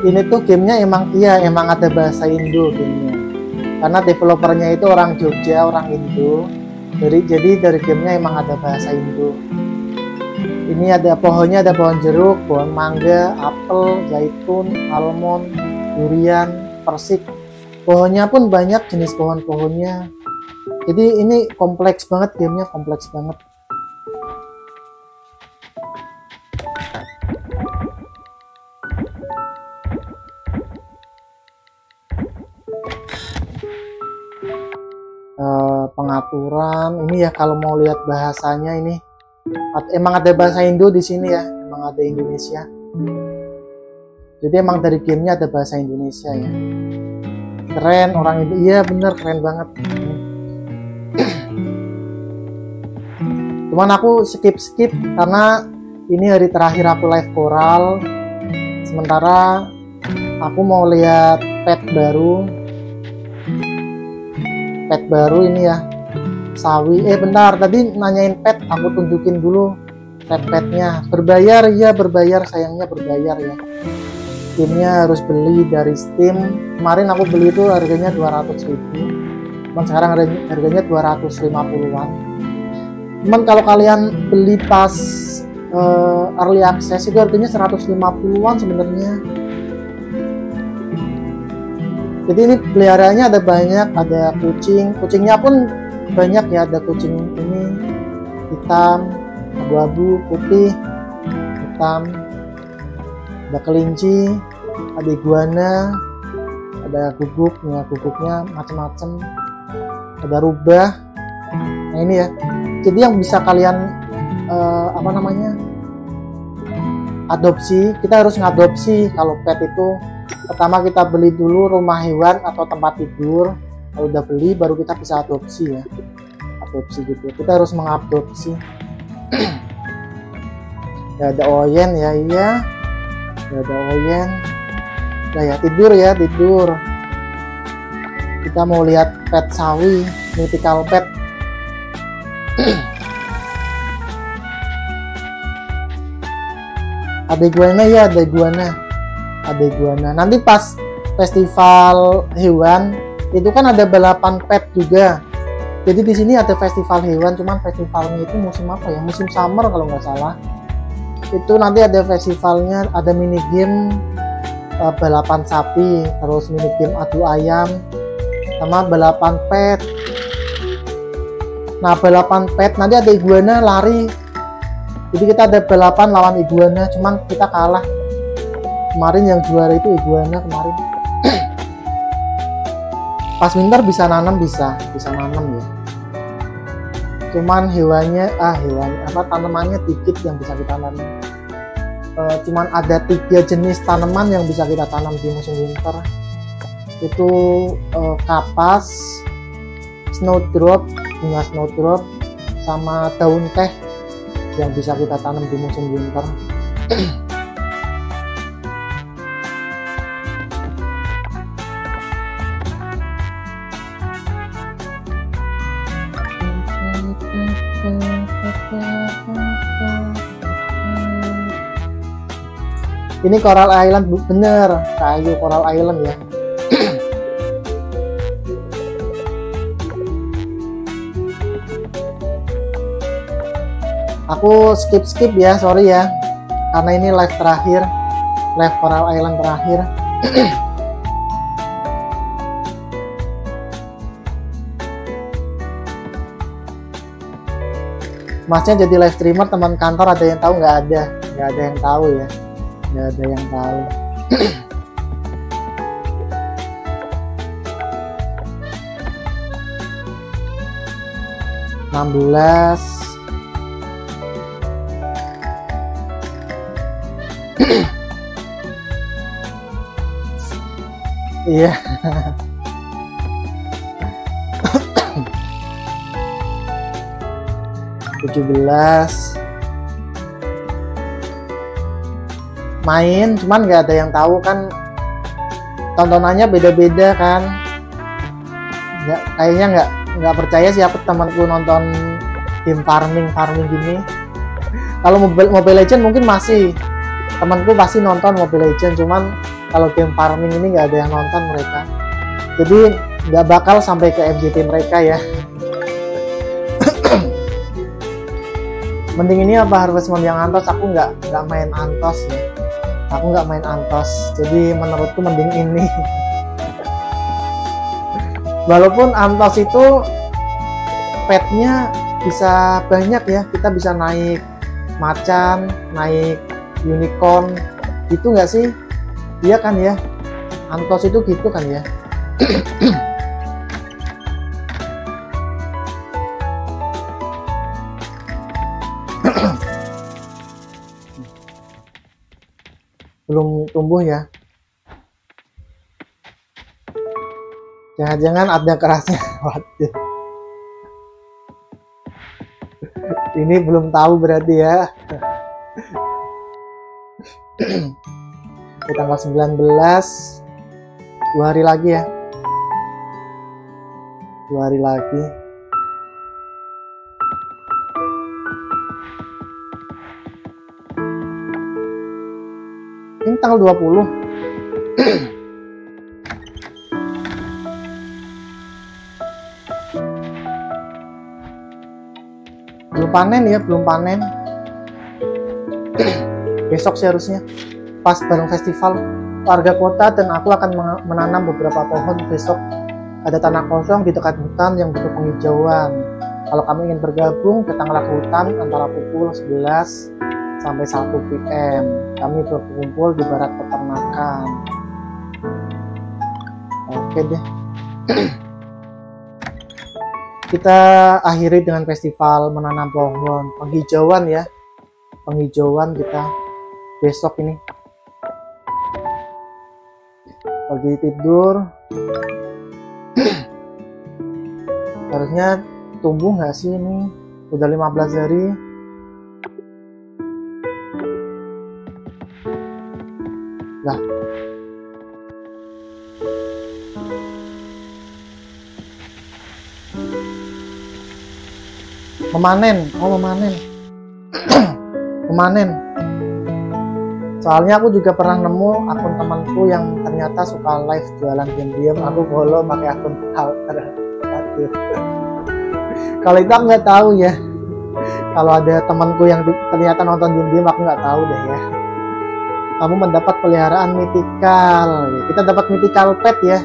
ini tuh gamenya emang iya emang ada bahasa Indo gamenya. Karena developernya itu orang Jogja orang Indo. Dari jadi dari gamenya emang ada bahasa Indo. Ini ada pohonnya ada pohon jeruk pohon mangga apel zaitun almond durian persik. Pohonnya pun banyak jenis pohon-pohonnya. Jadi ini kompleks banget gamenya kompleks banget pengaturan. Ini ya kalau mau lihat bahasanya ini. Emang ada bahasa Indo di sini ya? Emang ada Indonesia? Jadi emang dari gamenya ada bahasa Indonesia ya? Keren orang Indo iya bener keren banget. Cuman aku skip skip karena ini hari terakhir aku live koral sementara aku mau lihat pet baru pet baru ini ya. Sawi. Eh bentar. Tadi nanyain pet. Aku tunjukin dulu pet-petnya. Berbayar ya berbayar. Sayangnya berbayar ya. Steamnya harus beli dari Steam. Kemarin aku beli itu harganya 200 ribu. Cuman sekarang harganya- harganya 250-an cuman kalau kalian beli pas eh, early access itu harganya 150-an sebenarnya jadi ini peliharaannya ada banyak ada kucing. Kucingnya pun banyak ya ada kucing ini. Hitam abu-abu putih hitam. Ada kelinci ada iguana ada guguknya guguknya macam-macam ada rubah. Nah ini ya. Jadi yang bisa kalian eh, apa namanya adopsi kita harus ngadopsi kalau pet itu pertama kita beli dulu rumah hewan atau tempat tidur. Kalau udah beli baru kita bisa adopsi ya. Adopsi gitu. Kita harus mengadopsi ya ada oyen ya iya. Ya ada oyen. Nah ya tidur ya tidur. Kita mau lihat pet sawi mythical pet. Ada iguana ya ada iguana ada iguana nanti pas festival hewan itu kan ada balapan pet juga. Jadi di sini ada festival hewan cuman festivalnya itu musim apa ya? Musim summer kalau nggak salah. Itu nanti ada festivalnya ada mini game eh, balapan sapi terus mini game adu ayam sama balapan pet. Nah balapan pet nanti ada iguana lari. Jadi kita ada balapan lawan iguana cuman kita kalah kemarin yang juara itu iguana kemarin. Pas winter bisa nanam bisa bisa nanam ya. Cuman hewannya ah hewan apa tanamannya dikit yang bisa kita tanam Eh, cuman ada tiga jenis tanaman yang bisa kita tanam di musim winter. Itu eh, kapas snowdrop bunga snowdrop sama daun teh yang bisa kita tanam di musim winter ini Coral Island bener kayu Coral Island ya. Aku skip skip ya sorry ya. Karena ini live terakhir live Coral Island terakhir. Masnya jadi live streamer teman kantor ada yang tahu? Nggak ada. Nggak ada yang tahu ya nggak ada yang tahu. Enam belas. Iya. Tujuh belas main cuman nggak ada yang tahu kan. Tontonannya beda-beda kan. Nggak kayaknya nggak nggak percaya siapa temanku nonton game farming farming gini. Kalau mobile mobile legend mungkin masih. Temanku pasti nonton mobile legend cuman kalau game farming ini nggak ada yang nonton mereka. Jadi nggak bakal sampai ke FGT mereka ya. Mending ini apa Harvest Moon yang antos? Aku nggak nggak main antos ya aku nggak main antos jadi menurutku mending ini. Walaupun antos itu petnya bisa banyak ya kita bisa naik macan naik unicorn gitu nggak sih? Iya kan ya? Antos itu gitu kan ya belum tumbuh ya. Jangan-jangan ada kerasnya. Waduh. Ini belum tahu berarti ya. Di tanggal 19 dua hari lagi ya. Dua hari lagi tanggal 20 belum panen ya belum panen. Besok sih harusnya. Pas bareng festival warga kota dan aku akan menanam beberapa pohon besok. Ada tanah kosong di dekat hutan yang butuh penghijauan. Kalau kamu ingin bergabung datanglah ke hutan antara pukul 11 sampai 1 PM kami berkumpul di barat peternakan. Oke deh. Kita akhiri dengan festival menanam pohon. Penghijauan ya. Penghijauan kita besok ini. Pagi tidur. Harusnya tumbuh nggak sih ini? Udah 15 hari lah memanen. Oh memanen. Memanen. Soalnya aku juga pernah nemu akun temanku yang ternyata suka live jualan diam-diam aku follow pakai akun alter kalau itu nggak tahu ya. Kalau ada temanku yang ternyata nonton diam-diam aku nggak tahu deh ya kamu mendapat peliharaan mythical. Ya, kita dapat mythical pet ya.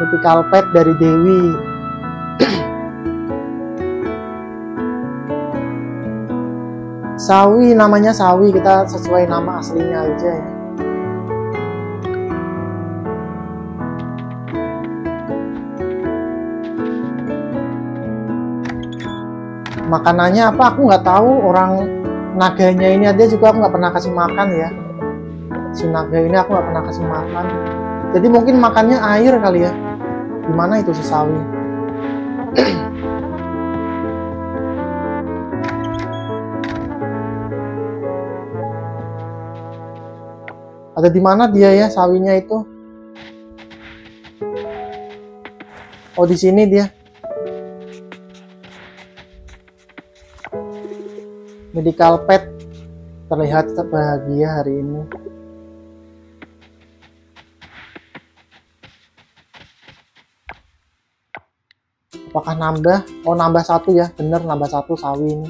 Mythical pet dari Dewi. Sawi namanya Sawi. Kita sesuai nama aslinya aja. Ya. Makanannya apa? Aku nggak tahu. Orang naganya ini aja juga aku nggak pernah kasih makan ya. Si naga ini aku nggak pernah kasih makan. Jadi mungkin makannya air kali ya. Gimana itu si Sawi? Ada di mana dia ya sawinya itu? Oh di sini dia. Medical pet terlihat bahagia hari ini. Apakah nambah? Oh nambah satu ya, bener nambah satu sawi ini.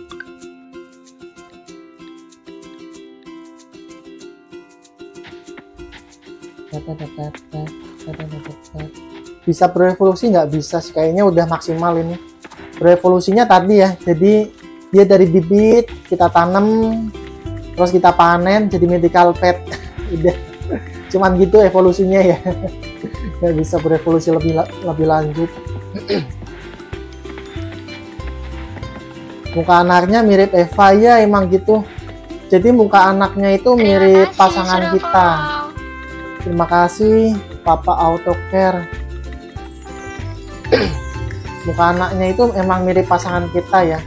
bisa berevolusi? Nggak bisa sih. Kayaknya udah maksimal ini. Berevolusinya tadi ya. Jadi dia dari bibit kita tanam terus kita panen jadi medical pet. Udah. Cuman gitu evolusinya ya. Nggak bisa berevolusi lebih lebih lanjut muka anaknya mirip Eva ya emang gitu jadi muka anaknya itu mirip kasih pasangan kita follow. Terima kasih Papa Autocare. Muka anaknya itu emang mirip pasangan kita ya.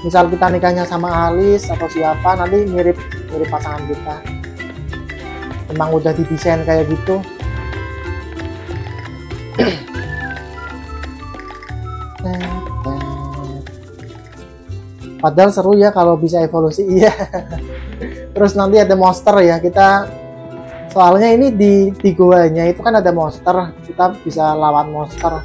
Misal kita nikahnya sama Alis atau siapa nanti mirip mirip pasangan kita. Emang udah didesain kayak gitu. Padahal seru ya kalau bisa evolusi. Iya. Terus nanti ada monster ya. Kita soalnya ini di di goanya itu kan ada monster kita bisa lawan monster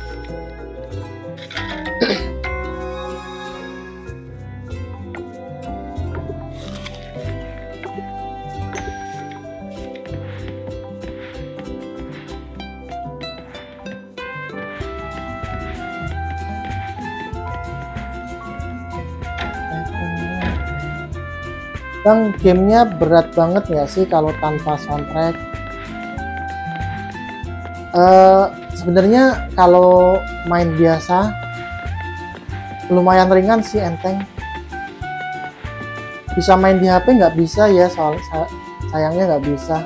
Bang, gamenya berat banget nggak sih kalau tanpa soundtrack? Eh, sebenarnya kalau main biasa lumayan ringan sih enteng. Bisa main di HP nggak bisa ya soal sa- sayangnya nggak bisa.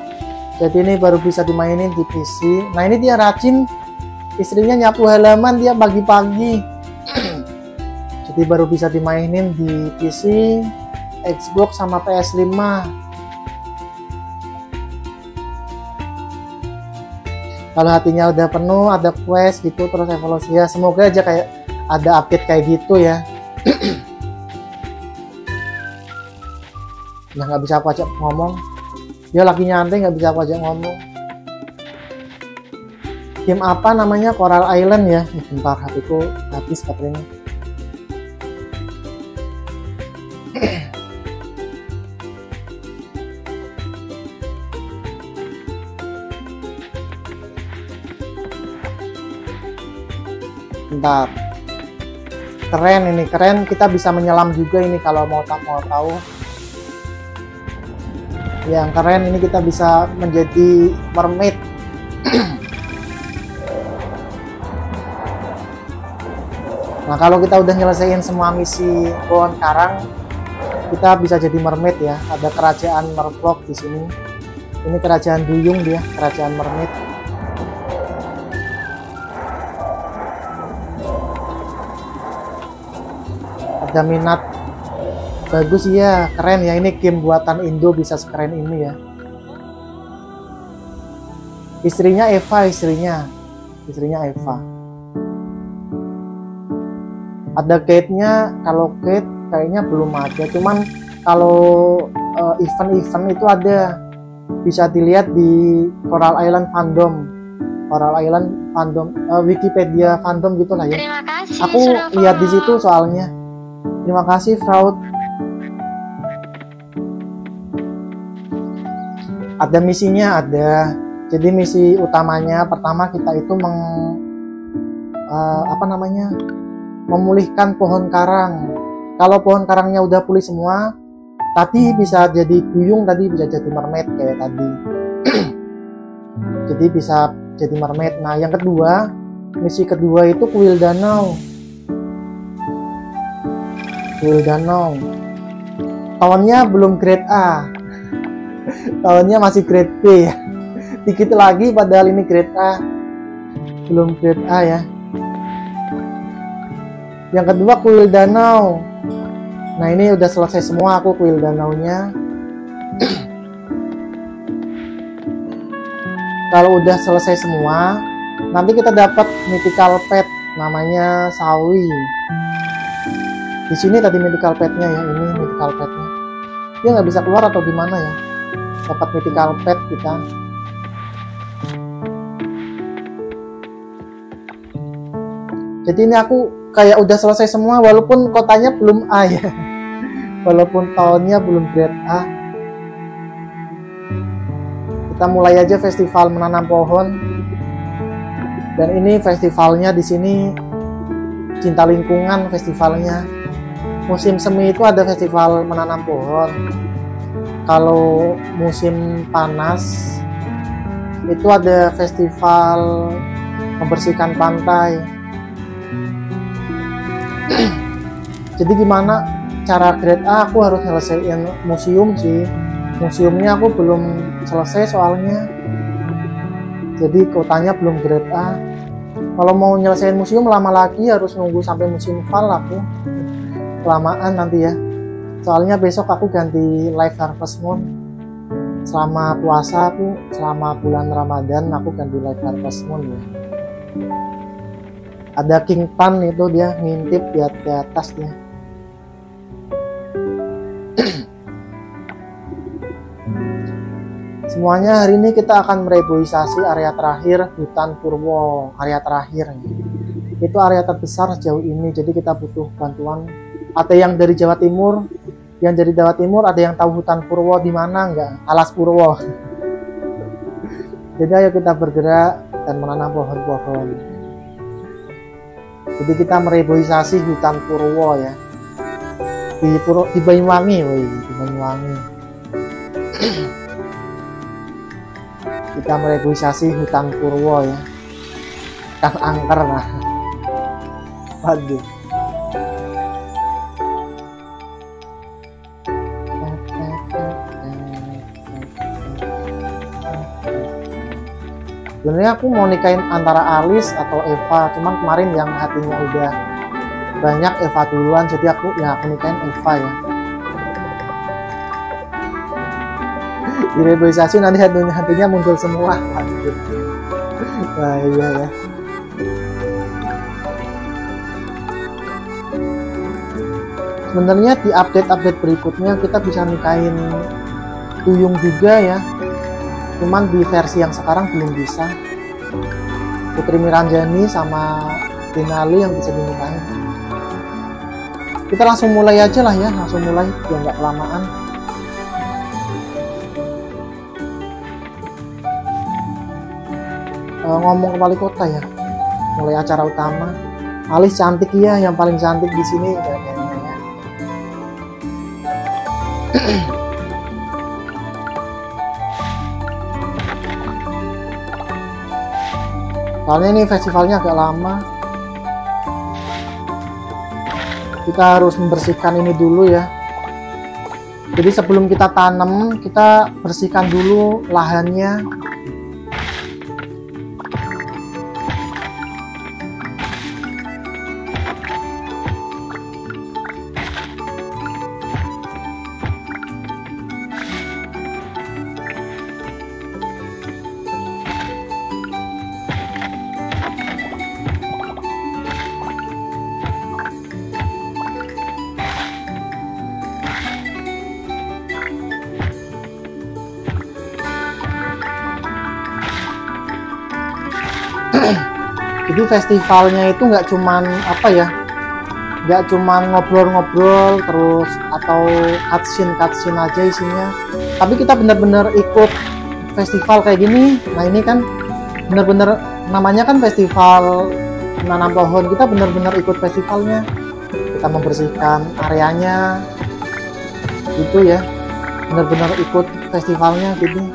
jadi ini baru bisa dimainin di PC nah ini dia rajin istrinya nyapu halaman dia pagi-pagi jadi baru bisa dimainin di PC Xbox sama PS5 kalau hatinya udah penuh ada quest gitu terus evolusi ya. Semoga aja kayak ada update kayak gitu ya. Ya nggak bisa aku ajak ngomong. Dia lagi nyantai nggak bisa aku ajak ngomong. Game apa namanya? Coral Island ya. Bentar hatiku habis baterainya bentar. Keren ini keren. Kita bisa menyelam juga ini kalau mau tak mau tahu. Yang keren ini kita bisa menjadi mermaid. Nah kalau kita udah nyelesain semua misi pohon karang kita bisa jadi mermaid ya. Ada kerajaan mervlog di sini. Ini kerajaan duyung dia kerajaan mermaid ada minat bagus ya keren ya ini game buatan Indo bisa sekeren ini ya. Istrinya Eva istrinya. Istrinya Eva. Ada gate-nya. Kalau gate kayaknya belum ada. Cuman kalau eh, event-event itu ada. Bisa dilihat di Coral Island fandom. Coral Island fandom eh, Wikipedia fandom gitu lah ya. Terima kasih aku lihat di situ soalnya terima kasih Fraud. Ada misinya ada. Jadi misi utamanya pertama kita itu meng eh, apa namanya memulihkan pohon karang. Kalau pohon karangnya udah pulih semua tadi bisa jadi duyung tadi bisa jadi mermaid kayak tadi. Jadi bisa jadi mermaid. Nah yang kedua misi kedua itu kuil danau kuil danau tahunnya belum grade A. Tahunnya masih grade B. Ya dikit lagi padahal ini grade A. Belum grade A ya. Yang kedua kuil danau. Nah ini udah selesai semua aku kuil danaunya. Kalau udah selesai semua nanti kita dapat mythical pet namanya sawi di sini tadi mythical petnya ya ini mythical petnya dia nggak bisa keluar atau gimana ya? Dapat mythical pet kita. Jadi ini aku kayak udah selesai semua walaupun kotanya belum A ya. Walaupun tahunnya belum grade A. Kita mulai aja festival menanam pohon. Dan ini festivalnya di sini cinta lingkungan festivalnya musim semi itu ada festival menanam pohon. Kalau musim panas itu ada festival membersihkan pantai. Jadi gimana cara grade A aku harus nyelesain museum sih. Museumnya aku belum selesai soalnya. Jadi kotanya belum grade A. Kalau mau nyelesain museum lama lagi harus nunggu sampai musim fall aku kelamaan nanti ya. Soalnya besok aku ganti live harvest moon. Selama puasa aku selama bulan ramadan aku ganti live harvest moon ya. Ada king pan itu dia ngintip di, atas semuanya hari ini kita akan mereboisasi area terakhir hutan purwo area terakhir. Itu area terbesar sejauh ini jadi kita butuh bantuan ada yang dari Jawa Timur yang dari Jawa Timur ada yang tahu hutan purwo di mana? Enggak alas purwo. Jadi ayo kita bergerak dan menanam pohon-pohon. Jadi kita mereboisasi hutan purwo ya. Di Purwo di Banyuwangi woi di Banyuwangi. Kita mereboisasi hutan purwo ya. Kan angker nah waduh sebenarnya aku mau nikahin antara Alis atau Eva cuman kemarin yang hatinya udah banyak Eva duluan jadi aku ya aku nikahin Eva ya. Di reboisasi nanti hatinya hatinya muncul semua. Wah, iya ya. Sebenarnya di update-update berikutnya kita bisa nikahin Tuyung juga ya cuman di versi yang sekarang belum bisa. Putri Miranjani sama Dinali yang bisa dinikahin kita langsung mulai aja lah ya langsung mulai biar nggak kelamaan. E, ngomong ke wali kota ya mulai acara utama. Alis cantik ya yang paling cantik di sini. kayaknya soalnya ini festivalnya agak lama. Kita harus membersihkan ini dulu ya. Jadi sebelum kita tanam kita bersihkan dulu lahannya jadi festivalnya itu nggak cuman apa ya nggak cuman ngobrol-ngobrol terus atau cutscene cutscene aja isinya. Tapi kita benar-benar ikut festival kayak gini. Nah ini kan benar-benar namanya kan festival menanam pohon. Kita benar-benar ikut festivalnya. Kita membersihkan areanya. Gitu ya. Benar-benar ikut festivalnya gitu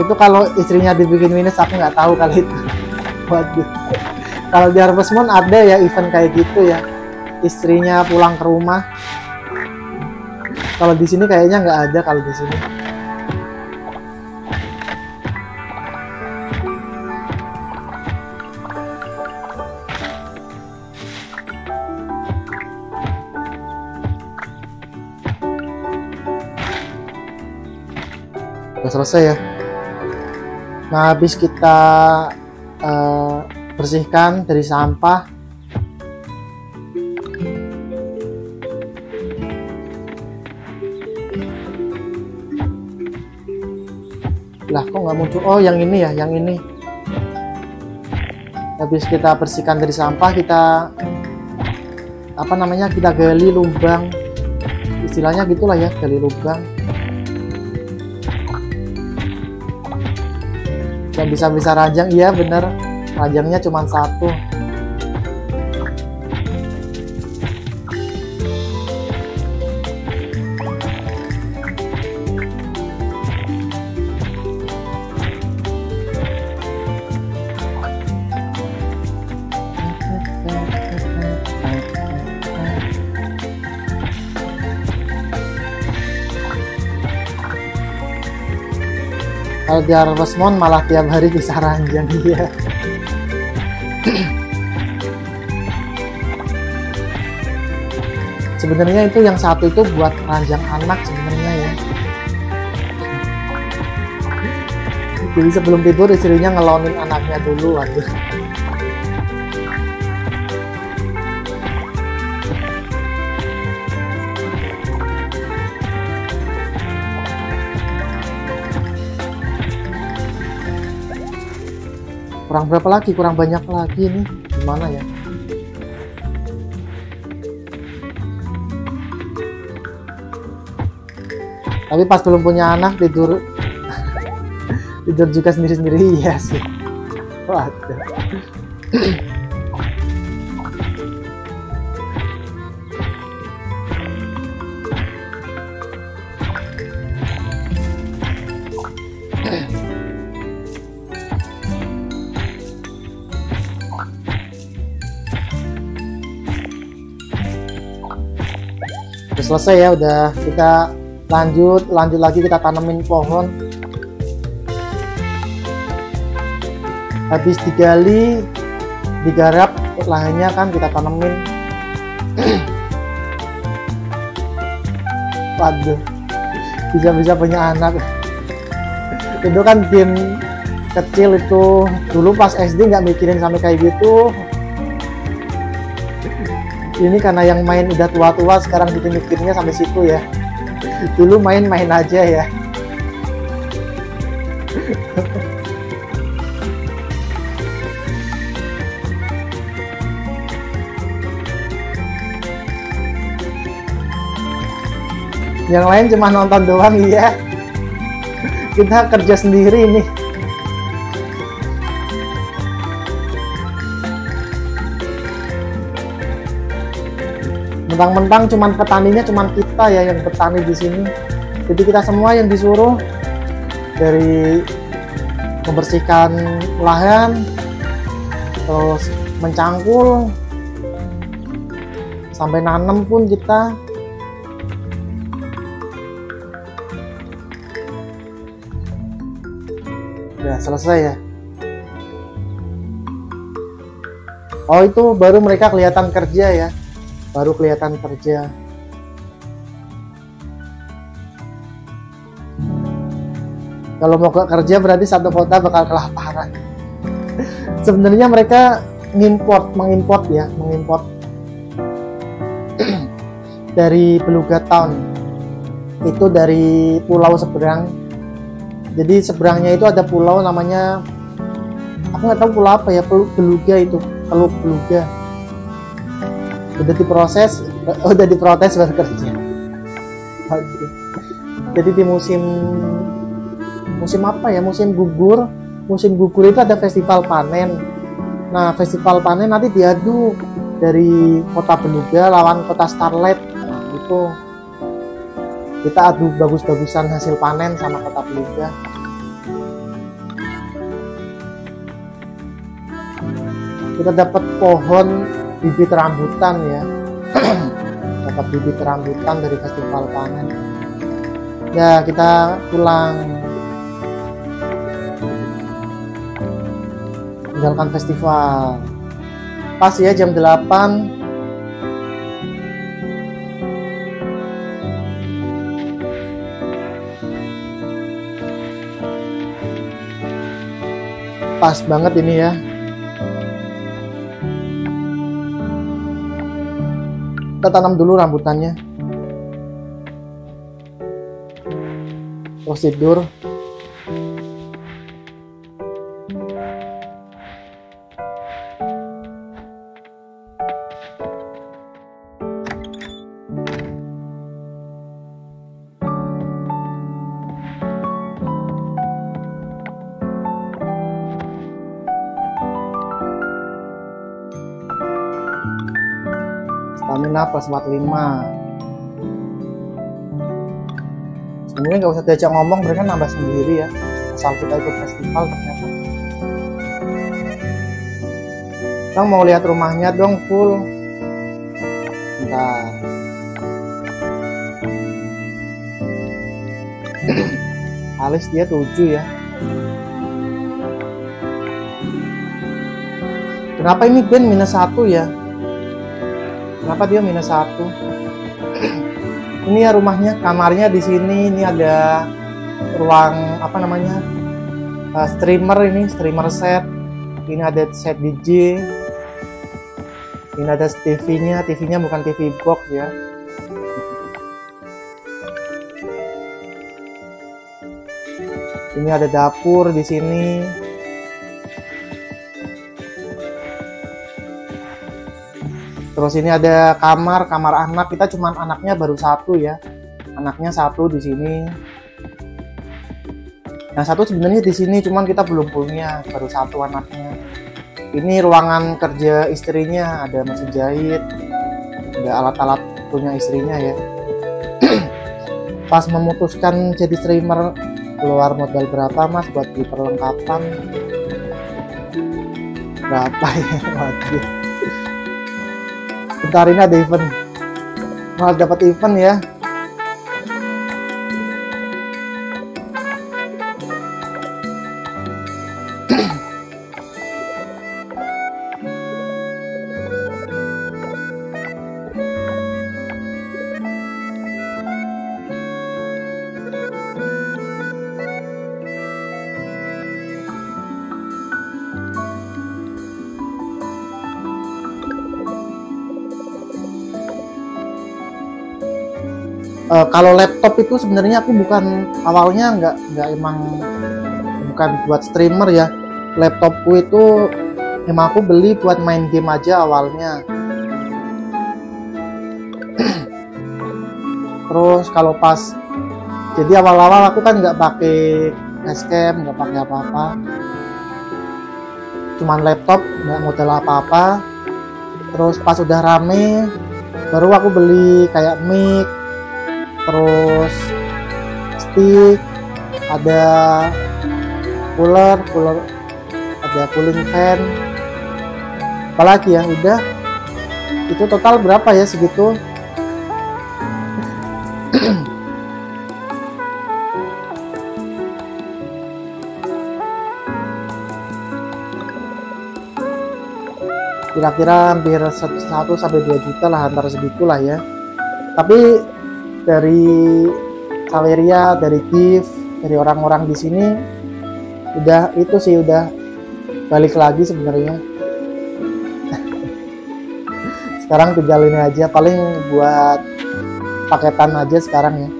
itu kalau istrinya dibikin minus aku nggak tahu kali itu. Waduh. Kalau di Harvest Moon ada ya event kayak gitu ya. Istrinya pulang ke rumah. Kalau di sini kayaknya nggak ada kalau di sini. Selesai ya nah habis kita uh, bersihkan dari sampah. Lah kok nggak muncul? Oh yang ini ya yang ini. Habis kita bersihkan dari sampah kita apa namanya kita gali lubang. Istilahnya gitulah ya gali lubang dan bisa bisa ranjang iya bener. Ranjangnya cuma satu Harvest Moon malah tiap hari bisa ranjang dia. Sebenarnya itu yang satu itu buat ranjang anak sebenarnya ya. Jadi sebelum tidur istrinya ngelonin anaknya dulu waduh kurang berapa lagi? Kurang banyak lagi nih gimana ya? Tapi pas belum punya anak tidur. Tidur juga sendiri-sendiri. Iya sih. Waduh selesai ya udah kita lanjut lanjut lagi kita tanemin pohon. Habis digali digarap lahannya kan kita tanemin. Waduh bisa-bisa punya anak. Itu kan tim kecil itu dulu pas SD nggak mikirin sampai kayak gitu ini karena yang main udah tua-tua sekarang bikin mikirnya sampai situ ya. Dulu main-main aja ya. Yang lain cuma nonton doang iya. Kita kerja sendiri nih mentang-mentang cuman petaninya cuman kita ya yang petani di sini. Jadi kita semua yang disuruh dari membersihkan lahan terus mencangkul sampai nanam pun kita. Udah selesai ya. Oh itu baru mereka kelihatan kerja ya baru kelihatan kerja. Kalau mau ke kerja berarti satu kota bakal kelaparan sebenarnya mereka mengimport mengimport ya mengimport. Dari Beluga Town. Itu dari pulau seberang. Jadi seberangnya itu ada pulau namanya aku nggak tahu pulau apa ya Beluga itu Teluk Beluga udah diproses udah diprotes baru kerja. Jadi di musim musim apa ya? Musim gugur. Musim gugur itu ada festival panen. Nah festival panen nanti diadu dari kota Beluga lawan kota Starlight nah itu kita adu bagus-bagusan hasil panen sama kota Beluga kita dapat pohon bibit rambutan ya. Dapat bibit rambutan dari festival panen. Ya kita pulang. Menjalankan festival. Pas ya jam 8 pas banget ini ya kita tanam dulu rambutannya. Terus plus 45 sebenarnya nggak usah diajak ngomong mereka nambah sendiri ya. Asal kita ikut festival ternyata. Bang mau lihat rumahnya dong full. Bentar. Alis dia 7 ya. Kenapa ini band minus satu ya kenapa dia minus satu? Ini ya rumahnya kamarnya di sini. Ini ada ruang apa namanya uh, streamer ini streamer set. Ini ada set DJ ini ada TV nya TV nya bukan TV box ya. Ini ada dapur di sini Terus ini ada kamar, kamar anak. Kita cuman anaknya baru satu ya. Anaknya satu di sini. Yang satu sebenarnya di sini, cuman kita belum punya, baru satu anaknya. Ini ruangan kerja istrinya, ada mesin jahit, ada alat-alat punya istrinya ya. Pas memutuskan jadi streamer, keluar modal berapa mas buat beli perlengkapan? Berapa ya? Waduh ini ada event. Malah dapat event ya Eh, kalau laptop itu sebenarnya aku bukan awalnya nggak nggak emang bukan buat streamer ya. Laptopku itu emang aku beli buat main game aja awalnya. Terus kalau pas jadi awal-awal aku kan nggak pakai facecam nggak pakai apa-apa. Cuman laptop nggak model apa-apa. Terus pas udah rame baru aku beli kayak mic terus stick ada cooler cooler ada cooling fan. Apalagi ya udah. Itu total berapa ya segitu? Kira-kira hampir 1 sampai 2 juta lah antara segitu lah ya. Tapi dari Saweria dari gift dari orang-orang di sini udah itu sih udah balik lagi sebenarnya. Sekarang tinggal ini aja paling buat paketan aja sekarang ya.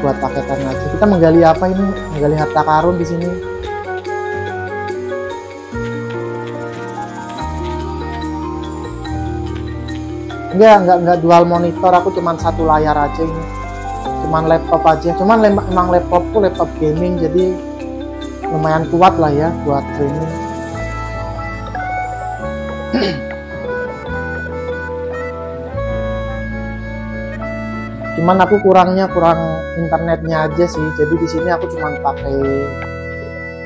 Buat paketan aja. Kita menggali apa ini? Menggali harta karun di sini enggak enggak enggak dual monitor. Aku cuman satu layar aja ini. Cuman laptop aja. Cuman lem emang laptopku laptop gaming jadi lumayan kuat lah ya buat streaming cuman aku kurangnya kurang internetnya aja sih. Jadi di sini aku cuman pakai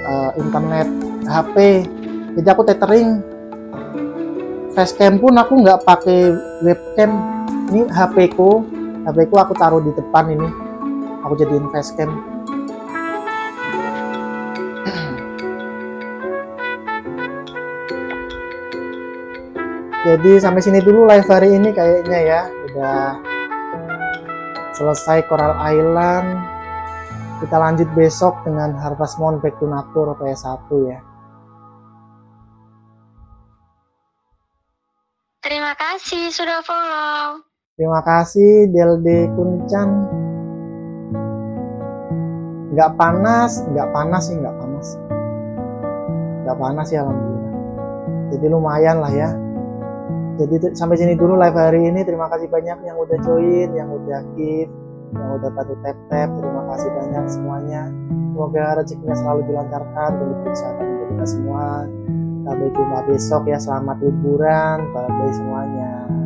uh, internet HP jadi aku tethering facecam pun aku nggak pakai webcam. Ini HP ku. HP ku aku taruh di depan ini. Aku jadiin facecam. Jadi sampai sini dulu live hari ini kayaknya ya. Udah selesai Coral Island. Kita lanjut besok dengan Harvest Moon Back to Nature PS1 ya Terima kasih sudah follow. terima kasih Delde Kuncan. Nggak panas nggak panas sih nggak panas. Nggak panas ya alhamdulillah. Jadi lumayan lah ya. Jadi sampai sini dulu live hari ini. Terima kasih banyak yang udah join yang udah give yang udah bantu tap tap terima kasih banyak semuanya. Semoga rezekinya selalu dilancarkan dan diberi kesehatan kita semua sampai jumpa besok ya selamat liburan bye bye semuanya